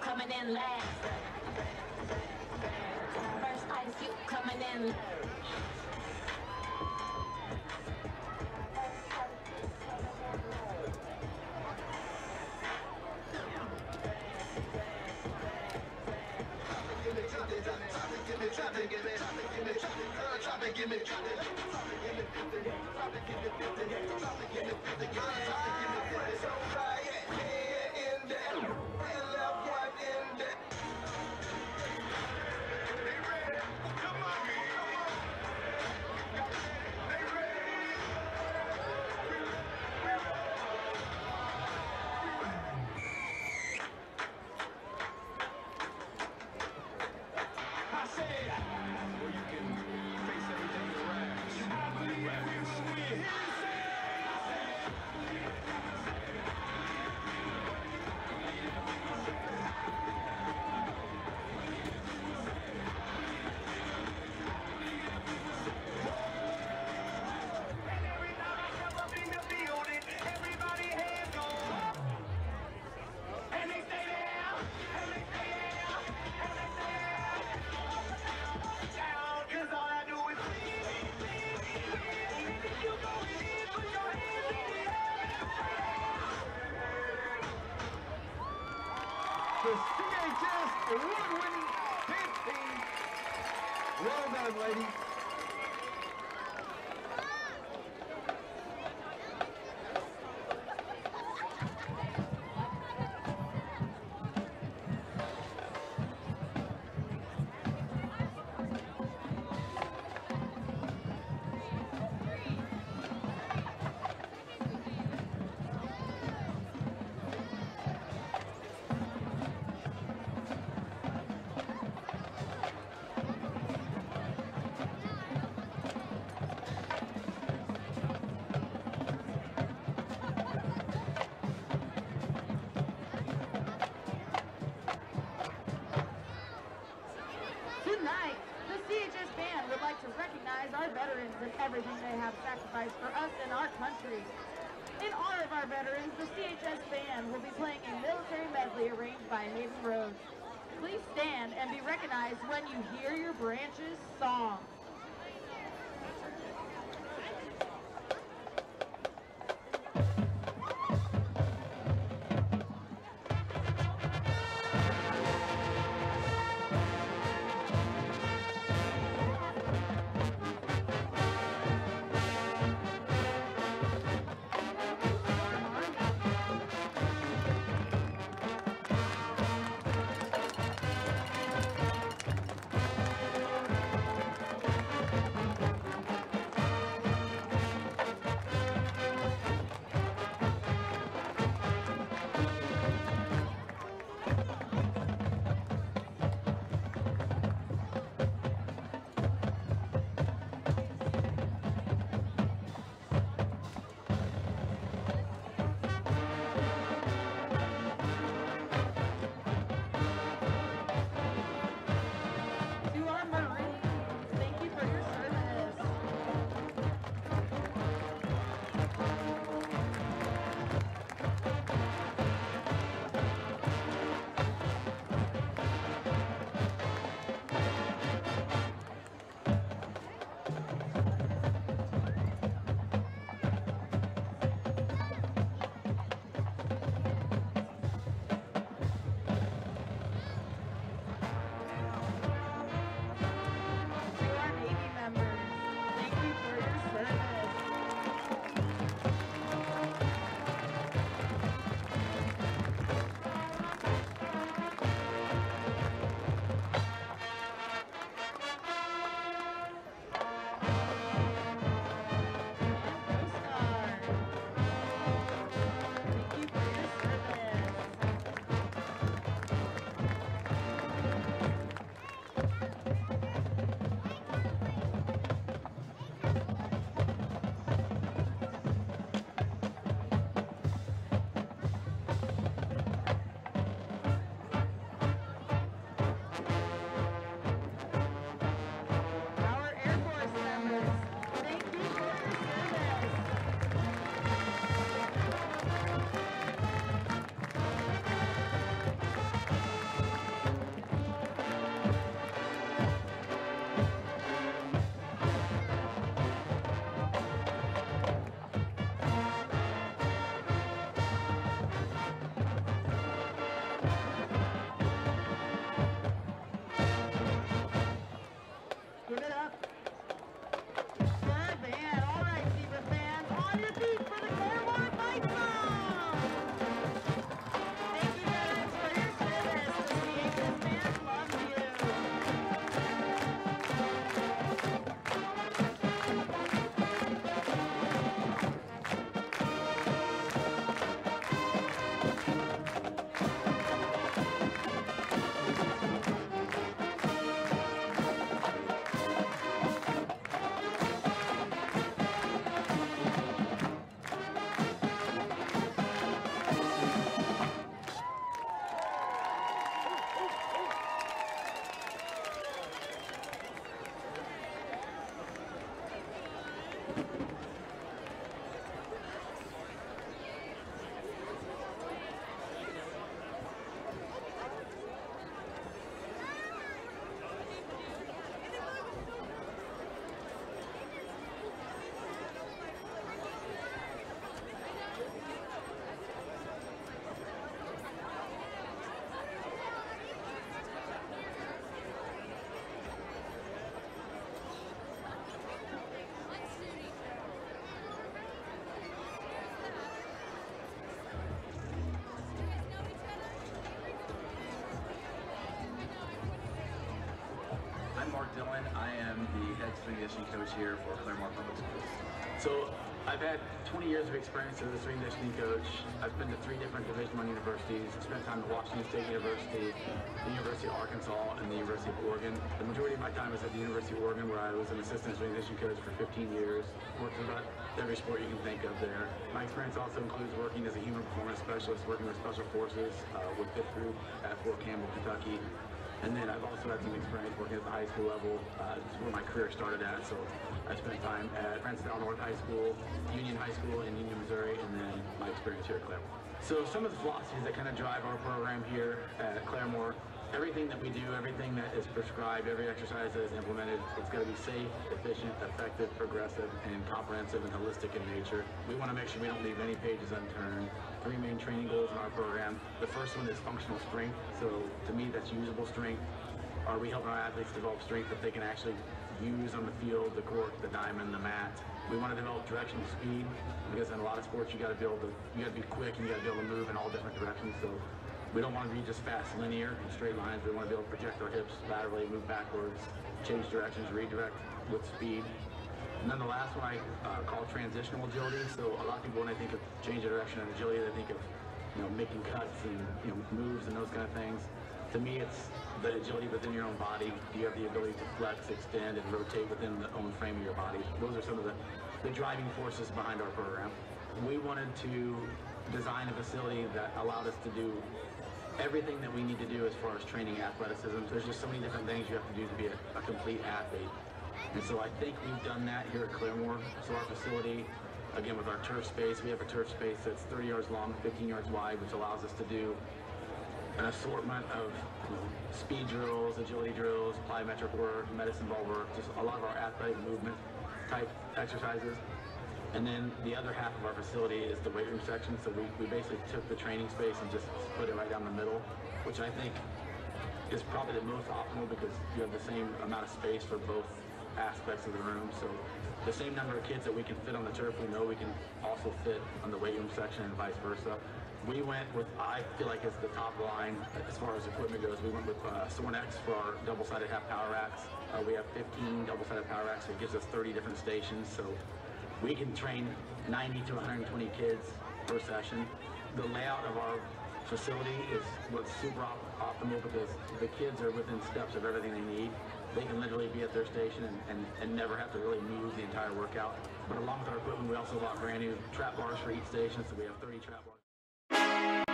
Coming in last. First place, you coming in. The Done, ladies. Military arranged by Hayden Rhodes. Please stand and be recognized when you hear your branch's song. Strength conditioning coach here for Claremore Public Schools. So I've had 20 years of experience as a and conditioning coach. I've been to three different Division One universities. Spent time at Washington State University, the University of Arkansas, and the University of Oregon. The majority of my time was at the University of Oregon, where I was an assistant and conditioning coach for 15 years. Worked about every sport you can think of there. My experience also includes working as a human performance specialist, working with special forces uh, with Fifth Group at Fort Campbell, Kentucky. And then I've also had some experience working at the high school level. Uh, this is where my career started at. So I spent time at Princeton North High School, Union High School in Union, Missouri, and then my experience here at Claremore. So some of the philosophies that kind of drive our program here at Claremore, everything that we do, everything that is prescribed, every exercise that is implemented, it's got to be safe, efficient, effective, progressive, and comprehensive and holistic in nature. We want to make sure we don't leave any pages unturned. Three main training goals in our program. The first one is functional strength. So to me, that's usable strength. Are we helping our athletes develop strength that they can actually use on the field, the court, the diamond, the mat? We want to develop directional speed because in a lot of sports you got to be able to you got to be quick and you got to be able to move in all different directions. So we don't want to be just fast, linear, and straight lines. We want to be able to project our hips laterally, move backwards, change directions, redirect with speed. And then the last one I uh, call transitional agility. So a lot of people, when they think of change of direction and agility, they think of you know making cuts and you know moves and those kind of things. To me, it's the agility within your own body. Do you have the ability to flex, extend, and rotate within the own frame of your body? Those are some of the, the driving forces behind our program. We wanted to design a facility that allowed us to do everything that we need to do as far as training athleticism. There's just so many different things you have to do to be a, a complete athlete. And so I think we've done that here at Claremore. So our facility, again with our turf space, we have a turf space that's 30 yards long, 15 yards wide, which allows us to do an assortment of you know, speed drills, agility drills, plyometric work, medicine ball work, just a lot of our athletic movement type exercises. And then the other half of our facility is the weight room section. So we, we basically took the training space and just split it right down the middle, which I think is probably the most optimal because you have the same amount of space for both aspects of the room. So the same number of kids that we can fit on the turf, we know we can also fit on the weight room section and vice versa. We went with, I feel like it's the top line as far as equipment goes. We went with uh, Sorinex for our double-sided half power racks. Uh, we have 15 double-sided power racks, so it gives us 30 different stations. So we can train 90 to 120 kids per session. The layout of our facility is what's super op optimal because the kids are within steps of everything they need. They can literally be at their station and, and, and never have to really move the entire workout. But along with our equipment, we also bought brand new trap bars for each station, so we have 30 trap bars.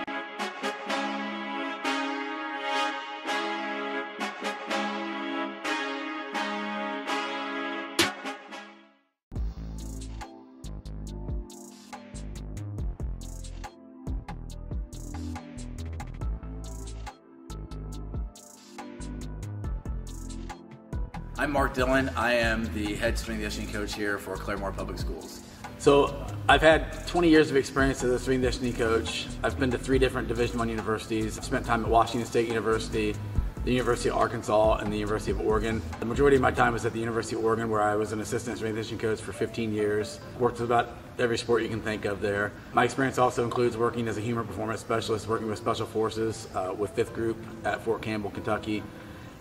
I'm Mark Dillon. I am the head strength and conditioning coach here for Claremore Public Schools. So I've had 20 years of experience as a strength and conditioning coach. I've been to three different Division One universities. I've spent time at Washington State University, the University of Arkansas, and the University of Oregon. The majority of my time was at the University of Oregon, where I was an assistant strength and conditioning coach for 15 years. Worked with about every sport you can think of there. My experience also includes working as a human performance specialist, working with special forces uh, with Fifth Group at Fort Campbell, Kentucky.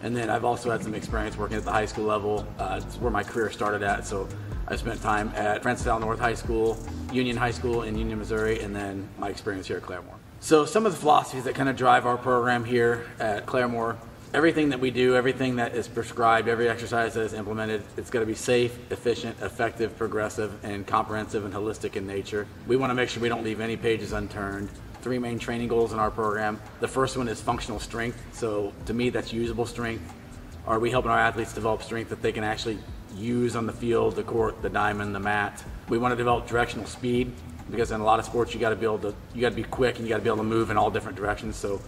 And then I've also had some experience working at the high school level. Uh, it's where my career started at. So I spent time at Princeton North High School, Union High School in Union, Missouri, and then my experience here at Claremore. So some of the philosophies that kind of drive our program here at Claremore, everything that we do, everything that is prescribed, every exercise that is implemented, it's got to be safe, efficient, effective, progressive, and comprehensive and holistic in nature. We want to make sure we don't leave any pages unturned three main training goals in our program. The first one is functional strength. So to me, that's usable strength. Are we helping our athletes develop strength that they can actually use on the field, the court, the diamond, the mat? We want to develop directional speed because in a lot of sports you got to be able to you got to be quick and you got to be able to move in all different directions. So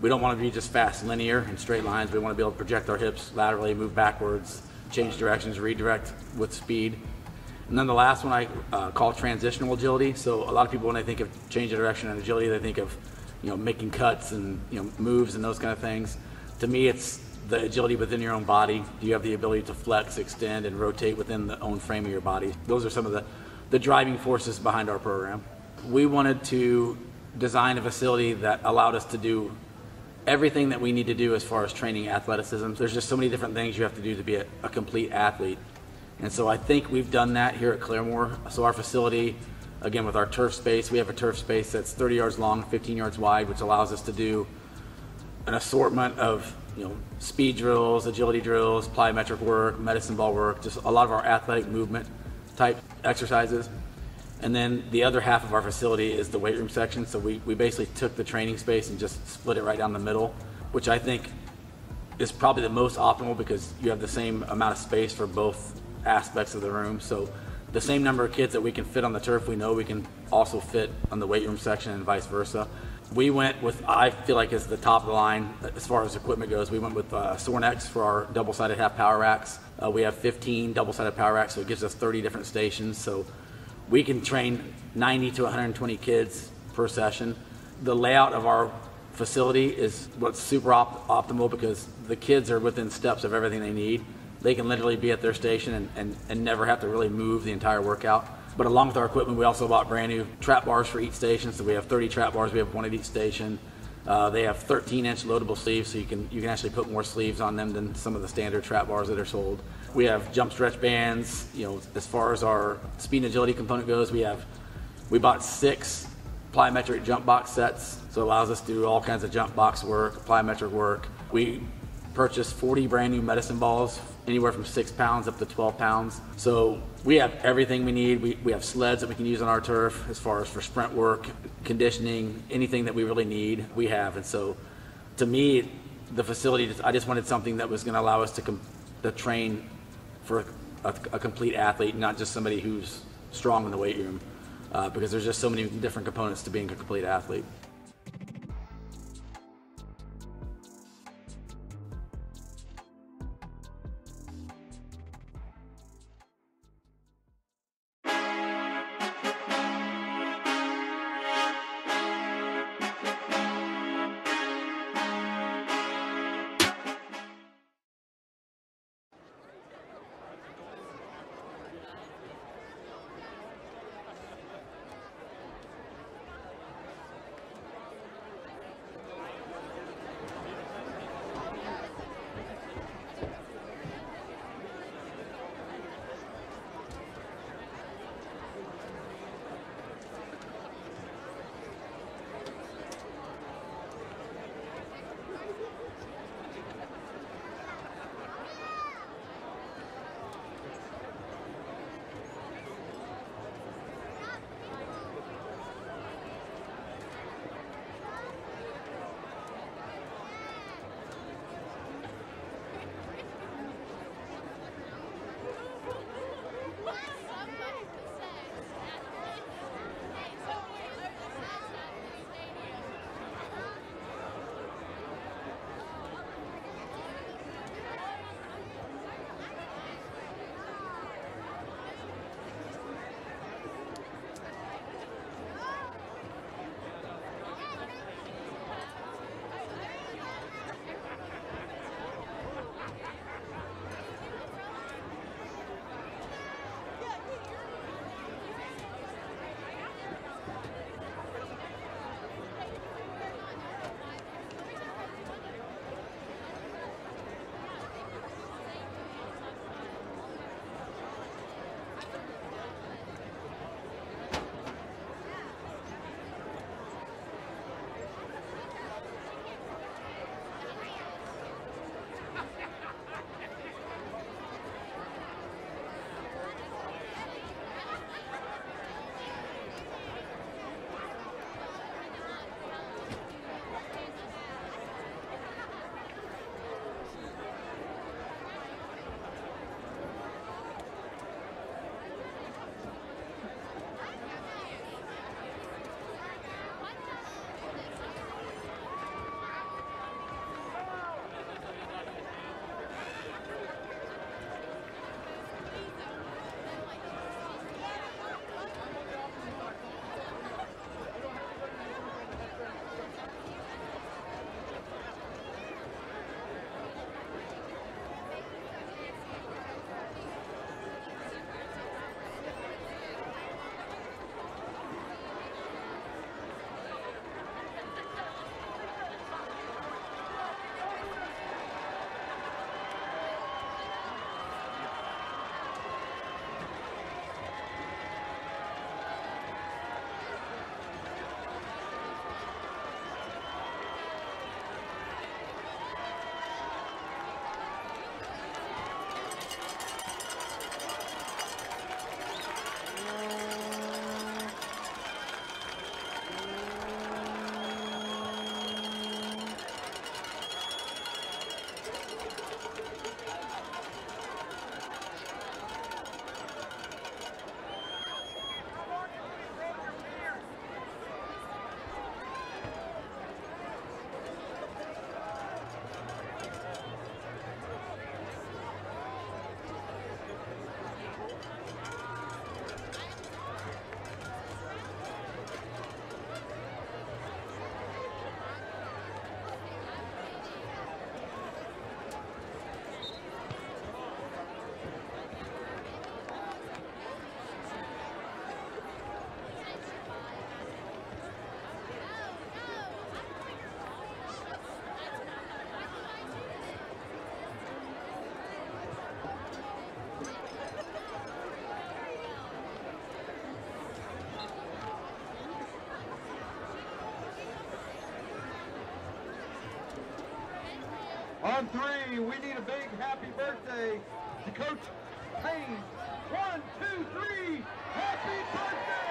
we don't want to be just fast, linear, and straight lines. We want to be able to project our hips laterally, move backwards, change directions, redirect with speed. And then the last one I uh, call transitional agility. So a lot of people, when they think of change of direction and agility, they think of, you know, making cuts and you know moves and those kind of things. To me, it's the agility within your own body. Do you have the ability to flex, extend, and rotate within the own frame of your body? Those are some of the, the driving forces behind our program. We wanted to design a facility that allowed us to do everything that we need to do as far as training athleticism. There's just so many different things you have to do to be a, a complete athlete. And so I think we've done that here at Claremore. So our facility, again with our turf space, we have a turf space that's 30 yards long, 15 yards wide, which allows us to do an assortment of you know speed drills, agility drills, plyometric work, medicine ball work, just a lot of our athletic movement type exercises. And then the other half of our facility is the weight room section. So we, we basically took the training space and just split it right down the middle, which I think is probably the most optimal because you have the same amount of space for both aspects of the room. So the same number of kids that we can fit on the turf, we know we can also fit on the weight room section and vice versa. We went with, I feel like is the top of the line as far as equipment goes. We went with uh, Sorinex for our double-sided half power racks. Uh, we have 15 double-sided power racks, so it gives us 30 different stations. So we can train 90 to 120 kids per session. The layout of our facility is what's super op- optimal because the kids are within steps of everything they need. They can literally be at their station and, and, and never have to really move the entire workout. But along with our equipment, we also bought brand new trap bars for each station. So we have 30 trap bars. We have one at each station. Uh, they have 13 inch loadable sleeves, so you can you can actually put more sleeves on them than some of the standard trap bars that are sold. We have jump stretch bands. You know, as far as our speed and agility component goes, we have we bought six plyometric jump box sets, so it allows us to do all kinds of jump box work, plyometric work. We purchased 40 brand new medicine balls, anywhere from six pounds up to 12 pounds. So we have everything we need. We, we have sleds that we can use on our turf as far as for sprint work, conditioning, anything that we really need, we have. And so to me, the facility, I just wanted something that was going to allow us to, com- to train for a, a complete athlete, not just somebody who's strong in the weight room, uh, because there's just so many different components to being a complete athlete. On three, we need a big happy birthday to Coach Haynes. One, two, three, happy birthday!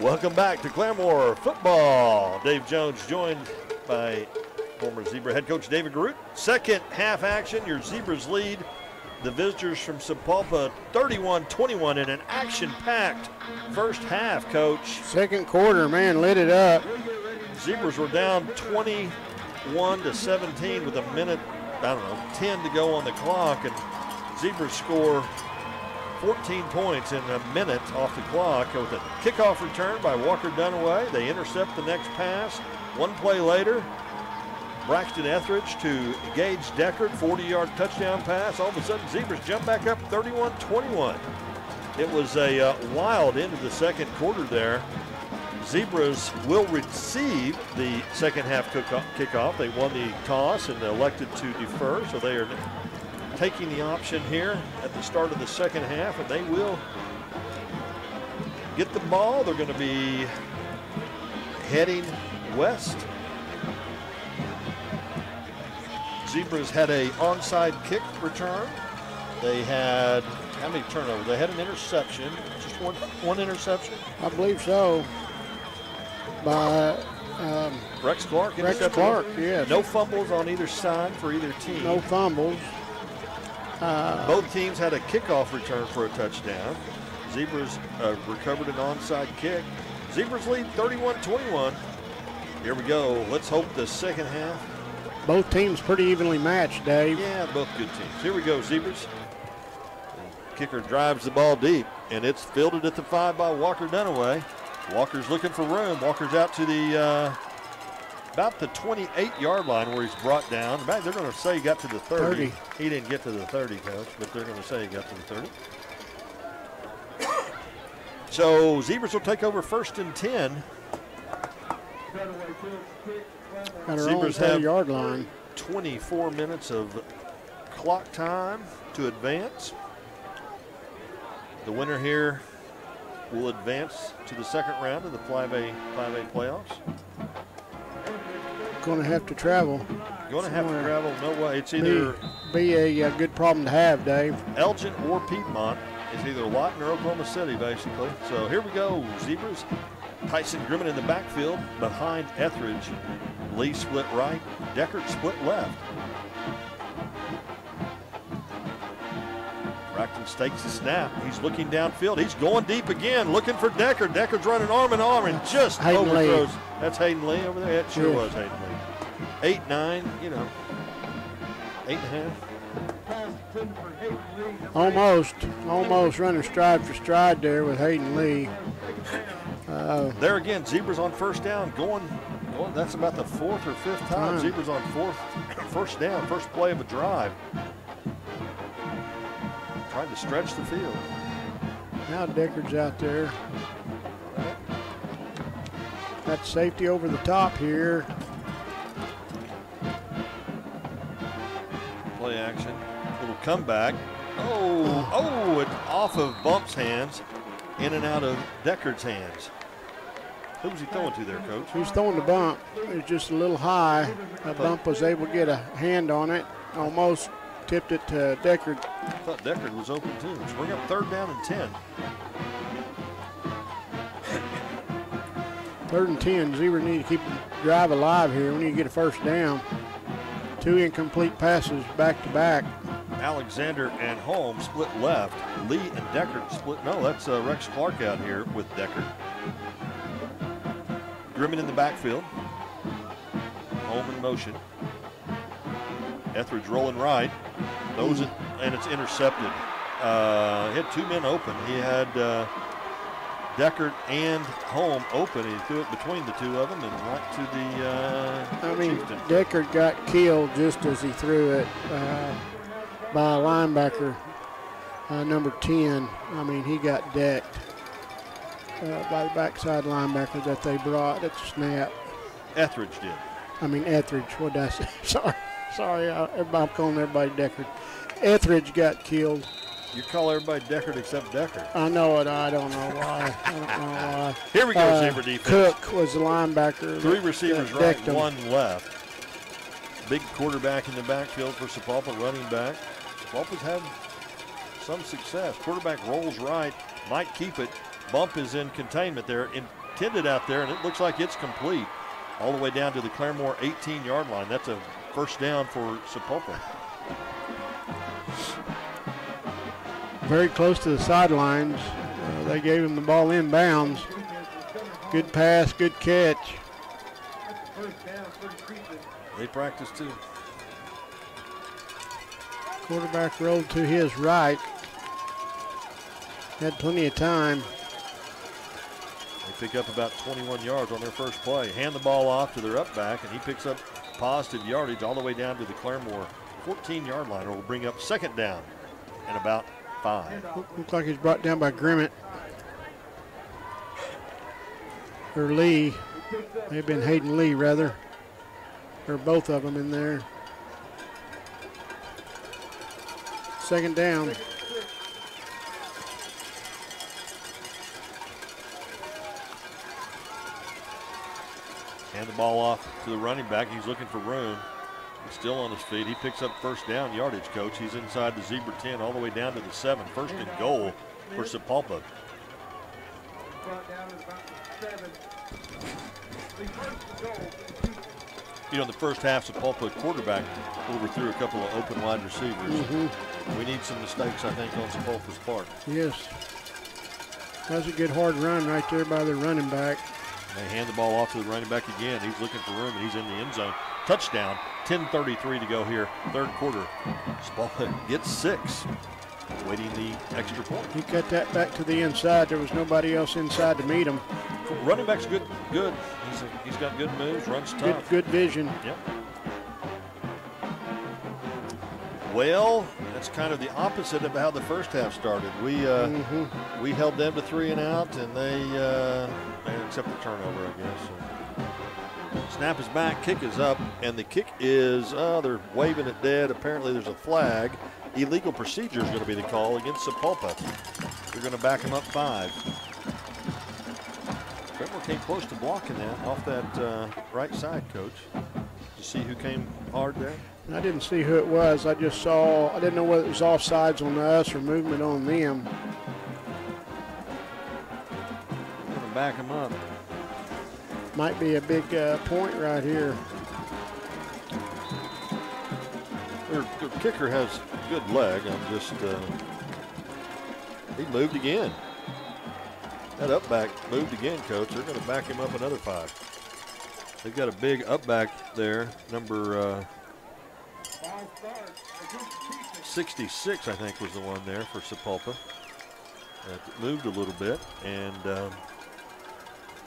Welcome back to Claremore football. Dave Jones joined by former Zebra head coach David Groot. Second half action, your Zebras lead. The visitors from Sapulpa 31-21 in an action-packed first half, coach. Second quarter, man, lit it up. Zebras were down 21 to 17 with a minute, I don't know, 10 to go on the clock, and Zebras score 14 points in a minute off the clock with a kickoff return by Walker Dunaway. They intercept the next pass. One play later, Braxton Etheridge to Gage Deckard, 40-yard touchdown pass. All of a sudden, Zebras jump back up 31-21. It was a uh, wild end of the second quarter there. Zebras will receive the second half kickoff- kickoff. They won the toss and elected to defer, so they are taking the option here at the start of the second half, and they will get the ball. They're going to be heading west. Zebras had a onside kick return. They had how many turnovers? They had an interception, just one one interception. I believe so. By um, Rex Clark Rex. Clark, yes. No fumbles on either side for either team. no fumbles. Uh, Both teams had a kickoff return for a touchdown. Zebras uh, recovered an onside kick. Zebras lead 31-21. Here we go. Let's hope the second half. both teams pretty evenly matched, Dave. Yeah, both good teams. Here we go, Zebras. Kicker drives the ball deep, and it's fielded at the five by Walker Dunaway. Walker's looking for room. Walker's out to the uh, about the 28-yard line where he's brought down. They're going to say he got to the 30. 30. He didn't get to the 30, coach, but they're going to say he got to the 30. So Zebras will take over first and 10. Got her Zebras have 30-yard line. 24 minutes of clock time to advance. The winner here will advance to the second round of the 5A 5A playoffs. Going to have to travel. Going to have to travel. No way. It's either be a, uh good problem to have, Dave. Elgin or Piedmont. It's either Lawton or Oklahoma City, basically. So here we go. Zebras Tyson Grimmett in the backfield behind Etheridge. Lee split right, Deckard split left. Braxton stakes the snap. He's looking downfield. He's going deep again, looking for Decker. Decker's running arm in arm and just Hayden Lee. overthrows. That's Hayden Lee over there. It sure Yeah. was Hayden Lee. Eight, nine, you know, eight and a half. Almost, almost running stride for stride there with Hayden Lee. Uh, There again, Zebras on first down, going, going. That's about the fourth or fifth time Time. Zebras on fourth, first down, first play of a drive. Trying to stretch the field. now Deckard's out there. Got safety over the top here. Play action, little comeback. Oh, oh, it's off of Bump's hands, in and out of Deckard's hands. Who was he throwing to there, Coach? He's throwing the bump. It was just a little high. The bump was able to get a hand on it. Almost tipped it to Deckard. I thought Deckard was open too. So bring up third down and ten. Third and 10. Zebra need to keep the drive alive here. We need to get a first down. Two incomplete passes back to back. Alexander and Holmes split left. Lee and Deckard split. No, that's uh, Rex Clark out here with Deckard. Grimmett in the backfield. Holm in motion. Etheridge rolling right. Those it, and it's intercepted. Uh, he had two men open. He had uh, Deckard and Holm open. He threw it between the two of them and right to the. Uh, I mean, Chieftain. Deckard got killed just as he threw it uh, by a linebacker, uh, number 10. I mean, he got decked uh, by the backside linebacker that they brought at the snap. Etheridge did. I mean, Etheridge. What did I say? Sorry. Sorry. Uh, everybody, I'm calling everybody Deckard. Etheridge got killed. You call everybody Deckard except Deckard. I know it. I don't know why. I don't know why. Here we go, Uh, defense. Cook was the linebacker. Three receivers right, him. one left. Big quarterback in the backfield for Sapulpa, running back. Sapulpa's had some success. Quarterback rolls right, might keep it. Bump is in containment there, intended out there, and it looks like it's complete. All the way down to the Claremore 18 yard line. That's a first down for Sapulpa. very close to the sidelines. Uh, they gave him the ball inbounds. Good pass, good catch. They practice too. Quarterback rolled to his right. Had plenty of time. They pick up about 21 yards on their first play. Hand the ball off to their up back, and he picks up positive yardage all the way down to the Claremore 14 yard line. It will bring up second down and about five. Looked like he's brought down by Grimmett. Or Lee. Have been Hayden Lee, rather. Or both of them in there. Second down. Hand the ball off to the running back. He's looking for room. He's still on his feet. He picks up first down yardage, coach. He's inside the zebra 10 all the way down to the seven. First and goal for Sapulpa. You know, in the first half, Sapulpa quarterback overthrew a couple of open wide receivers. Mhm. We need some mistakes, I think, on Sapulpa's part. Yes. That's a good hard run right there by the running back. They hand the ball off to the running back again. He's looking for room, and he's in the end zone. Touchdown. 10:33 to go here, third quarter. Spalding gets six, waiting the extra point. He cut that back to the inside. There was nobody else inside to meet him. Running back's good. Good. He's, he's got good moves. Runs Good, tough. good vision. Yep. Well, that's kind of the opposite of how the first half started. We uh, Mhm. we held them to three and out, and they uh, and except the turnover, I guess. So. Snap is back, kick is up, and the kick is uh, they're waving it dead. Apparently, there's a flag. Illegal procedure is going to be the call against Sapulpa. They're going to back him up five. Trevor came close to blocking that off that uh, right side, coach. Did you see who came hard there? I didn't see who it was. I just saw, I didn't know whether it was offsides on us or movement on them. Going to back him up. Might be a big uh, point right here. Their, their kicker has good leg. I'm just, uh, he moved again. That up back moved again, coach. They're going to back him up another five. They've got a big up back there, number uh, 66, I think, was the one there for Sapulpa. That moved a little bit, and um,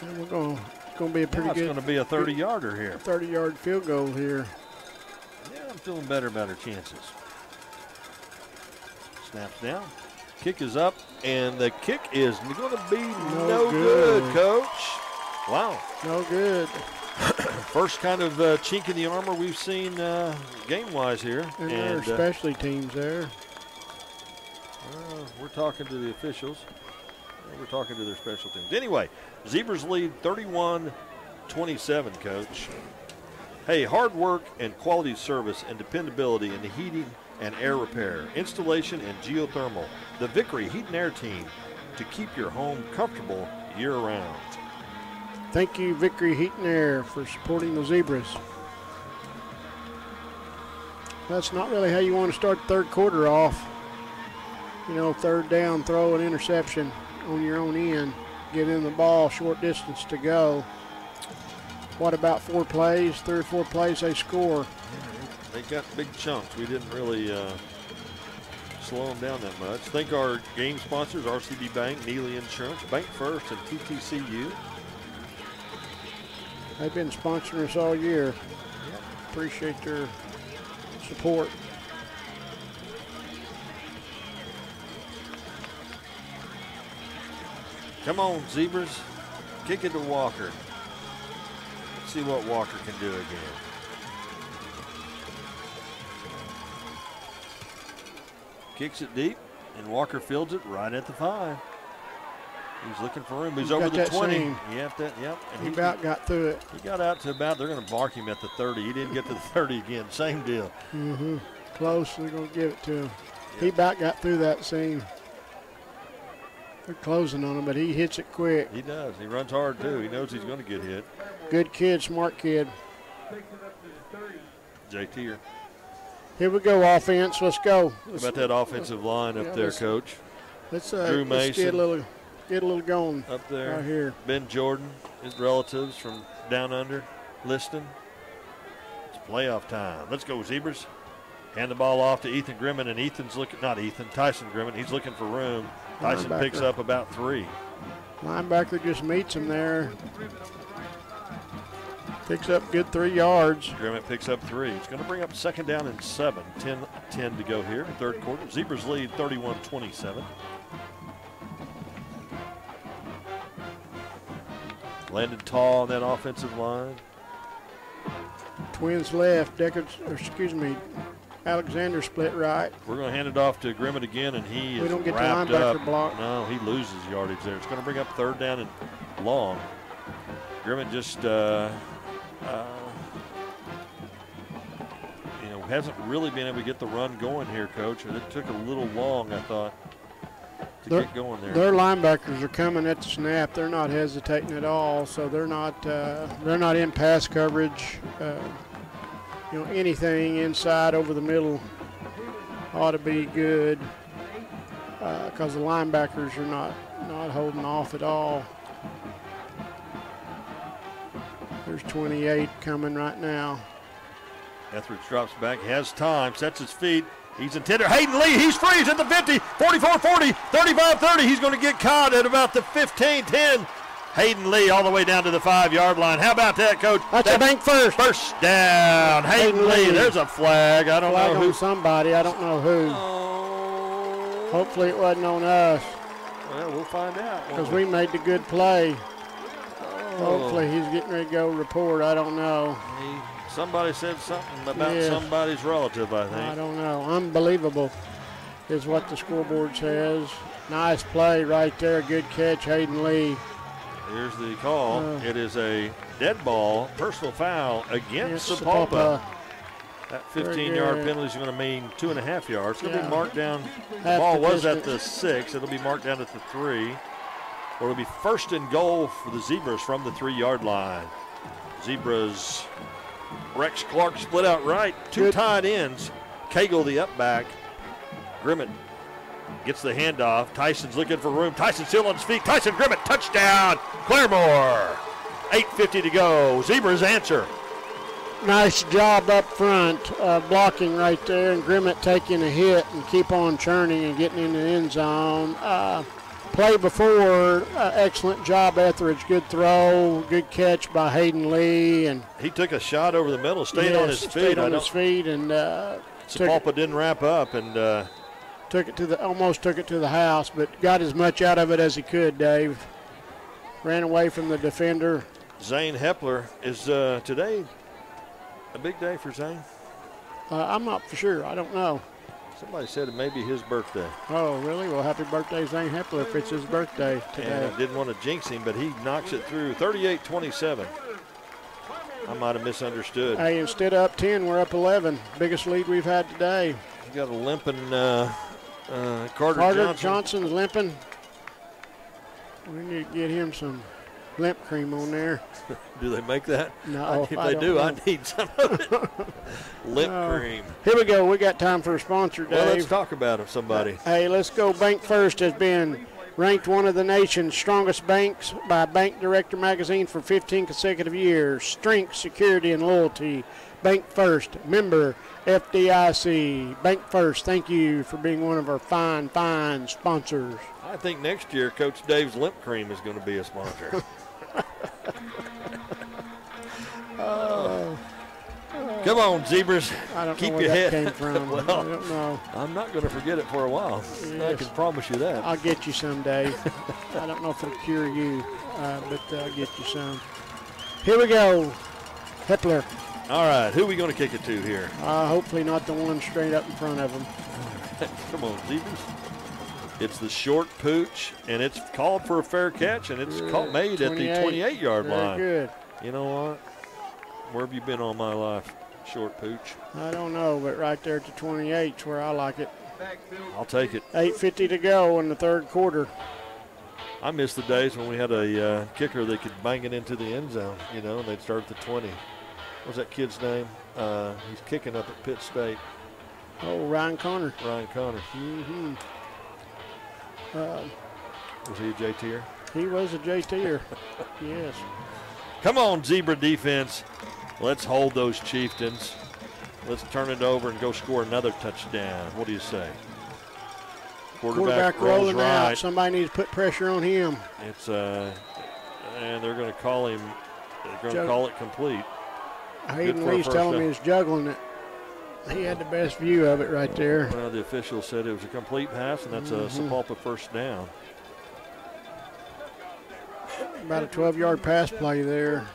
And we're going. It's going to be a pretty it's good. going to be a 30 yarder here. 30 yard field goal here. Yeah, I'm feeling better about our chances. Snaps down. Kick is up, and the kick is going to be no, good. good. coach. Wow. No good. First kind of uh, chink in the armor we've seen uh, game wise here. And, their uh, specialty teams there. uh, we're talking to the officials. We're talking to their special teams. Anyway, Zebras lead 31 27, coach. Hey, hard work and quality service and dependability in the heating and air repair, installation and geothermal. The Vickery Heat and Air Team to keep your home comfortable year round. Thank you, Victory Heat and Air, for supporting the Zebras. That's not really how you want to start the third quarter off. You know, third down, throw an interception on your own end, get in the ball, short distance to go. What about four plays, three or four plays, they score. They got big chunks. We didn't really uh, slow them down that much. Thank our game sponsors, RCB Bank, Neely Insurance, Bank First, and TTCU. They've been sponsoring us all year. Appreciate their support. Come on, Zebras. Kick it to Walker. Let's see what Walker can do again. Kicks it deep, and Walker fields it right at the five. He's looking for room. He's, He's over the that 20. seam. Yep, that, yep. And He about got through it. He got out to about, they're going to bark him at the 30. He didn't get to the 30 again. Same deal. hmm Close. They're going to give it to him. He about got through that seam. They're closing on him, but he hits it quick. He does. He runs hard, too. He knows he's going to get hit. Good kid, smart kid. JT. Here we go, offense. Let's go. How about that offensive line up Yeah, there, let's- Coach? Let's, uh, Drew let's get a Mason. little, get a little going up there. right here. Ben Jordan, his relatives from down under, listening. It's playoff time. Let's go, Zebras. Hand the ball off to Ethan Grimmett, and Ethan's looking, not Ethan, Tyson Grimmett. He's looking for room. Tyson picks up about three. Linebacker just meets him there. Picks up good three yards. Grimmett picks up three. It's going to bring up second down and seven. 10, 10 to go here, third quarter. Zebras lead 31 27. Landed tall on that offensive line. Twins left. Deckard, or excuse me, Alexander split right. We're going to hand it off to Grimmett again, and he We is don't get the wrapped linebacker up. block. No, he loses yardage there. It's going to bring up third down and long. Grimmett just, uh, uh, you know, hasn't really been able to get the run going here, Coach. It took a little long, I thought, to Their- get going there. Their linebackers are coming at the snap. They're not hesitating at all. So they're not uh, they're not in pass coverage. Uh, you know anything inside over the middle ought to be good because the linebackers are not not holding off at all. There's 28 coming right now. Etheridge drops back, has time, sets his feet. He's intended. Hayden Lee, he's free. He's at the 50, 44 40, 35 30. He's going to get caught at about the 15 10. Hayden Lee all the way down to the five yard line. How about that, coach? That's a bank first. First down. Hayden, Hayden Lee. Lee. There's a flag. I don't Flag know on who. somebody. I don't know who. Oh. Hopefully it wasn't on us Well, we'll find out. because we made the good play. Oh. Hopefully he's getting ready to go report. I don't know. He, somebody said something about Yeah. somebody's relative, I think. I don't know. Unbelievable is what the scoreboard says. Nice play right there. Good catch, Hayden Lee. Here's the call. Uh. it is a dead ball, personal foul against. Sapulpa. That 15 yard penalty is going to mean two and a half yards. It's going to Yeah. be marked down. The ball the was at the six. It'll be marked down at the three. Well, it'll be first and goal for the Zebras from the three yard line. Zebras, Rex Clark split out right. Two Good. tight ends. Cagle, the up back. Grimmett gets the handoff. Tyson's looking for room. Tyson still on his feet. Tyson Grimmett, touchdown. Claremore. 8.50 to go. Zebras answer. Nice job up front, uh, blocking right there, and Grimmett taking a hit and keep on churning and getting in the end zone. Uh, play before, uh, excellent job, Etheridge. Good throw, good catch by Hayden Lee, and He took a shot over the middle, stayed on his feet. I on his feet, and uh, took, Sapulpa didn't wrap up, and uh, took it to the almost took it to the house, but got as much out of it as he could. Dave ran away from the defender. Zane Hepler is uh, today a big day for Zane. Uh, I'm not for sure. I don't know. Somebody said it may be his birthday. Oh, really? Well, happy birthday, Zane Hepler, if it's his birthday today. And I didn't want to jinx him, but he knocks it through 38 27. I might have misunderstood. Hey, instead of up 10, we're up 11. Biggest lead we've had today. You got a limping uh, uh, Carter, Carter Johnson. Johnson's limping. We need to get him some limp cream on there. Do they make that? No, if I they do, I need some of it. Lip No. cream. Here we go. We got time for a sponsor, Dave. Well, let's talk about it, somebody. Uh, hey, let's go. Bank First has been ranked one of the nation's strongest banks by Bank Director magazine for 15 consecutive years. Strength, security, and loyalty. Bank First, member FDIC. Bank First, thank you for being one of our fine, fine sponsors. I think next year, Coach Dave's lip cream is going to be a sponsor. Oh, Come on, zebras. I don't know Keep where your that head. came from. well, I don't know. I'm not going to forget it for a while. I can promise you that. I'll get you some, Dave. I don't know if it'll cure you, uh, but I'll get you some. Here we go. Hepler. All right, who are we going to kick it to here? Uh, hopefully not the one straight up in front of him. Come on, zebras. It's the short pooch, and it's called for a fair catch, and it's caught, made at the 28. 28-yard Very line. good. You know what? Where have you been all my life, short pooch? I don't know, but right there at the 28 is where I like it. I'll take it. 8.50 to go in the third quarter. I miss the days when we had a uh, kicker that could bang it into the end zone, you know, and they'd start at the 20. What was that kid's name? Uh, he's kicking up at Pitt State. Oh, Ryan Connor. Ryan Connor. Mm-hmm. Uh, Was he a JTer? he was a JTer. yes. Come on, Zebra defense. Let's hold those Chieftains. Let's turn it over and go score another touchdown. What do you say? Quarterback, rolls rolling right. out. Somebody needs to put pressure on him. It's uh, and they're going to call him. They're going to call it complete. Hayden Lee's telling down. me he's juggling it. He had the best view of it right there. Well, the official said it was a complete pass, and that's Mhm. a Sapulpa first down. About a 12 yard pass play there.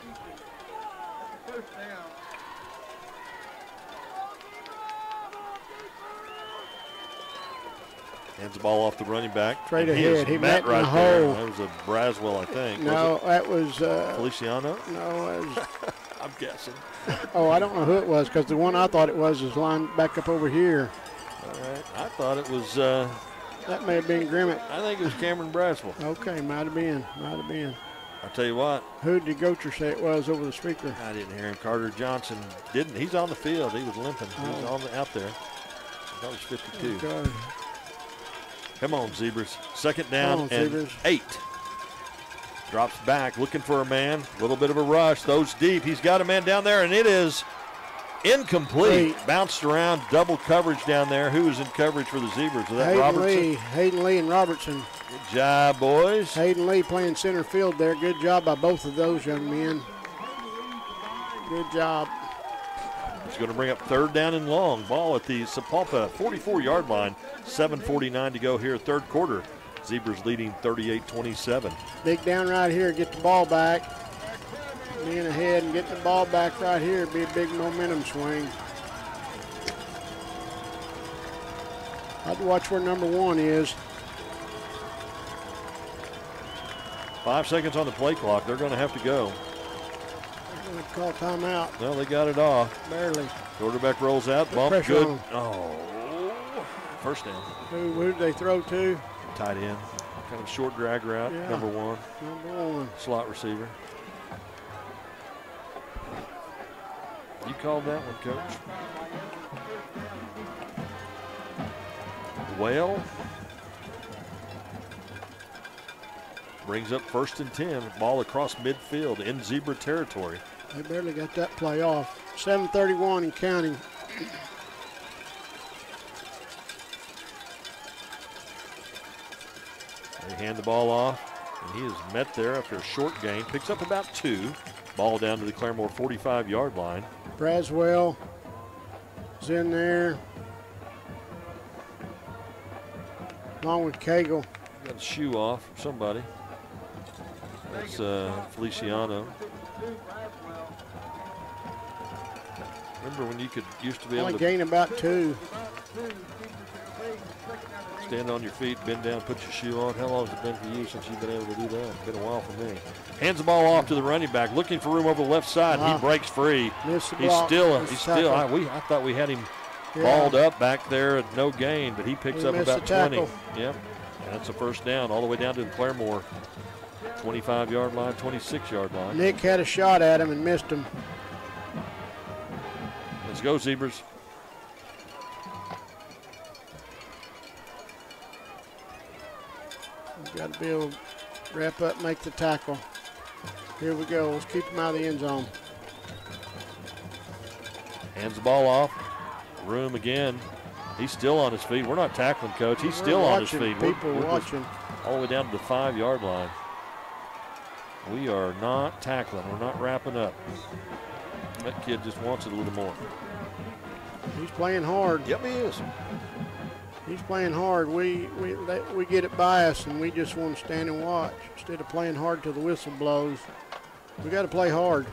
Hands the ball off the running back. Straight And he is ahead. He met met right the there. hole. That was a Braswell, I think. No, Was that was. it Uh, Feliciano? no, it was. I'm guessing. Oh, I don't know who it was because the one I thought it was is lined back up over here. All right. I thought it was. Uh, That may have been Grimmett. I think it was Cameron Braswell. Okay, might have been. Might have been. I'll tell you what. Who did Gocher say it was over the speaker? I didn't hear him. Carter Johnson didn't. He's on the field. He was limping. He was Oh. on the, out there. That was 52. Okay. Come on, Zebras. Second down on, and Zebras. eight. Drops back, looking for a man. A little bit of a rush. Those deep. He's got a man down there, and it is incomplete. Bounced around, double coverage down there. Who is in coverage for the Zebras? Is that Hayden Robertson? Lee. Hayden Lee and Robertson. Good job, boys. Hayden Lee playing center field there. Good job by both of those young men. Good job. He's going to bring up third down and long. Ball at the Sapulpa 44 yard line. 7.49 to go here, third quarter. Zebras leading 38 27. Big down right here. Get the ball back. Being ahead and getting the ball back right here be a big momentum swing. I'd watch where number one is. Five seconds on the play clock. They're going to have to go. I'm going to call timeout. Well, they got it off. Barely. Quarterback rolls out. Bump. Good. on. Oh. First down. Who, who did they throw to? Tight end. Kind of short drag route, Yeah. number one. Number one. Slot receiver. You called that one, coach. Well, brings up first and 10. Ball across midfield in zebra territory. They barely got that play off. 7:31 and counting. They hand the ball off, and he is met there after a short gain. Picks up about two. Ball down to the Claremore 45 yard line. Braswell is in there. Along with Cagle. Got a shoe off somebody. That's uh, Feliciano. Remember when you could used to be able to gain about two. stand on your feet, bend down, put your shoe on? How long has it been for you since you've been able to do that? It's Been a while for me. Hands the ball off to the running back, looking for room over the left side. Wow. He ah. breaks free. He's still, he's the still. I, we, I thought we had him Yeah. balled up back there at no gain, but he picks He up about 20. tackle. Yep. And that's a first down all the way down to the Claremore 25 yard line, 26 yard line. Nick had a shot at him and missed him. Let's go, Zebras. We've got to be able to wrap up, make the tackle. Here we go. Let's keep him out of the end zone. Hands the ball off. Room again. He's still on his feet. We're not tackling, coach. He's We're still on his feet. We're- people we're watching. all the way down to the five yard line. We are not tackling. We're not wrapping up. That kid just wants it a little more. He's playing hard. Yep, he is. He's playing hard. We we let- we get it by us, and we just want to stand and watch instead of playing hard till the whistle blows. We got to play hard.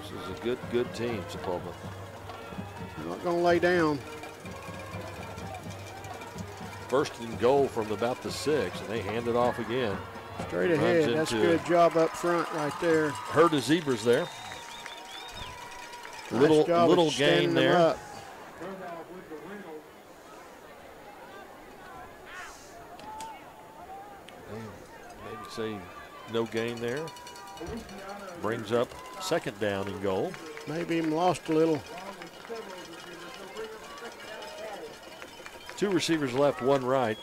This is a good, good team, Sepulveda. We're not going to lay down. First and goal from about the six, and they hand it off again. Straight ahead. That's a good job up front right there. Herd of zebras there. Nice little little gain there. Maybe say no gain there. Brings up second down and goal. Maybe even lost a little. Two receivers left, one right.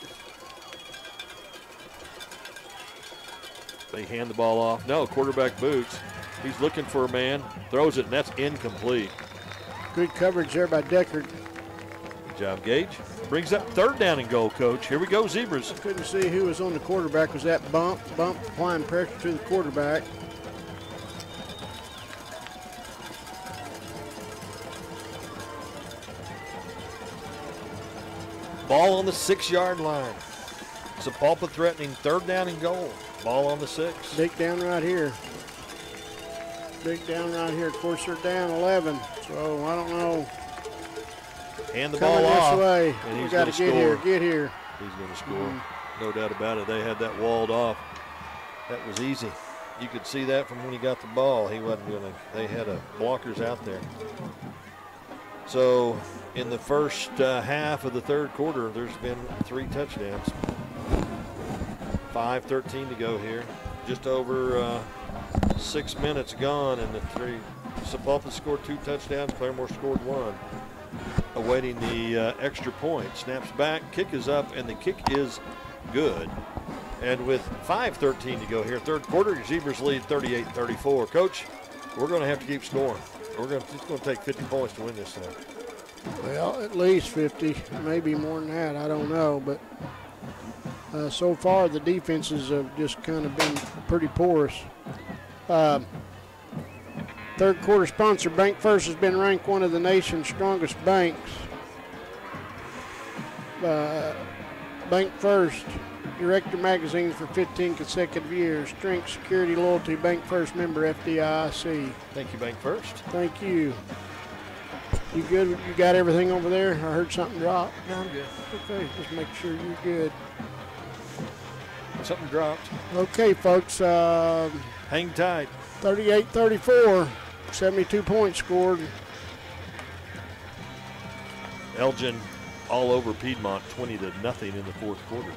They hand the ball off. No, quarterback boots. He's looking for a man, throws it, and that's incomplete. Good coverage there by Deckard. Good job, Gage. Brings up third down and goal, coach. Here we go, Zebras. Couldn't see who was on the quarterback. Was that bump? Bump applying pressure to the quarterback. Ball on the six yard line. It's a Sapulpa threatening third down and goal. Ball on the six. Big down right here. Big down right here. Of course, they're down 11, so I don't know. Hand the Coming ball this off. way. And We he's got to get here. Get here. He's going to score. Mm-hmm. No doubt about it. They had that walled off. That was easy. You could see that from when he got the ball. He wasn't going to. They had a blockers out there. So in the first uh, half of the third quarter, there's been three touchdowns. 5:13 to go here. Just over uh, six minutes gone, in the three. Sapulpa scored two touchdowns. Claremore scored one. Awaiting the uh, extra point. Snaps back. Kick is up, and the kick is good. And with 5:13 to go here, third quarter, Zebras lead 38-34. Coach, we're going to have to keep scoring. We're going to. It's going to take 50 points to win this thing. Well, at least 50, maybe more than that. I don't know, but uh, so far the defenses have just kind of been pretty porous. Um, third quarter sponsor Bank First has been ranked one of the nation's strongest banks. Uh, Bank First, Director Magazine for 15 consecutive years. Strength, security, loyalty. Bank First member FDIC. Thank you, Bank First. Thank you. You good? You got everything over there? I heard something drop. No, I'm good. Okay, just make sure you're good. Something dropped. Okay, folks. Um, Hang tight. 38 34, 72 points scored. Elgin all over Piedmont, 20 to nothing in the fourth quarter.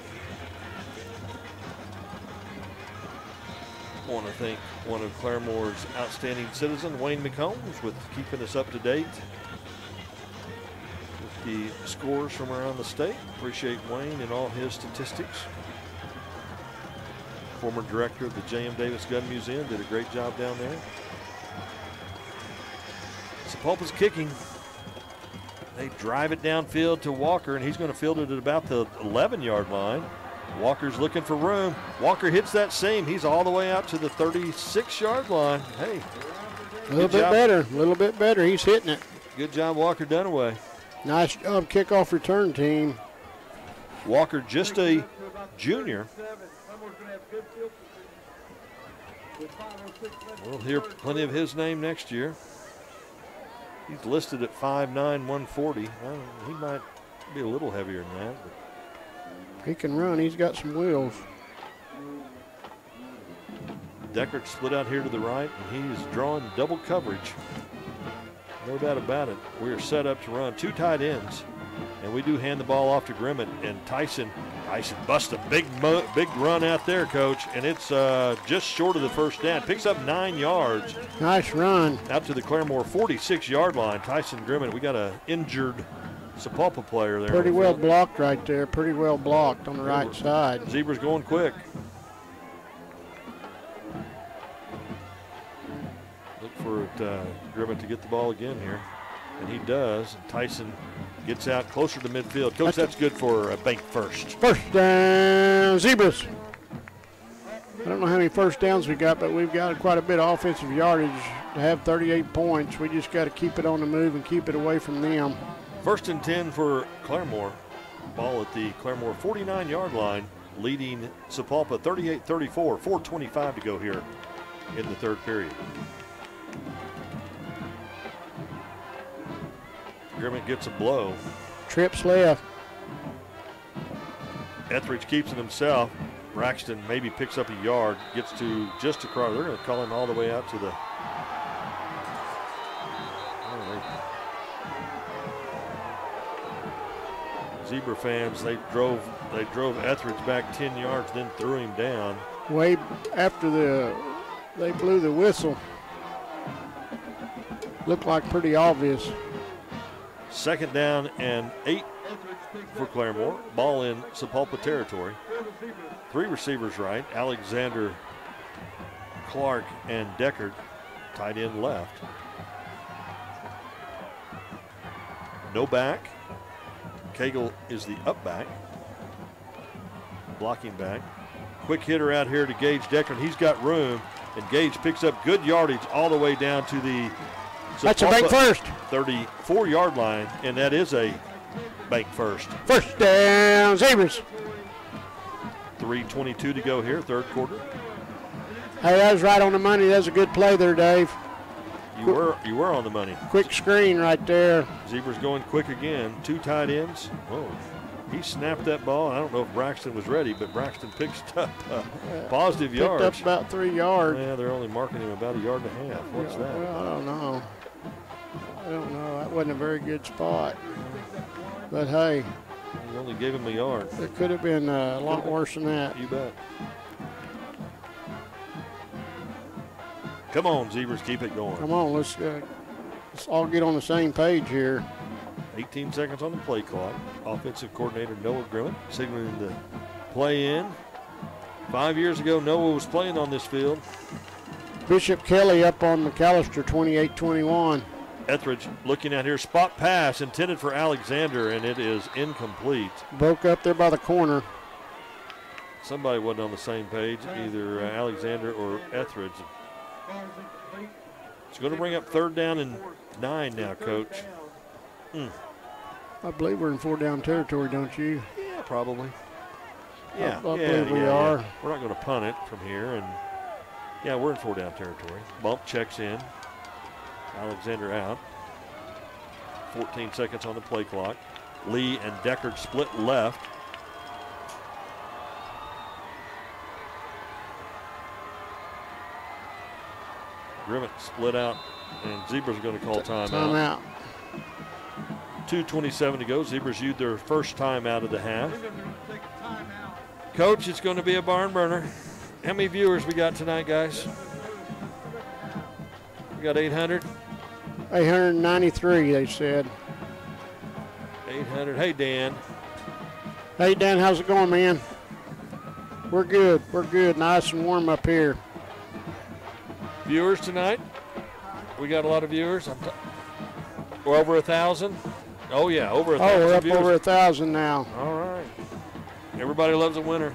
I want to thank one of Claremore's outstanding citizens, Wayne McCombs, with keeping us up to date with the scores from around the state. Appreciate Wayne and all his statistics. Former director of the J.M. Davis Gun Museum did a great job down there. Sapulpa's kicking. They drive it downfield to Walker, and he's going to field it at about the 11 yard line. Walker's looking for room. Walker hits that seam. He's all the way out to the 36 yard line. Hey, A little bit job. better, a little bit better. He's hitting it. Good job, Walker Dunaway. Nice job, kickoff return team. Walker, just a junior. We'll hear plenty of his name next year. He's listed at 5'9", 140. Well, he might be a little heavier than that. But He can run. He's got some wheels. Deckard split out here to the right, and he's drawing double coverage. No doubt about it. We are set up to run two tight ends, and we do hand the ball off to Grimmett and Tyson. Tyson busts a big, big run out there, coach, and it's uh, just short of the first down. Picks up nine yards Nice run. out to the Claremore 46-yard line. Tyson Grimmett. We got a injured Sapulpa player there. Pretty well blocked right there. Pretty well blocked on the right side. Zebras going quick. Look for it, uh, Grimmett to get the ball again here. And he does. Tyson gets out closer to midfield. Coach, that's good for a bank first. First down, Zebras. I don't know how many first downs we got, but we've got quite a bit of offensive yardage to have 38 points. We just got to keep it on the move and keep it away from them. First and 10 for Claremore. Ball at the Claremore 49 yard line, leading Sapulpa 38 34. 4.25 to go here in the third period. Grimmett gets a blow. Trips left. Etheridge keeps it himself. Braxton maybe picks up a yard, gets to just across. They're going to call him all the way out to the. Zebra fans, they drove they drove Etheridge back 10 yards, then threw him down. Way after the they blew the whistle. Looked like pretty obvious. Second down and eight for Claremore. Ball in Sapulpa territory. Three receivers right. Alexander, Clark, and Deckard. Tight end left. No back. Cagle is the up back. Blocking back. Quick hitter out here to Gage Deckard. He's got room. And Gage picks up good yardage all the way down to the That's a bank first. 34 yard line, and that is a bank first. First down, Zebras. 3.22 to go here, third quarter. Hey, that was right on the money. That was a good play there, Dave. You were you were on the money. Quick screen right there. Zebras going quick again. Two tight ends. Oh, he snapped that ball. I don't know if Braxton was ready, but Braxton picks up uh, positive Picked yards. up about three yards. Yeah, they're only marking him about a yard and a half. What's Yeah, that? Well, I don't know. I don't know. That wasn't a very good spot. But hey, He only gave him a yard. it could have been a lot worse than that. You bet. Come on, Zebras, keep it going. Come on, let's uh, let's all get on the same page here. 18 seconds on the play clock. Offensive coordinator Noah Grimmett signaling the play in. Five years ago, Noah was playing on this field. Bishop Kelly up on McAlester 28-21. Etheridge looking at here. Spot pass intended for Alexander, and it is incomplete. Broke up there by the corner. Somebody wasn't on the same page, either uh, Alexander or Etheridge. It's going to bring up third down and nine now, coach. Hmm. I believe we're in four down territory, don't you? Yeah, probably. Yeah, I yeah, believe we yeah, yeah. are. We're not going to punt it from here, and yeah, we're in four down territory. Bump checks in. Alexander out. 14 seconds on the play clock. Lee and Deckard split left. Grimmett split out, and Zebras are going to call timeout. Timeout. 2.27 to go. Zebras used their first time out of the half. Coach, it's going to be a barn burner. how many viewers we got tonight, guys? We got 800. 893, they said. 800. Hey, Dan. Hey, Dan, how's it going, man? We're good. We're good. Nice and warm up here. Viewers tonight? We got a lot of viewers. I'm t- we're over a thousand. Oh yeah, over a Oh, thousand. we're up viewers. over a thousand now. All right. Everybody loves a winner.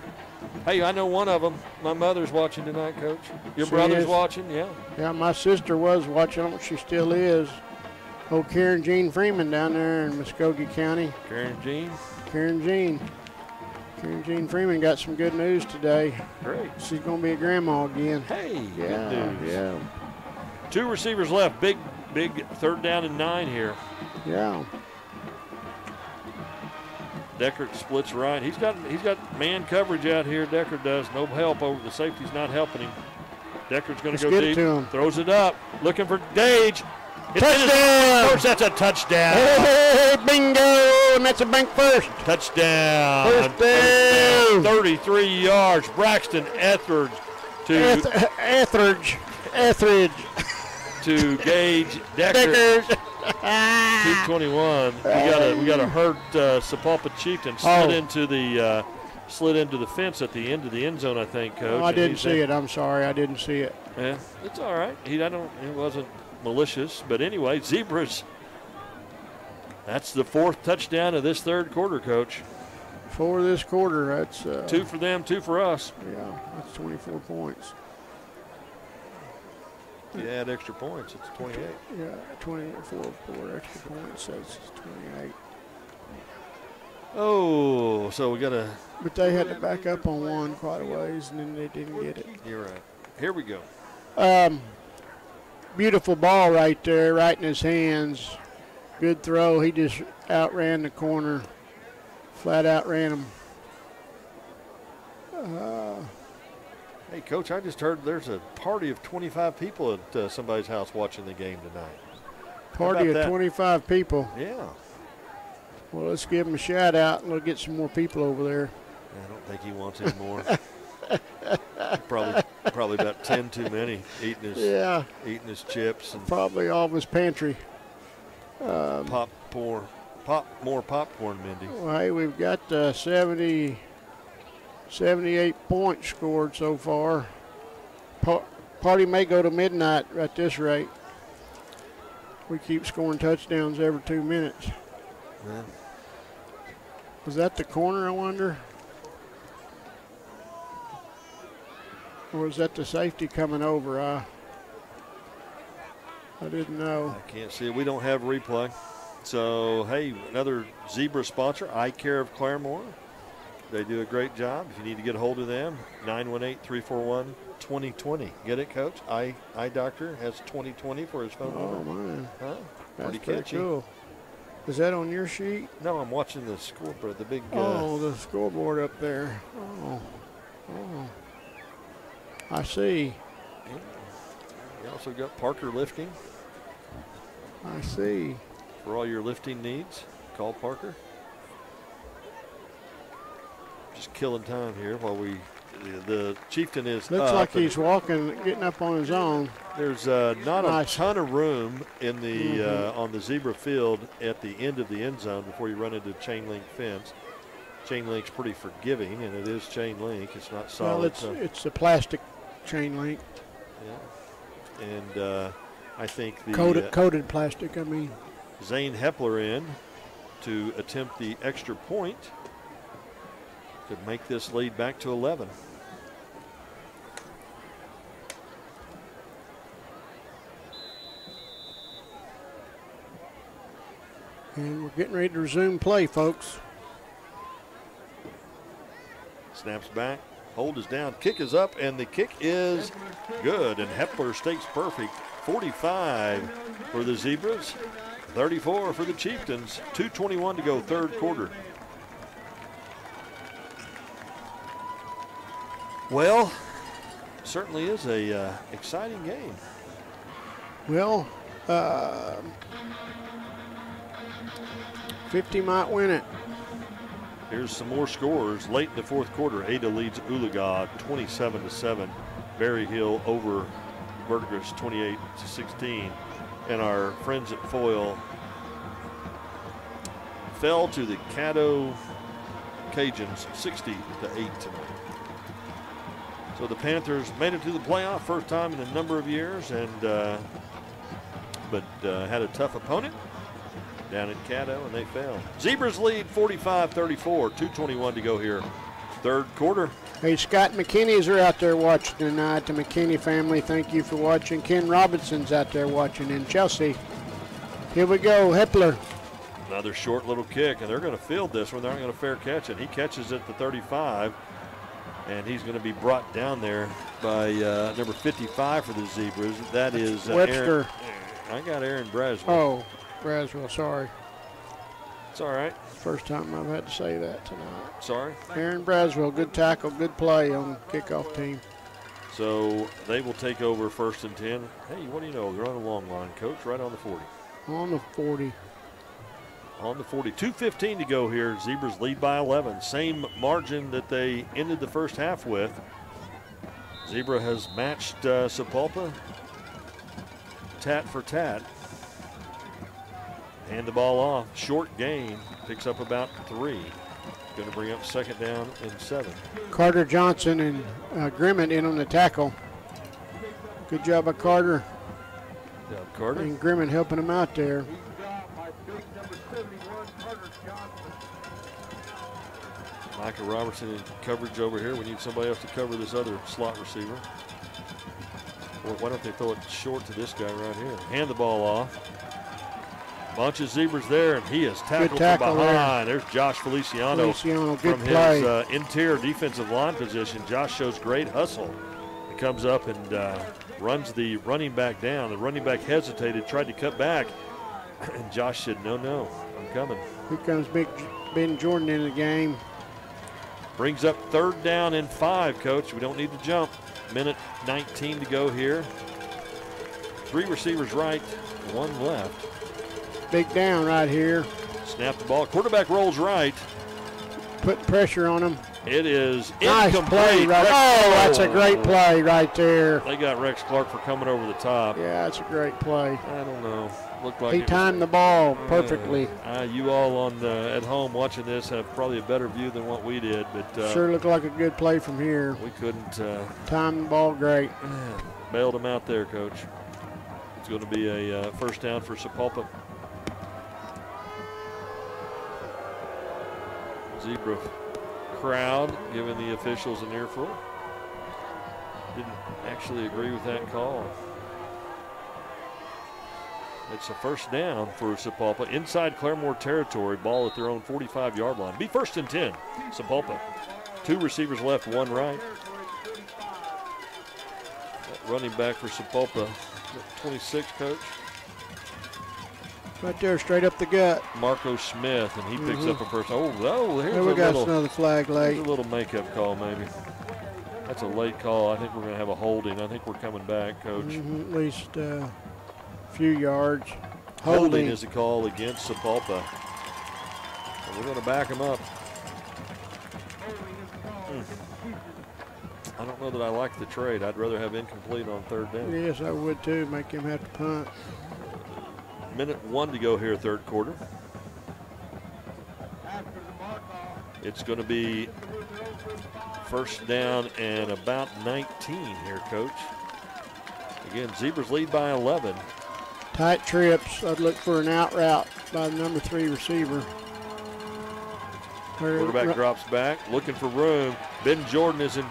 Hey, I know one of them. My mother's watching tonight, Coach. Your She brother's is. watching, yeah. Yeah, my sister was watching. I don't know if she still is. Oh, Karen Jean Freeman down there in Muskogee County. Karen Jean. Karen Jean. Karen Jean Freeman got some good news today. Great. She's going to be a grandma again. Hey, yeah, good news. yeah, Two receivers left. Big, big third down and nine here. yeah. Deckard splits right. He's got he's got man coverage out here. Deckard does no help over the safety's not helping him. Deckard's going to go it deep. to him. Throws it up, looking for Gage. It's Touchdown! Coach, that's a touchdown. Hey, bingo! And that's a bank first. Touchdown. First down. 33 yards. Braxton Etheridge to Eth- Etheridge. Etheridge. to Gage Decker. Deckers. 221. We got a we got a hurt uh, Sapulpa Chieftain slid Oh. into the uh, slid into the fence at the end of the end zone. I think, Coach. Oh, I didn't see in- it. I'm sorry. I didn't see it. Yeah, it's all right. He I don't. It wasn't malicious, but anyway, zebras. That's the fourth touchdown of this third quarter, Coach. For this quarter, that's uh, Two for them, two for us. Yeah, that's 24 points. You add extra points, it's 28. Yeah, 24 four extra points. That's 28. Oh, so we got to. But they had to back up on one quite a ways, and then they didn't get it. You're right. Here we go. Um, beautiful ball right there, right in his hands. Good throw. He just outran the corner, flat outran him. Uh, Hey, Coach, I just heard there's a party of 25 people at uh, somebody's house watching the game tonight. Party of that? 25 people. Yeah. Well, let's give him a shout out, and we'll get some more people over there. I don't think he wants any more. probably, probably about 10 too many eating his, Yeah. eating his chips and Probably all of his pantry. Um, pop more, pop more popcorn, Mindy. Well, hey, we've got uh, 70, 78 points scored so far. Party may go to midnight at this rate. We keep scoring touchdowns every two minutes. Yeah. Was that the corner, I wonder? Or was that the safety coming over? I, I didn't know. I can't see it. We don't have replay. So, hey, another Zebra sponsor, I Care of Claremore. They do a great job. If you need to get a hold of them, 918 341 2020. Get it, Coach? Eye, eye Doctor has 2020 for his phone number. Oh, number. man. Huh? That's Pretty pretty cool. Is that on your sheet? No, I'm watching the scoreboard, the big. Uh, Oh, the scoreboard up there. Oh, oh. I see. You also got Parker Lifting I see. for all your lifting needs. Call Parker. Just killing time here while we. The, chieftain is Looks like he's walking, getting up on his own. There's uh, not Nice. a ton of room in the Mhm. uh, on the zebra field at the end of the end zone before you run into chain link fence. Chain link's pretty forgiving, and it is chain link. It's not solid. Well, it's so- it's a plastic chain link, yeah. And uh, I think the coated uh, coated plastic. I mean, Zane Hepler in to attempt the extra point to make this lead back to 11. and we're getting ready to resume play, folks. Snaps back. Hold is down. Kick is up, and the kick is good. And Hepler stakes perfect. 45 for the Zebras, 34 for the Chieftains. 2.21 to go, third quarter. Well, certainly is a uh, exciting game. Well, uh, 50 might win it. Here's some more scores. Late in the fourth quarter, Ada leads Ulaga 27 to 7. Berry Hill over Verdigris 28 to 16. And our friends at Foyil fell to the Caddo Cajuns 60 to 8 tonight. So the Panthers made it to the playoff first time in a number of years, and uh, but uh, had a tough opponent down at Caddo, and they fell. Zebras lead 45-34, 2:21 to go here, third quarter. Hey, Scott McKinney's are out there watching tonight. The McKinney family, thank you for watching. Ken Robinson's out there watching in Chelsea. Here we go, Hepler. Another short little kick, and they're going to field this one. They're not going to fair catch it. He catches it to 35, and he's going to be brought down there by uh, number 55 for the Zebras. That is uh, Webster. Aaron, I got Aaron Braswell. Oh, Braswell, sorry. It's all right. First time I've had to say that tonight. Sorry. Aaron Braswell, good tackle, good play on kickoff team. So they will take over first and 10. Hey, what do you know? They're on a long line, coach, right on the 40. On the 40. On the 40. 2.15 to go here. Zebras lead by 11. Same margin that they ended the first half with. Zebra has matched uh, Sapulpa tat for tat. Hand the ball off. Short gain. Picks up about three. Going to bring up second down and seven. Carter Johnson and uh, Grimmett in on the tackle. Good job by Carter. Yeah, Carter. And Grimmett helping him out there. Micah Robertson in coverage over here. We need somebody else to cover this other slot receiver. Or why don't they throw it short to this guy right here? Hand the ball off. Bunch of zebras there, and he is tackled tackle from there. behind. There's Josh Feliciano, Feliciano, from play. his uh, interior defensive line position. Josh shows great hustle. He comes up and uh, runs the running back down. The running back hesitated, tried to cut back, and Josh said, "No, no, I'm coming." Here comes Big Ben Jordan in the game. Brings up third down and five, coach. We don't need to jump. Minute 19 to go here. Three receivers right, one left. Big down right here. Snap the ball. Quarterback rolls right. Putting pressure on him. It is Nice incomplete. play right. Oh, that's a great play right there. They got Rex Clark for coming over the top. Yeah, that's a great play. I don't know. Looked like He it was- timed the ball perfectly. Uh, you all on uh, at home watching this have probably a better view than what we did, but uh, Sure looked like a good play from here. we couldn't uh, Timed the ball great. bailed him out there, coach. It's going to be a uh, first down for Sapulpa. Zebra crowd giving the officials an earful. Didn't actually agree with that call. It's a first down for Sapulpa inside Claremore territory. Ball at their own 45 yard line. Be first and 10. Sapulpa. Two receivers left, one right. That running back for Sapulpa, 26 coach. Right there, straight up the gut. Marco Smith, and he picks Mhm. up a person. Oh, oh, here's There we a got little, another flag here's late. a little makeup call, maybe. That's a late call. I think we're going to have a holding. I think we're coming back, coach. Mhm, At least uh, few yards. Holding Holding. is a call against Sapulpa. And we're going to back him up. I don't know that I like the trade. I'd rather have incomplete on third down. Yes, I would too. Make him have to punt. Minute one to go here, third quarter. It's going to be first down and about 19 here, coach. Again, Zebras lead by 11. Tight trips. I'd look for an out route by the number three receiver. Where- Quarterback drops back, looking for room. Ben Jordan is in.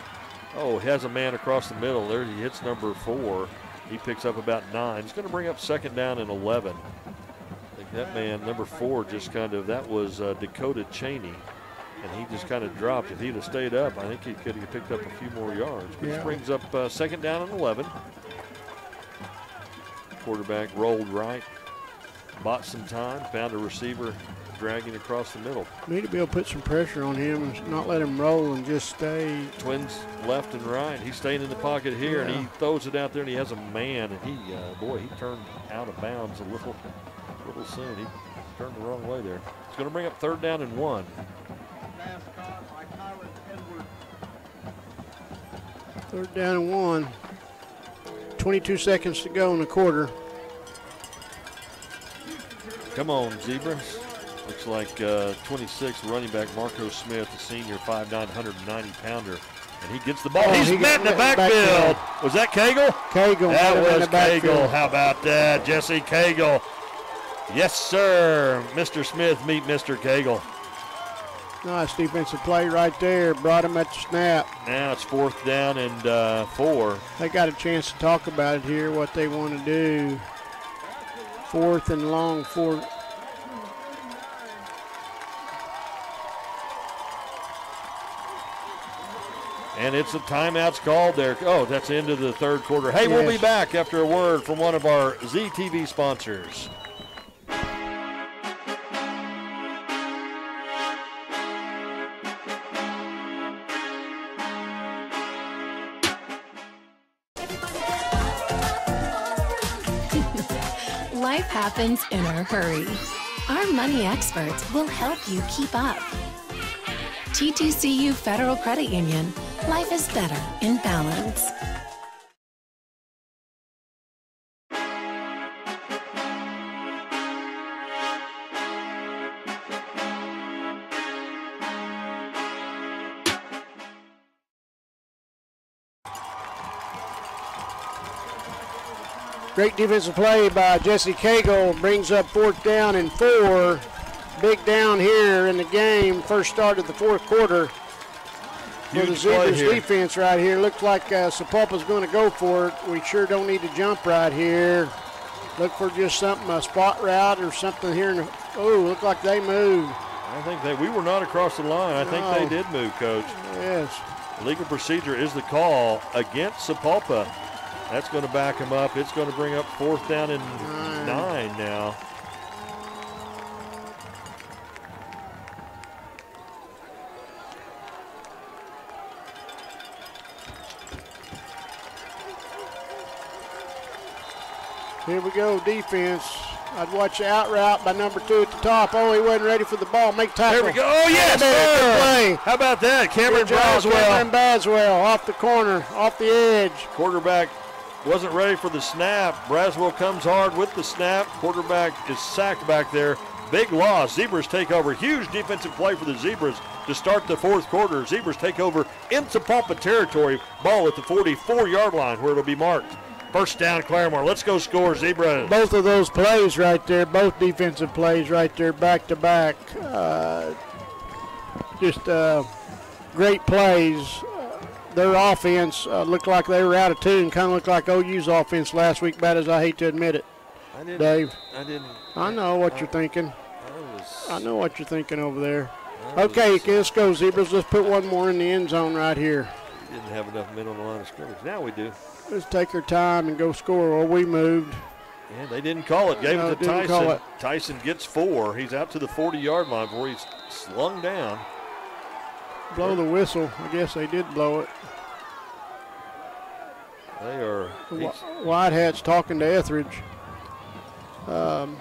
Oh, he has a man across the middle. There he hits number four. He picks up about nine. He's going to bring up second down and 11. I think that man, number four, just kind of, that was uh, Dakota Cheney. And he just kind of dropped. If he'd have stayed up, I think he could have picked up a few more yards. Which Yeah. brings up uh, second down and 11. Quarterback rolled right, bought some time, found a receiver dragging across the middle. Need to be able to put some pressure on him and not let him roll and just stay. Twins left and right. He's staying in the pocket here, and he throws it out there, and he has a man, and he, uh, boy, he turned out of bounds a little, little soon. He turned the wrong way there. It's going to bring up third down and one. Ascot by Kylan Edwards. Third down and one. 22 seconds to go in the quarter. Come on, Zebras. Looks like uh, 26 running back Marco Smith, the senior, 5'9", 190 pounder. And he gets the ball. Oh, He's he met in the backfield. backfield. Was that Cagle? Cagle That was. Cagle. How about that? Jesse Cagle. Yes, sir. Mr. Smith, meet Mr. Cagle. Nice defensive play right there. Brought him at the snap. Now it's fourth down and uh, four. They got a chance to talk about it here, what they want to do. Fourth and long, four. And it's a timeout's called there. Oh, that's the end of the third quarter. Hey, we'll be back after a word from one of our ZTV sponsors. Life happens in a hurry. Our money experts will help you keep up. TTCU Federal Credit Union. Life is better in balance. Great defensive play by Jesse Cagle brings up fourth down and four. Big down here in the game. First start of the fourth quarter. For the Zebras defense right here. Looks like uh, Sapulpa's going to go for it. We sure don't need to jump right here. Look for just something, a spot route or something here. In the, oh, look like they moved. I think that we were not across the line. I think they did move, Coach. Yes. Legal procedure is the call against Sapulpa. That's going to back him up. It's going to bring up fourth down and nine now. Here we go, defense. I'd watch the out route by number two at the top. Oh, he wasn't ready for the ball. Make tackle. There we go. Oh, yes, sir. play. How about that? Cameron Good Braswell. Cameron Braswell off the corner, off the edge. Quarterback wasn't ready for the snap. Braswell comes hard with the snap. Quarterback is sacked back there. Big loss. Zebras take over. Huge defensive play for the Zebras to start the fourth quarter. Zebras take over into Pulpa territory. Ball at the 44-yard line where it'll be marked. First down, Claremore. Let's go score, Zebras. Both of those plays right there, both defensive plays right there, back to back. Uh, just uh, great plays. Their offense uh, looked like they were out of tune. Kind of looked like OU's offense last week. Bad as I hate to admit it, I didn't, Dave. I didn't. I know what you're thinking. I was. I know what you're thinking over there. I Okay, was- let's go, Zebras. Let's put one more in the end zone right here. Didn't have enough men on the line of scrimmage. Now we do. Let's take our time and go score. Well, we moved. And they didn't call it. Gave No, it to Tyson. it. Tyson gets four. He's out to the 40-yard line before he's slung down. Blow the whistle. I guess they did blow it. They are. Wh- Whitehat's talking to Etheridge. Um,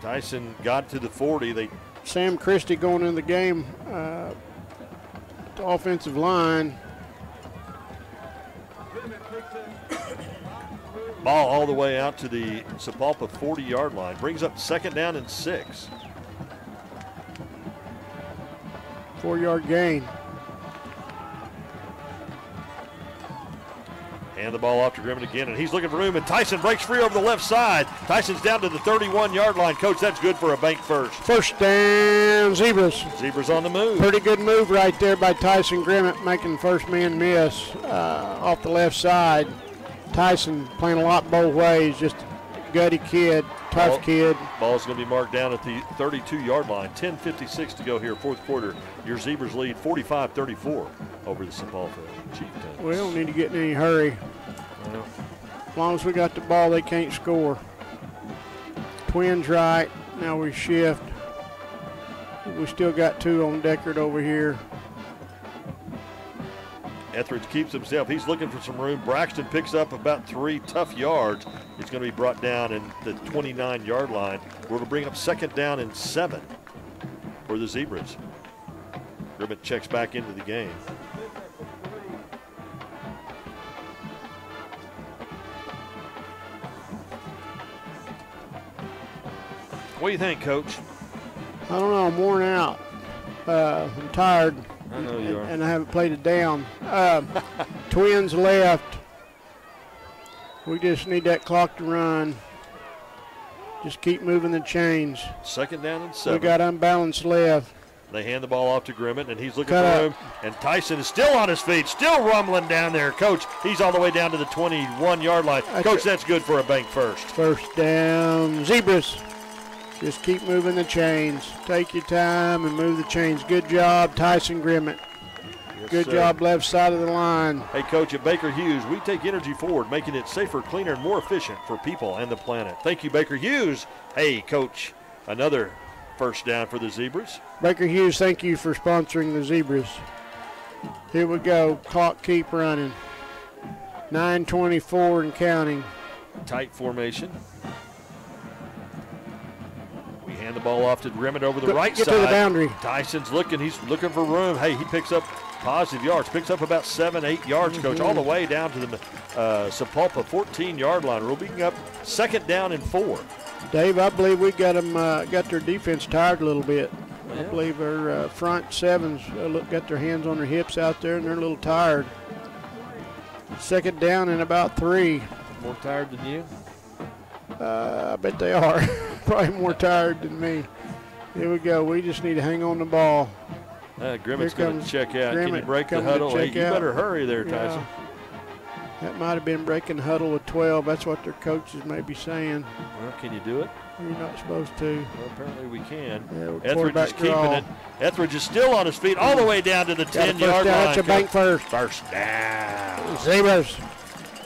Tyson got to the 40. They Sam Christie going in the game. Uh, the offensive line. ball all the way out to the Sapulpa 40-yard line. Brings up second down and six. Four yard gain. And the ball off to Grimmett again, and he's looking for room. And Tyson breaks free over the left side. Tyson's down to the 31-yard line. Coach, that's good for a bank first. First down, Zebras. Zebras on the move. Pretty good move right there by Tyson Grimmett, making first man miss uh, off the left side. Tyson playing a lot both ways, just a gutty kid, tough Ball- kid. Ball's going to be marked down at the 32-yard line. 10:56 to go here, fourth quarter. Your Zebras lead 45-34 over the Sapulpa Chieftains. We don't need to get in any hurry. Well, As long as we got the ball, they can't score. Twins right. Now we shift. We still got two on Decker over here. Etheridge keeps himself. He's looking for some room. Braxton picks up about three tough yards. It's going to be brought down in the 29-yard line. We're going to bring up second down and seven for the Zebras. Grimmett checks back into the game. What do you think, Coach? I don't know. I'm worn out. Uh, I'm tired. I know you are. And I haven't played it down. Uh, twins left. We just need that clock to run. Just keep moving the chains. Second down and seven. We got unbalanced left. They hand the ball off to Grimmett, and he's looking Cut for out. room. And Tyson is still on his feet, still rumbling down there. Coach, he's all the way down to the 21 yard line. That's Coach, it. that's good for a bank first. First down, zebras. Just keep moving the chains. Take your time and move the chains. Good job, Tyson Grimmett. Yes, Good sir. job, left side of the line. Hey, Coach, at Baker Hughes, we take energy forward, making it safer, cleaner, and more efficient for people and the planet. Thank you, Baker Hughes. Hey, Coach, another first down for the Zebras. Baker Hughes, thank you for sponsoring the zebras. Here we go. Clock keep running. 924 and counting. Tight formation. Hand the ball off to Grimmett over the Get- right get side. to the boundary. Tyson's looking. He's looking for room. Hey, he picks up positive yards. Picks up about seven, eight yards, Coach, Mm-hmm. all the way down to the uh, Sapulpa 14-yard line. We're being up second down and four. Dave, I believe we got them, uh, got their defense tired a little bit. I believe our uh, front sevens uh, look, got their hands on their hips out there, and they're a little tired. Second down and about three. More tired than you? Uh, I bet they are. Probably more tired than me. Here we go. We just need to hang on the ball. Uh, Grimmett's going to check out. Can you break the huddle? Hey, you out. better hurry there, Tyson. Yeah. That might have been breaking the huddle with 12. That's what their coaches may be saying. Well, can you do it? You're not supposed to. Well, apparently we can. Yeah, Etheridge is keeping draw. it. Etheridge is still on his feet all the way down to the Got 10 yard down. line. That's a bank first. First down. Zebras.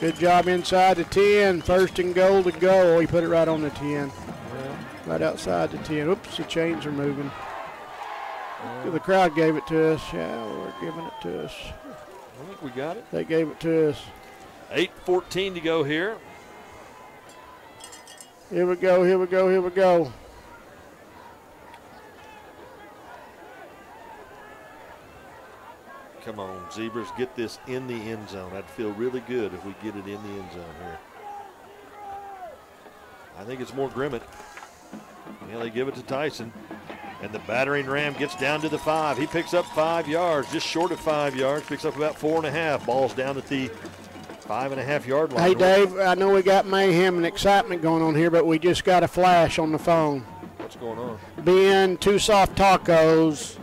Good job inside the 10. First and goal to go. Oh, he put it right on the 10. Right outside the 10. Oops, the chains are moving. The crowd gave it to us. Yeah, they're giving it to us. I think we got it. They gave it to us. 8.14 to go here. Here we go, here we go, here we go. Come on, Zebras, get this in the end zone. I'd feel really good if we get it in the end zone here. I think it's more Grimmett. Yeah, they give it to Tyson. And the battering ram gets down to the five. He picks up five yards, just short of five yards, picks up about four and a half. Ball's down at the five and a half yard line. Hey, Dave, I know we got mayhem and excitement going on here, but we just got a flash on the phone. What's going on? Ben, Two Soft Tacos,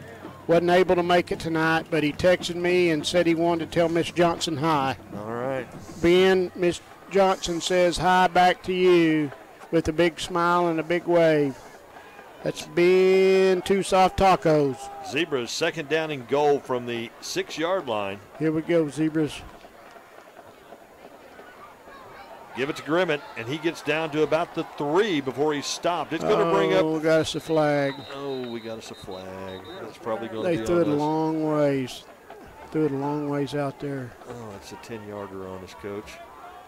wasn't able to make it tonight, but he texted me and said he wanted to tell Miss Johnson hi. All right. Ben, Miss Johnson says hi back to you with a big smile and a big wave. That's Ben, Two Soft Tacos. Zebras second down and goal from the six yard line. Here we go, Zebras. Give it to Grimmett, and he gets down to about the three before he's stopped. It's going to bring up. Oh, got us a flag. Oh, we got us a flag. That's probably going to They threw it a us. long ways. Threw it a long ways out there. Oh, it's a 10 yarder on us, coach.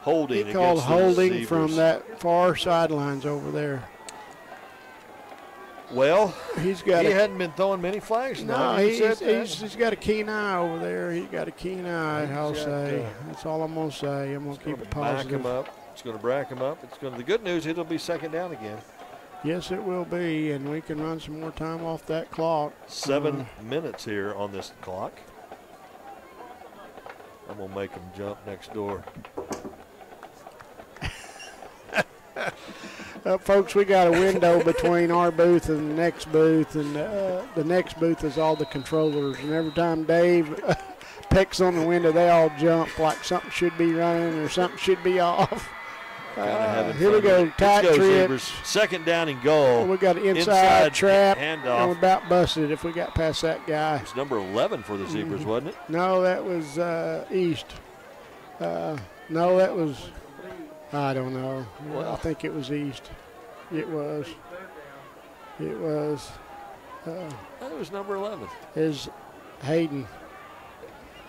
Holding He called holding from that far sidelines over there. Well, He's got he a- hadn't been throwing many flags. No. He's, he's, he's, he's got a keen eye over there. He's got a keen eye, I'll say. uh, That's all I'm going to say. I'm going to keep Gonna it back him up. It's going to back him up. It's going to. The good news, it'll be second down again. Yes, it will be, and we can run some more time off that clock. Seven Uh, minutes here on this clock. I'm gonna make him jump next door. Uh, folks, we got a window between our booth and the next booth, and uh, the next booth is all the controllers. And every time Dave picks on the window, they all jump like something should be running or something should be off. Uh, here we go, tight go, trip. Zebras. Second down and goal. We got an inside, trap, handoff. and we're about busted if we got past that guy. It's number 11 for the Zebras, Mhm. wasn't it? No, that was uh, east. Uh, no, that was. I don't know. Well, I think it was east. It was. It was. Uh, That was number 11. is Hayden.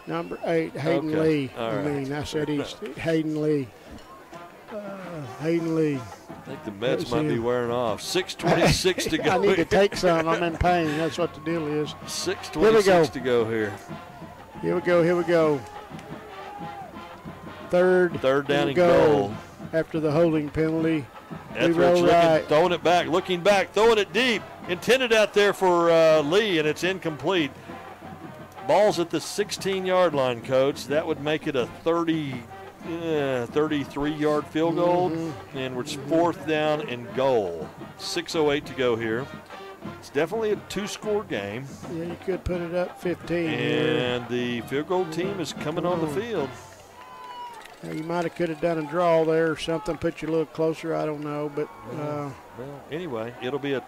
Number eight, Hayden Okay. Lee. All I right. mean, I said east. Hayden Lee. Uh, Hayden Lee. I think the meds might see. be wearing off. 6.26 to go. I need to take some. I'm in pain. That's what the deal is. 6.26 to go here. Here we go. Here we go. Third. Third down and and goal. After the holding penalty. Etheridge looking, right. throwing it back, looking back, throwing it deep. Intended out there for uh, Lee, and it's incomplete. Ball's at the 16 yard line, coach. That would make it a 30, uh, 33 yard field goal. Mm-hmm. And it's fourth down and goal. 6.08 to go here. It's definitely a two score game. Yeah, you could put it up 15 here. And the field goal team is coming on the field. Now, you might have could have done a draw there or something, put you a little closer. I don't know, but uh, Well, anyway, it'll be a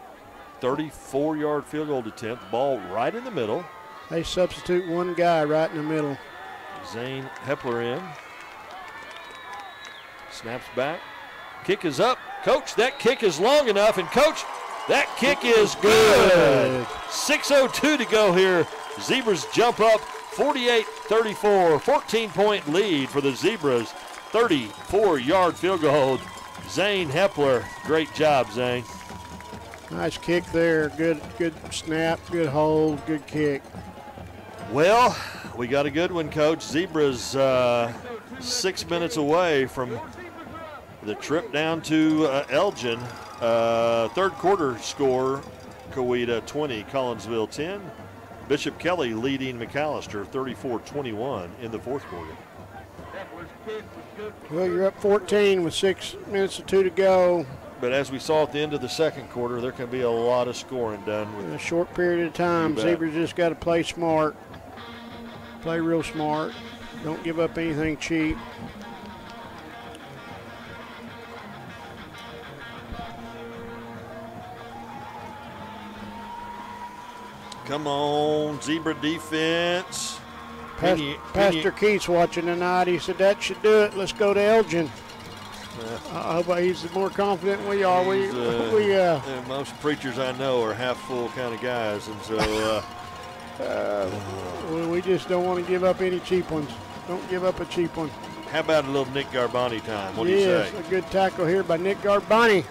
34 yard field goal attempt. Ball right in the middle. they substitute one guy right in the middle. Zane Hepler in. Snaps back. Kick is up. Coach, that kick is long enough. And, coach, that kick is good. 6.02 to go here. Zebras jump up 48 34. 14 point lead for the Zebras. 34 yard field goal. Zane Hepler. Great job, Zane. Nice kick there. Good, good snap. Good hold. Good kick. Well, we got a good one, Coach. Zebras uh, six minutes away from the trip down to uh, Elgin. Uh, third quarter score, Coweta 20, Collinsville 10. Bishop Kelly leading McAlester 34-21 in the fourth quarter. Well, you're up 14 with six minutes or two to go. But as we saw at the end of the second quarter, there can be a lot of scoring done In a short period of time. Zebras just got to play smart. Play real smart. Don't give up anything cheap. Come on, Zebra defense. Pinion- Pastor Keith's watching tonight. He said that should do it. Let's go to Elgin. I hope he's more confident than we are. We, uh, we uh, uh, most preachers I know are half full kind of guys, and so uh, uh, we- we just don't want to give up any cheap ones. Don't give up a cheap one. how about a little Nick Garbani time? What do you say? a good tackle here by Nick Garbani.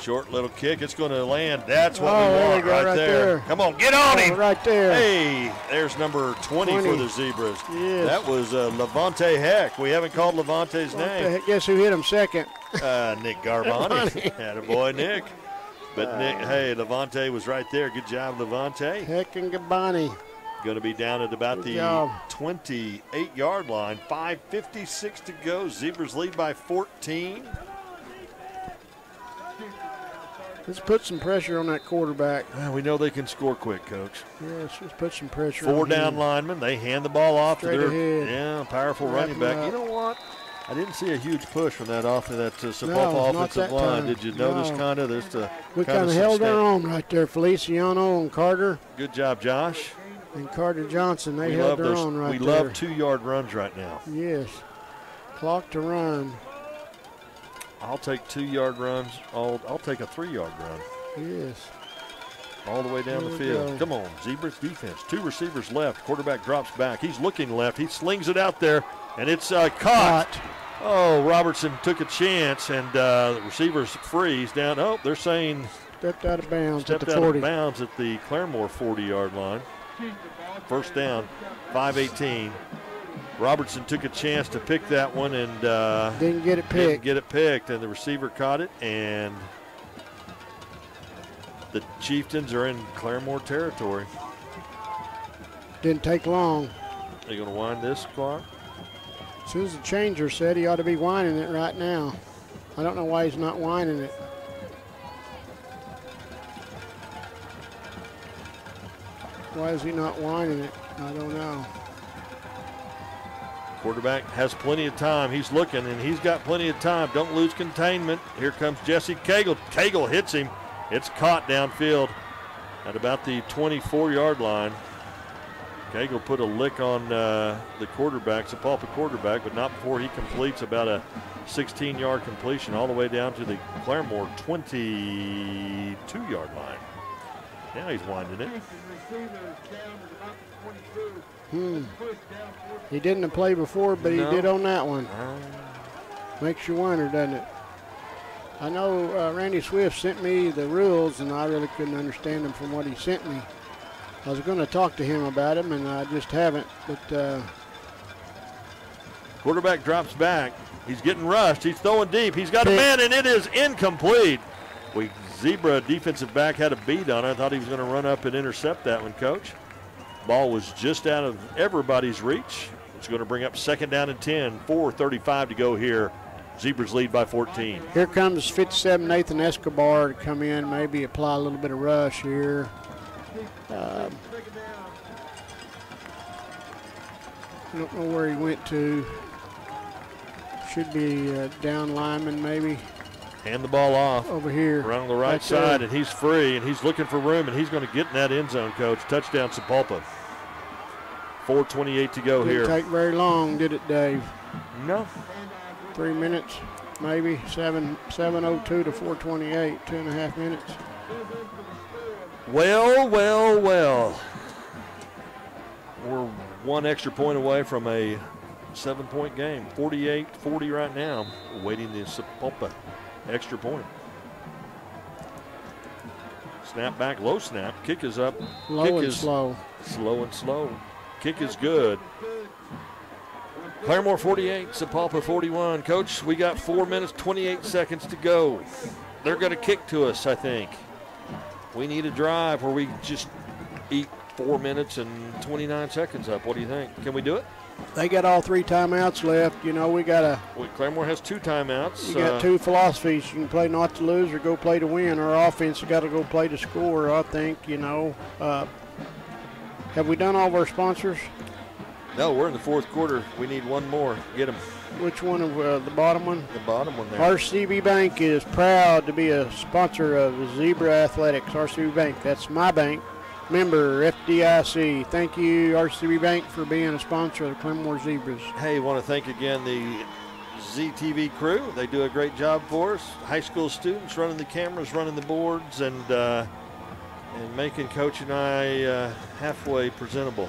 Short little kick. It's going to land. That's what Oh, we want right, right there. there. Come on, get on Oh, him. right there. Hey, there's number 20, for the Zebras. Yes. That was uh, Levante Heck. We haven't called Levante's the name. Guess who hit him second? Uh, Nick Garbani. Had a boy, Nick. But Nick, hey, Levante was right there. Good job, Levante. Heck and Garbani. Going to be down at about Good the 28 yard line. 5.56 to go. Zebras lead by 14. Let's put some pressure on that quarterback. We know they can score quick, coach. Yes, let's put some pressure Four down him. linemen. They hand the ball off Straight to their ahead. yeah powerful Wrap running back. up. You know what? I didn't see a huge push from that off that uh, No, offensive line. time. Did you notice No. kind of this? Uh, We kind of held our own right there, Feliciano and Carter Good job, Josh. and Carter Johnson. They we held their those. own right we there. We love two yard runs right now. Yes. Clock to run. I'll take two yard runs. I'll I'll take a three yard run. Yes. all the way down the field. go. Come on, Zebras defense. Two receivers left. Quarterback drops back. He's looking left. He slings it out there, and it's uh, caught. Oh, Robertson took a chance, and uh, the receivers freeze down. Oh, they're saying Stepped out of bounds at stepped the out 40. of bounds at the Claremore 40-yard line. First down, 5:18. Robertson took a chance to pick that one and uh, Didn't get it didn't picked. get it picked, and the receiver caught it, and the Chieftains are in Claremore territory. Didn't take long. They're going to wind this clock. As soon as the changer said he ought to be winding it right now. I don't know why he's not winding it. Why is he not winding it? I don't know. Quarterback has plenty of time. He's looking, and he's got plenty of time. Don't lose containment. Here comes Jesse Cagle. Cagle hits him. It's caught downfield at about the 24-yard line. Cagle put a lick on uh, the quarterback, Sapulpa quarterback, but not before he completes about a 16-yard completion all the way down to the Claremore 22-yard line. Now he's winding it. Hmm. He didn't play before, but No. he did on that one. Makes you wonder, doesn't it? I know uh, Randy Swift sent me the rules, and I really couldn't understand them from what he sent me. I was going to talk to him about them, and I just haven't. But uh, Quarterback drops back. He's getting rushed. He's throwing deep. He's got a man, and it is incomplete. We Zebra defensive back had a beat on it. I thought he was going to run up and intercept that one, coach. Ball was just out of everybody's reach. It's going to bring up second down and 10. 4.35 to go here. Zebras lead by 14. here comes 57 Nathan Escobar to come in, maybe apply a little bit of rush here. Um, I don't know where he went to. Should be uh, down lineman, maybe. Hand the ball off. Over here. Around the right side, and he's free, and he's looking for room, and he's going to get in that end zone, coach. Touchdown, Sapulpa. 4.28 to go Didn't here. take very long, did it, Dave? No. Three minutes, maybe. Seven, 702 to 428, two and a half minutes. Well, well, well. We're one extra point away from a seven point game. 48 40 right now, awaiting the Sapulpa extra point. Snap back, low snap. Kick is up. Low Kick and is slow. Slow and slow. Kick is good. Claremore 48, Sapulpa 41. Coach, we got four minutes, 28 seconds to go. They're going to kick to us, I think. We need a drive where we just eat four minutes and 29 seconds up. What do you think? Can we do it? They got all three timeouts left. You know, we got a Well, Claremore has two timeouts. You got Uh, two philosophies. You can play not to lose or go play to win. Our offense has got to go play to score, I think, you know. Uh, have we done all of our sponsors? No, we're in the fourth quarter. We need one more. Get them. Which one of uh, the bottom one? The bottom one there. RCB Bank is proud to be a sponsor of Zebra Athletics. RCB Bank, that's my bank. Member FDIC. Thank you, RCB Bank, for being a sponsor of the Claremore Zebras. Hey, want to thank again the ZTV crew. They do a great job for us. High school students running the cameras, running the boards, and uh, and making Coach and I uh, halfway presentable.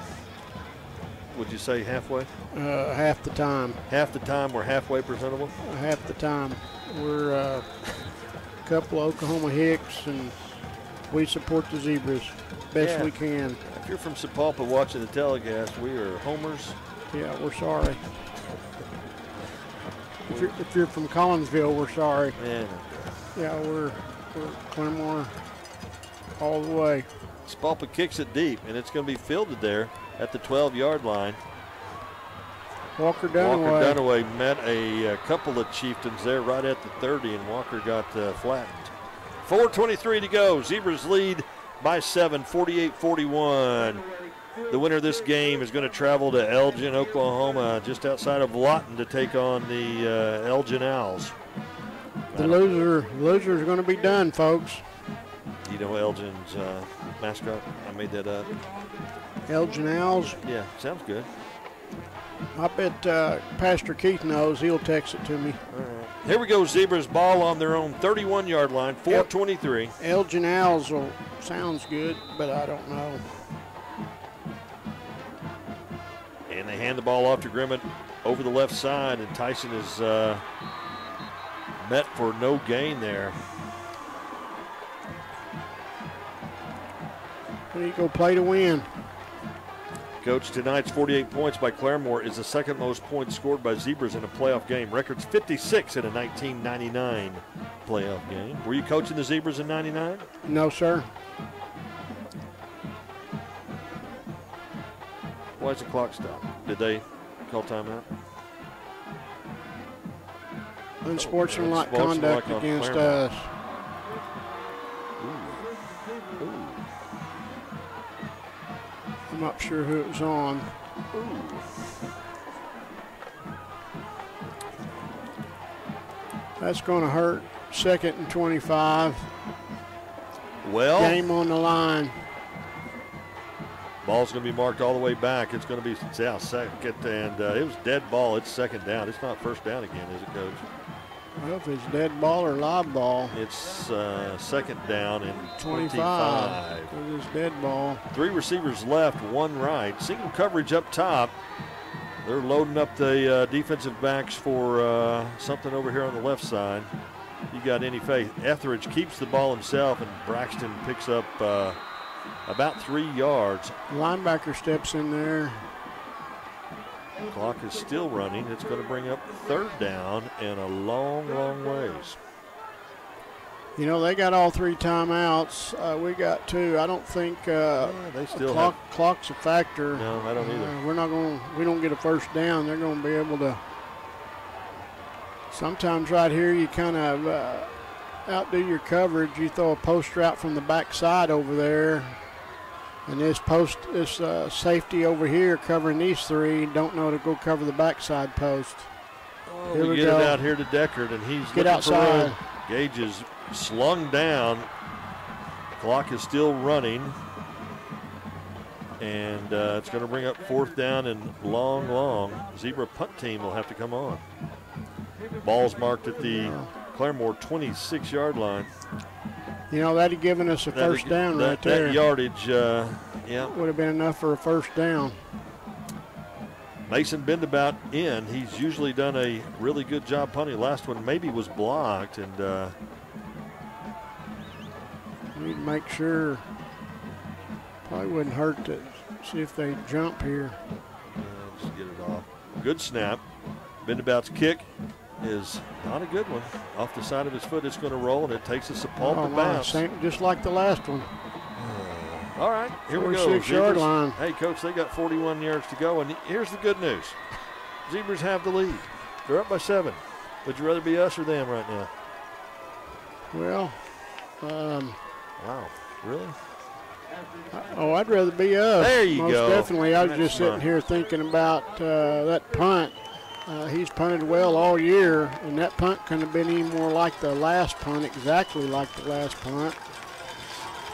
Would you say halfway? Uh, half the time. Half the time we're halfway presentable. half the time. We're uh, a couple of Oklahoma Hicks, and we support the Zebras best Yeah. we can. If you're from Sapulpa watching the telecast, we are homers. Yeah, we're sorry. If you're, if you're from Collinsville, we're sorry. Man, Yeah, we're, we're Claremore all the way. Sapulpa kicks it deep, and it's going to be fielded there at the 12-yard line. Walker Dunaway. Walker Dunaway met a, uh couple of chieftains there right at the 30, and Walker got uh, flattened. 4.23 to go. Zebras lead by seven, 48 41. The winner of this game is going to travel to Elgin, Oklahoma, just outside of Lawton, to take on the uh, Elgin Owls. The loser, loser is going to be done, folks. You know Elgin's uh, mascot? I made that up. Elgin Owls. Yeah, sounds good. I bet uh, Pastor Keith knows. He'll text it to me. Here we go, Zebras ball on their own 31 yard line, 423. Elgin Owls will, sounds good, but I don't know. And they hand the ball off to Grimmett over the left side, and Tyson is uh, met for no gain there. There you go, play to win. Coach, tonight's 48 points by Claremore is the second most points scored by Zebras in a playoff game. Records 56 in a 1999 playoff game. Were you coaching the Zebras in 99? No, sir. Why is the clock stop? Did they call timeout? Unsportsmanlike oh, Unsportsmanlike conduct against Claremore. us. I'm not sure who it was on. That's going to hurt. Second and 25. Well, Game on the line. Ball's going to be marked all the way back. It's going to be yeah, second, and uh, it was dead ball. It's second down. It's not first down again, is it, Coach? Well, if it's dead ball or live ball, It's uh, second down and 25. 25. It is dead ball. Three receivers left, one right. Single coverage up top. They're loading up the uh, defensive backs for uh, something over here on the left side. you got any faith. Etheridge keeps the ball himself, and Braxton picks up uh, about three yards. Linebacker steps in there. Clock is still running. It's going to bring up third down and a long, long ways. You know, they got all three timeouts. Uh, we got two. I don't think uh, they still clock, clock's a factor. No, I don't either. Uh, we're not going. We don't get a first down. They're going to be able to. Sometimes right here, you kind of uh, outdo your coverage. You throw a post route from the backside over there, and this post, this uh, safety over here covering these three, don't know to go cover the backside post. Oh, Here we, we get go. it out here to Decker, and he's Get outside. Gage is slung down. Clock is still running. And uh, it's going to bring up fourth down and long, long. Zebra punt team will have to come on. Ball's marked at the Claremore 26 yard line. You know that'd have given us a That- first down that, right there. That yardage, uh, yeah. would have been enough for a first down. Mason Bendabout in. He's usually done a really good job punting. Last one maybe was blocked, and uh, We need to make sure. Probably wouldn't hurt to see if they jump here. uh, just get it off. Good snap. Bendabout's kick is not a good one. Off the side of his foot, it's going to roll, and it takes us a Sapulpa Oh, my, bounce. same, just like the last one. All right, here we go. 46 yard line. Hey, coach, they got 41 yards to go, and here's the good news: Zebras have the lead. They're up by seven. Would you rather be us or them right now? Well, um, Wow, really? oh, I'd rather be us. There you Most go. definitely. I was That's just sitting here thinking about uh, that punt. Uh, he's punted well all year, and that punt couldn't have been any more like the last punt, exactly like the last punt.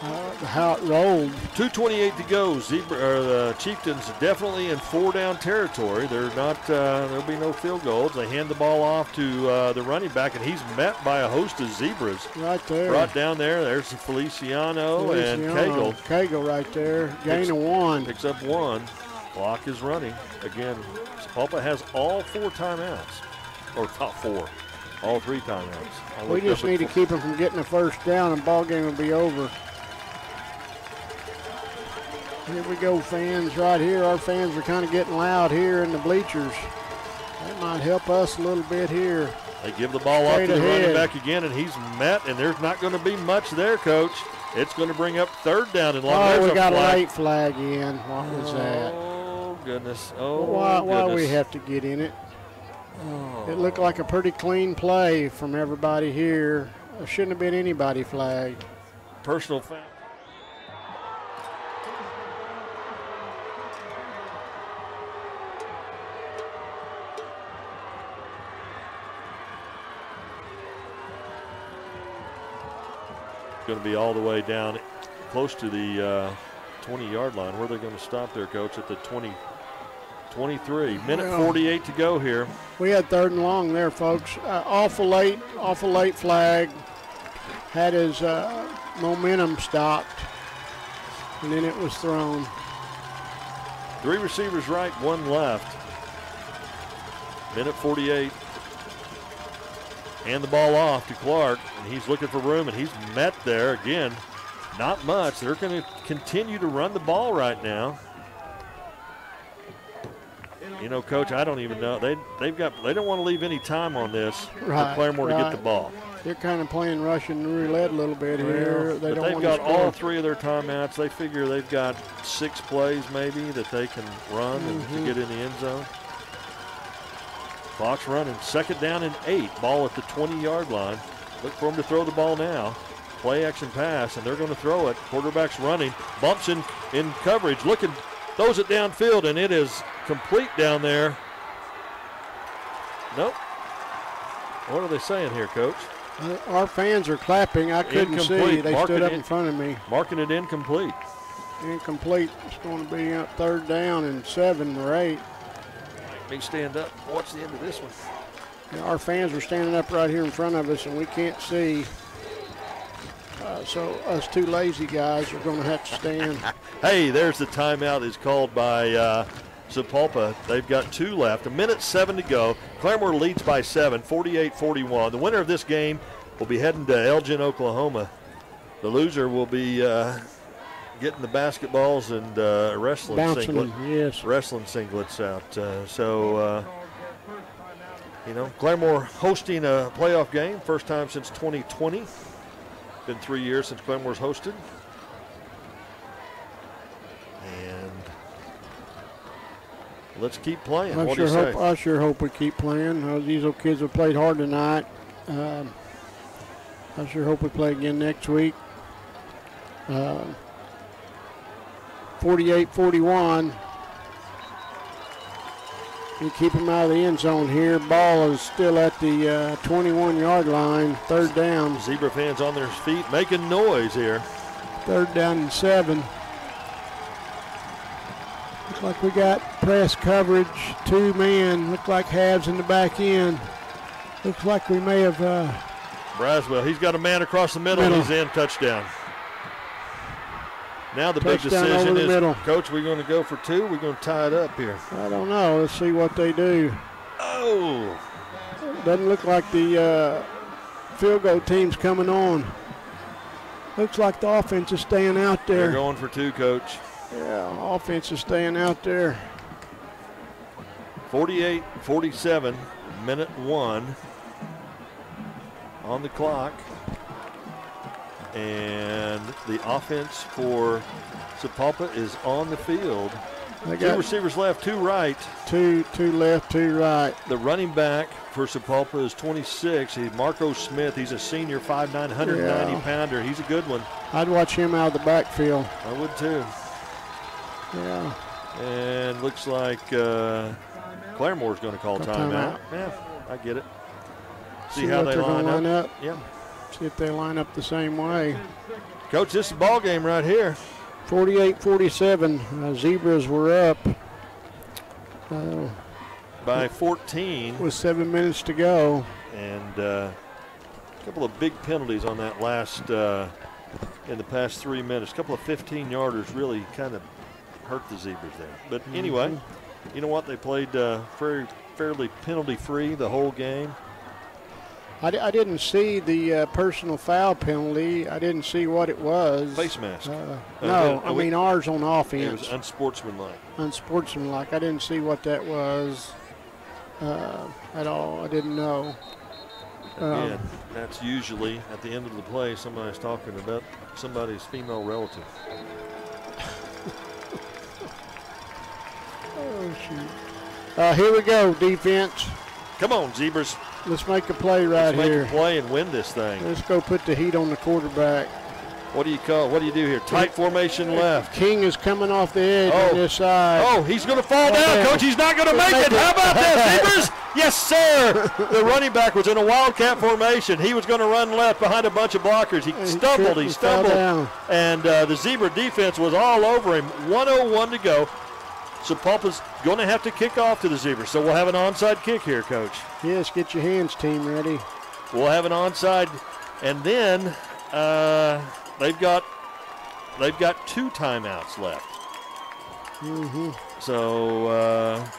Uh, how it rolled. 228 to go. Zebra or the Chieftains definitely in four down territory. They're not. Uh, there'll be no field goals. They hand the ball off to uh, the running back, and he's met by a host of zebras. Right there. Brought down there. There's Feliciano, and Feliciano. Cagle. Cagle right there. Gain Picks- of one. Picks up one. Clock is running again. Sapulpa has all four timeouts, or top four, all three timeouts. We just need to keep them from getting a first down, and ball game will be over. Here we go, fans. Right here, our fans are kind of getting loud here in the bleachers. That might help us a little bit here. They give the ball off Straight to the running back again, and he's met, and there's not going to be much there, coach. It's going to bring up third down and long. Oh, we a got flag. a late flag in. What was that? Oh. Oh goodness! Oh, why, why we have to get in it? It looked like a pretty clean play from everybody here. There shouldn't have been anybody flagged. personal foul? Going to be all the way down, close to the uh, 20-yard line. Where they're they going to stop there, coach? At the 20, 23. Minute Well- 48 to go here. We had third and long there, folks. Uh, awful late, awful late flag. Had his uh, momentum stopped, and then it was thrown. Three receivers right, one left. Minute 48. Hand the ball off to Clark, and he's looking for room, and he's met there again. Not much. They're going to continue to run the ball right now. You know, Coach, I don't even know. They they've got they don't want to leave any time on this Right, for Claremore to get the ball. They're kind of playing Russian roulette a little bit here. They but don't they've got all three of their timeouts. They figure they've got six plays maybe that they can run and to Mhm. get in the end zone. Clock's running. Second down and eight. Ball at the 20-yard line. Look for them to throw the ball now. Play action pass, and they're going to throw it. Quarterback's running. Bumps in, in coverage. Looking, throws it downfield, and it is complete down there. Nope. What are they saying here, Coach? Uh, Our fans are clapping. I couldn't see. Incomplete. They Marking stood up it- in front of me. Marking it incomplete. Incomplete. It's going to be up third down and seven or eight. Make me stand up. Watch the end of this one. Yeah, Our fans are standing up right here in front of us, and we can't see. Uh, so us two lazy guys are going to have to stand. Hey, there's the timeout is called by uh, Sapulpa. They've got two left. A minute seven to go. Claremore leads by seven, 48-41. The winner of this game will be heading to Elgin, Oklahoma. The loser will be uh, getting the basketballs and uh, wrestling Bouncing singlet, yes. wrestling singlets out. Uh, so, uh, you know, Claremore hosting a playoff game, first time since 2020. Been three years since Claremore's hosted. Let's keep playing. I what sure hope? I sure hope we keep playing. Uh, these old kids have played hard tonight. Um, I sure hope we play again next week. Um 48-41. You keep them out of the end zone here. Ball is still at the 21-yard line. Third down. Zebra fans on their feet making noise here. Third down and seven. Like we got press coverage, two men. Look like halves in the back end. Looks like we may have. Uh, Braswell, he's got a man across the middle. Middle. He's in touchdown. Now the big decision the is, middle. Coach, we're going to go for two. We're going to tie it up here. I don't know. Let's see what they do. Oh, Doesn't look like the uh, field goal team's coming on. Looks like the offense is staying out there. they're there. going for two, Coach. Yeah, offense is staying out there. 48 47, minute one on the clock. And the offense for Sapulpa is on the field. They Two got receivers left, two right. two, two left, two right. The running back for Sapulpa is 26. He's Marco Smith. He's a senior, 5'9", 190 Yeah. pounder. He's a good one. I'd watch him out of the backfield. I would too. Yeah. And looks like uh, Claremore's going to call timeout. timeout. Yeah, I get it. See, See how they line up. line up. Yeah. See if they line up the same way. Coach, this is a ball game right here. 48-47. Uh, Zebras were up uh, By 14. with seven minutes to go. And uh, a couple of big penalties on that last, uh, in the past three minutes. A couple of 15 yarders really kind of hurt the Zebras there. But anyway, Mm-hmm. you know what? They played uh, very, fairly penalty free the whole game. I, didn't see the uh, personal foul penalty. I didn't see what it was. Face mask. Uh, Uh, no, I we- mean ours on offense. It was unsportsmanlike. Unsportsmanlike. I didn't see what that was uh, at all. I didn't know. Um, Again, that's usually at the end of the play, somebody's talking about somebody's female relative. Oh, shoot. Uh, here we go, defense. Come on, Zebras. Let's make a play right Let's make here. a play and win this thing. Let's go put the heat on the quarterback. What do you call? What do you do here? Tight formation left. King is coming off the edge Oh. on this side. Oh, he's going to fall Oh, down, yeah. coach. He's not going to make it. How about that, Zebras? Yes, sir. The running back was in a wildcat formation. He was going to run left behind a bunch of blockers. He He stumbled. He and stumbled. And uh, the Zebra defense was all over him. 101 to go. Sapulpa's going to have to kick off to the Zebras. So we'll have an onside kick here, coach. Yes, get your hands, team, ready. We'll have an onside, and then uh, they've got they've got two timeouts left. Mm-hmm. So uh,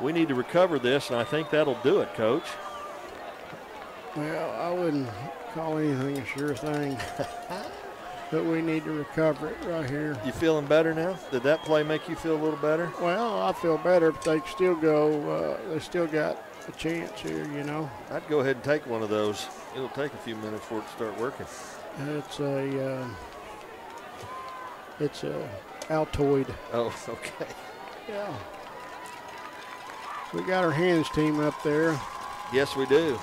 we need to recover this, and I think that'll do it, Coach. Well, I wouldn't call anything a sure thing. but we need to recover it right here. You feeling better now? Did that play make you feel a little better? Well, I feel better, but they still go. Uh, they still got a chance here, you know. I'd go ahead and take one of those. It'll take a few minutes for it to start working. It's a. Uh, it's a Altoid. Oh, okay. Yeah. We got our hands team up there. Yes, we do.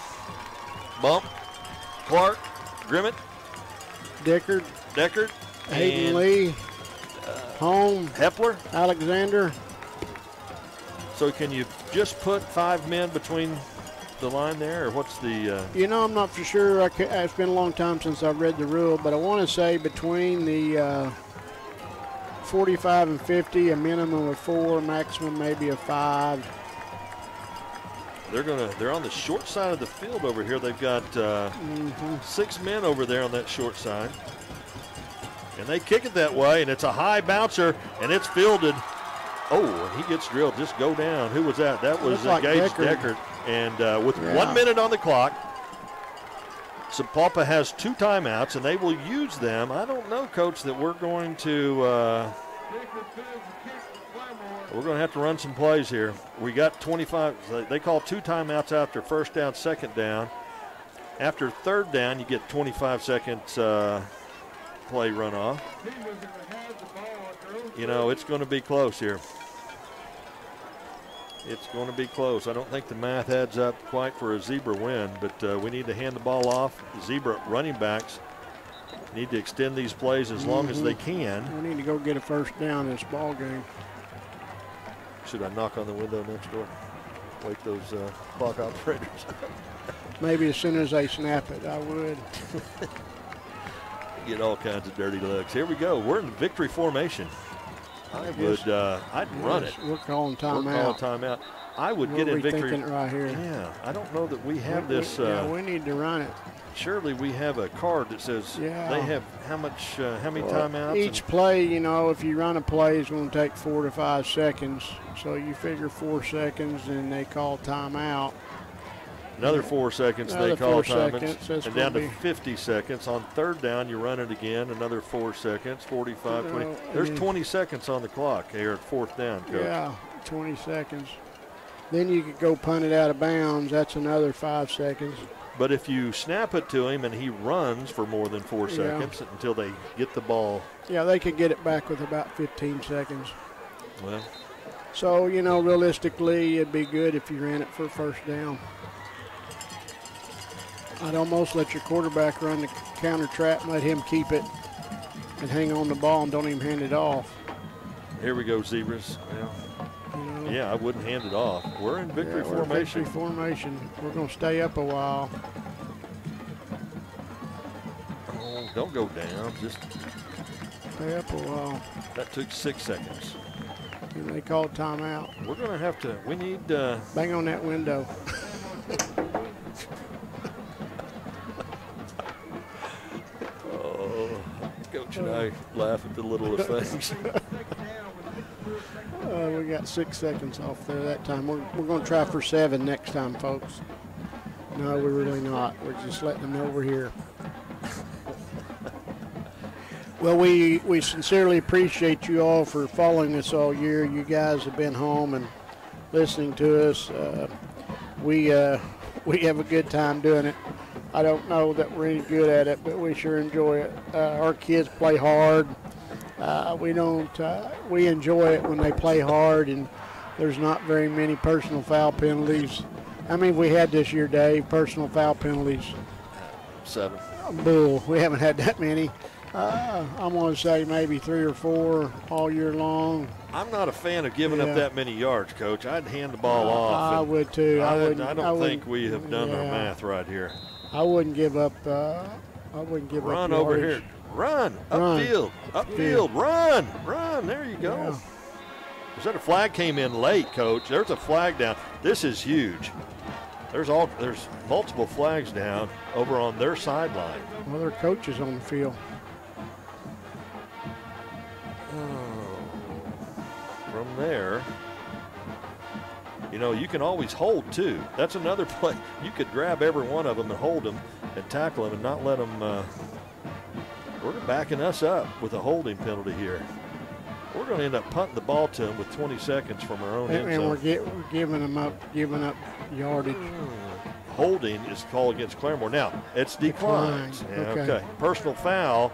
Bump, Clark, Grimmett, Decker, Decker, Hayden Lee, Holm, Hepler. Alexander. So can you just put five men between the line there, or what's the? Uh, You know, I'm not for sure. I ca- it's been a long time since I've read the rule, but I want to say between the uh, 45 and 50, a minimum of four, maximum maybe a five. they're gonna. They're on the short side of the field over here. They've got uh, Mhm. six men over there on that short side, and they kick it that way, and it's a high bouncer, and it's fielded. Oh, and he gets drilled. Just go down. Who was that? That was uh, like Gage Decker. And uh, with Yeah. one minute on the clock, Sapulpa has two timeouts, and they will use them. I don't know, Coach, that we're going to. Uh, we're going to have to run some plays here. We got 25. they- They call two timeouts after first down, second down. After third down, you get 25 seconds uh, play runoff. You know, it's going to be close here. It's going to be close. I don't think the math adds up quite for a Zebra win, but uh, we need to hand the ball off. Zebra running backs need to extend these plays as long as they Mhm. can. We need to go get a first down in this ball game. Should I knock on the window next door? Wake those uh, clock operators up. Maybe as soon as they snap it, I would. Get all kinds of dirty looks. Here we go. We're in victory formation. I would. Uh, I'd run it. We're calling We're calling timeout. timeout. I would We're get in victory. it right here. Yeah, I don't know that we have We- we- this. yeah, uh, we need to run it. Surely we have a card that says Yeah. they have how much, uh, how many Well, timeouts. Each play, you know, if you run a play, it's going to take four to five seconds. So you figure four seconds, and they call timeout. Another four seconds Another they call timeouts. seconds, and down to 50 seconds. On third down, you run it again. Another four seconds. 45, You 20. There's 20 seconds on the clock here at fourth down, coach. Yeah, 20 seconds. Then you could go punt it out of bounds. That's another five seconds. But if you snap it to him and he runs for more than four Yeah. seconds until they get the ball, Yeah, they could get it back with about 15 seconds. well, So, you know, realistically, it'd be good if you ran it for first down. I'd almost let your quarterback run the counter trap and let him keep it and hang on the ball and don't even hand it off. here we go, Zebras. Well, You know? yeah, I wouldn't hand it off. We're in victory Yeah, we're formation. Victory formation. We're going to stay up a while. Oh, don't go down. Just Stay up a while. that took six seconds. And they call timeout. We're going to have to. We need. Uh, Bang on that window. oh, Coach and I laugh at the littlest things. Uh, we got six seconds off there that time. We're, we're going to try for seven next time, folks. No, we're really not. We're just letting them know we're here. Well, we, we sincerely appreciate you all for following us all year. You guys have been home and listening to us. Uh, we uh, we have a good time doing it. I don't know that we're any good at it, but we sure enjoy it. Uh, our kids play hard. Uh, we don't. Uh, we enjoy it when they play hard, and there's not very many personal foul penalties. I mean, we had this year, Dave, personal foul penalties. Seven. Bull. We haven't had that many. Uh, I'm going to say maybe three or four all year long. I'm not a fan of giving Yeah. up that many yards, Coach. I'd hand the ball Uh, off. I would too. I I, I I don't wouldn't- think we have done our math right here. I wouldn't give up. Uh, I wouldn't give Run up. Run over here. Run. Upfield. Upfield. Run. Run. There you go. Yeah. Was that a flag came in late, Coach? There's a flag down. This is huge. There's all there's multiple flags down over on their sideline. Well, there are coaches on the field. From there, you know, you can always hold too. That's another play. You could grab every one of them and hold them and tackle them and not let them. Uh, we're backing us up with a holding penalty here. We're going to end up punting the ball to them with 20 seconds from our own And, end and zone. we're, get, we're giving them up, giving up yardage. holding is called against Claremore. Now, it's declined. Decline, Yeah, okay. okay. Personal foul.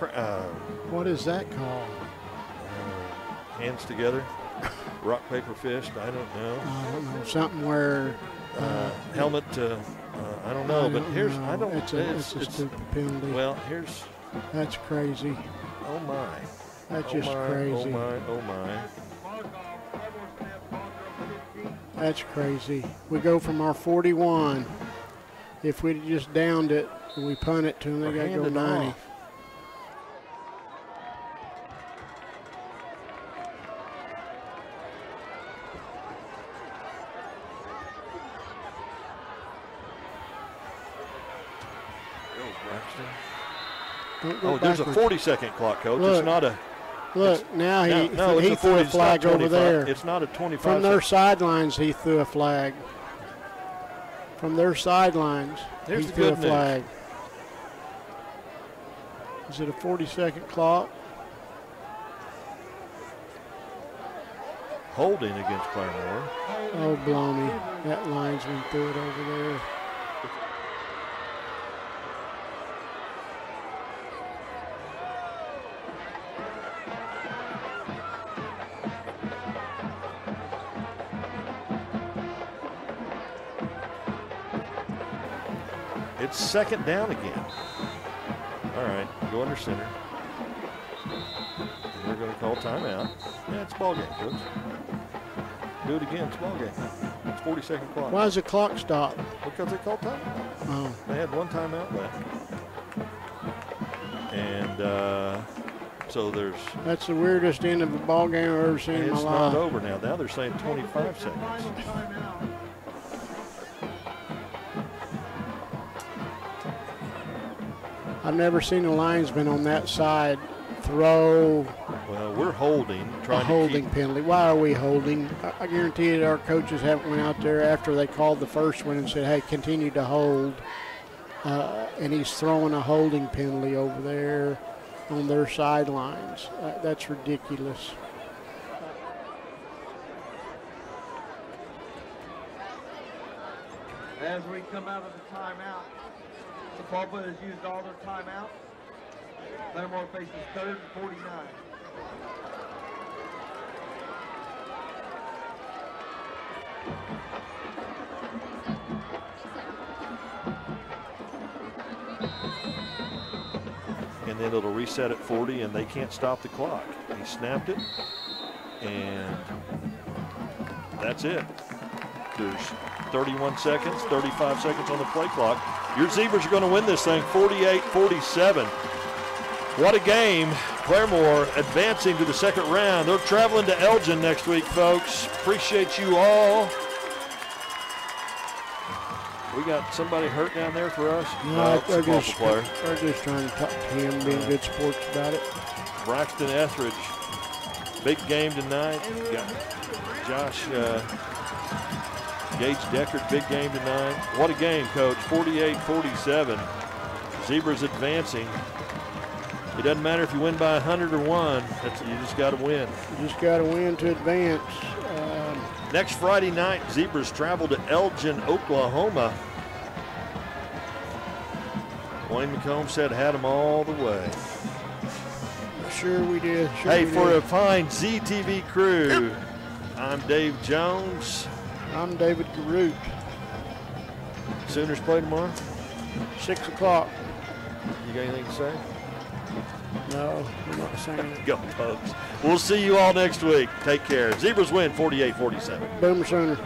Uh, What is that called? hands together. Rock, paper, fist. I don't know. I don't know. Something where. Uh, helmet. Uh, uh, I don't know. I but don't here's. know. I don't. It's a, it's, it's a stupid penalty. well, here's. That's crazy. Oh my. That's oh just my, crazy. Oh my. Oh my. That's crazy. We go from our 41. If we just downed it and we punt it to them, they got to go 90. off. Oh, there's a 40 second clock, coach. Look. it's not a. Look, now he, No, no, he a threw 40, a flag over there. It's not a 25 From their sidelines, he threw a flag. From their sidelines, he the threw a news. flag. Is it a 40 second clock? Holding against Claremore. Oh, baloney. That linesman threw it over there. Second down again. All right, go under center. And they're going to call timeout. Yeah, it's ball game, coach. Do it again. It's ball game. It's 40 second clock. Why is the clock stopped? Because they called timeout. Oh. They had one timeout left. And uh, so there's. That's the weirdest end of a ball game I've ever seen in my life. It's not over now. Now they're saying 25 seconds. Never seen a linesman on that side throw Well, we're holding, a trying to holding keep. penalty. Why are we holding? I- I guarantee you our coaches haven't went out there after they called the first one and said, hey, continue to hold. Uh, and he's throwing a holding penalty over there on their sidelines. Uh, that's ridiculous. As we come out of the timeout, Sapulpa has used all their timeouts. Claremore faces third and 49. and then it'll reset at 40, and they can't stop the clock. He snapped it, and that's it. There's 31 seconds, 35 seconds on the play clock. Your Zebras are going to win this thing 48 47. What a game. Claremore advancing to the second round. They're traveling to Elgin next week, folks. Appreciate you all. We got somebody hurt down there for us. No, it's a they're, just, player. they're just trying to talk to him, being good sports about it. Braxton Etheridge, big game tonight. Got Josh uh, Gage Decker, big game tonight. What a game, Coach. 48-47. Zebras advancing. It doesn't matter if you win by 100 or one. That's, you just got to win. You just got to win to advance. Um, Next Friday night, Zebras travel to Elgin, Oklahoma. Wayne McComb said had them all the way. sure we did. Sure Hey, we for did. a fine ZTV crew, I'm Dave Jones. I'm David Garoot. Sooners play tomorrow. Six o'clock. You got anything to say? No, I'm not saying it. Go, folks. We'll see you all next week. Take care. Zebras win 48 47. Boomer Sooner.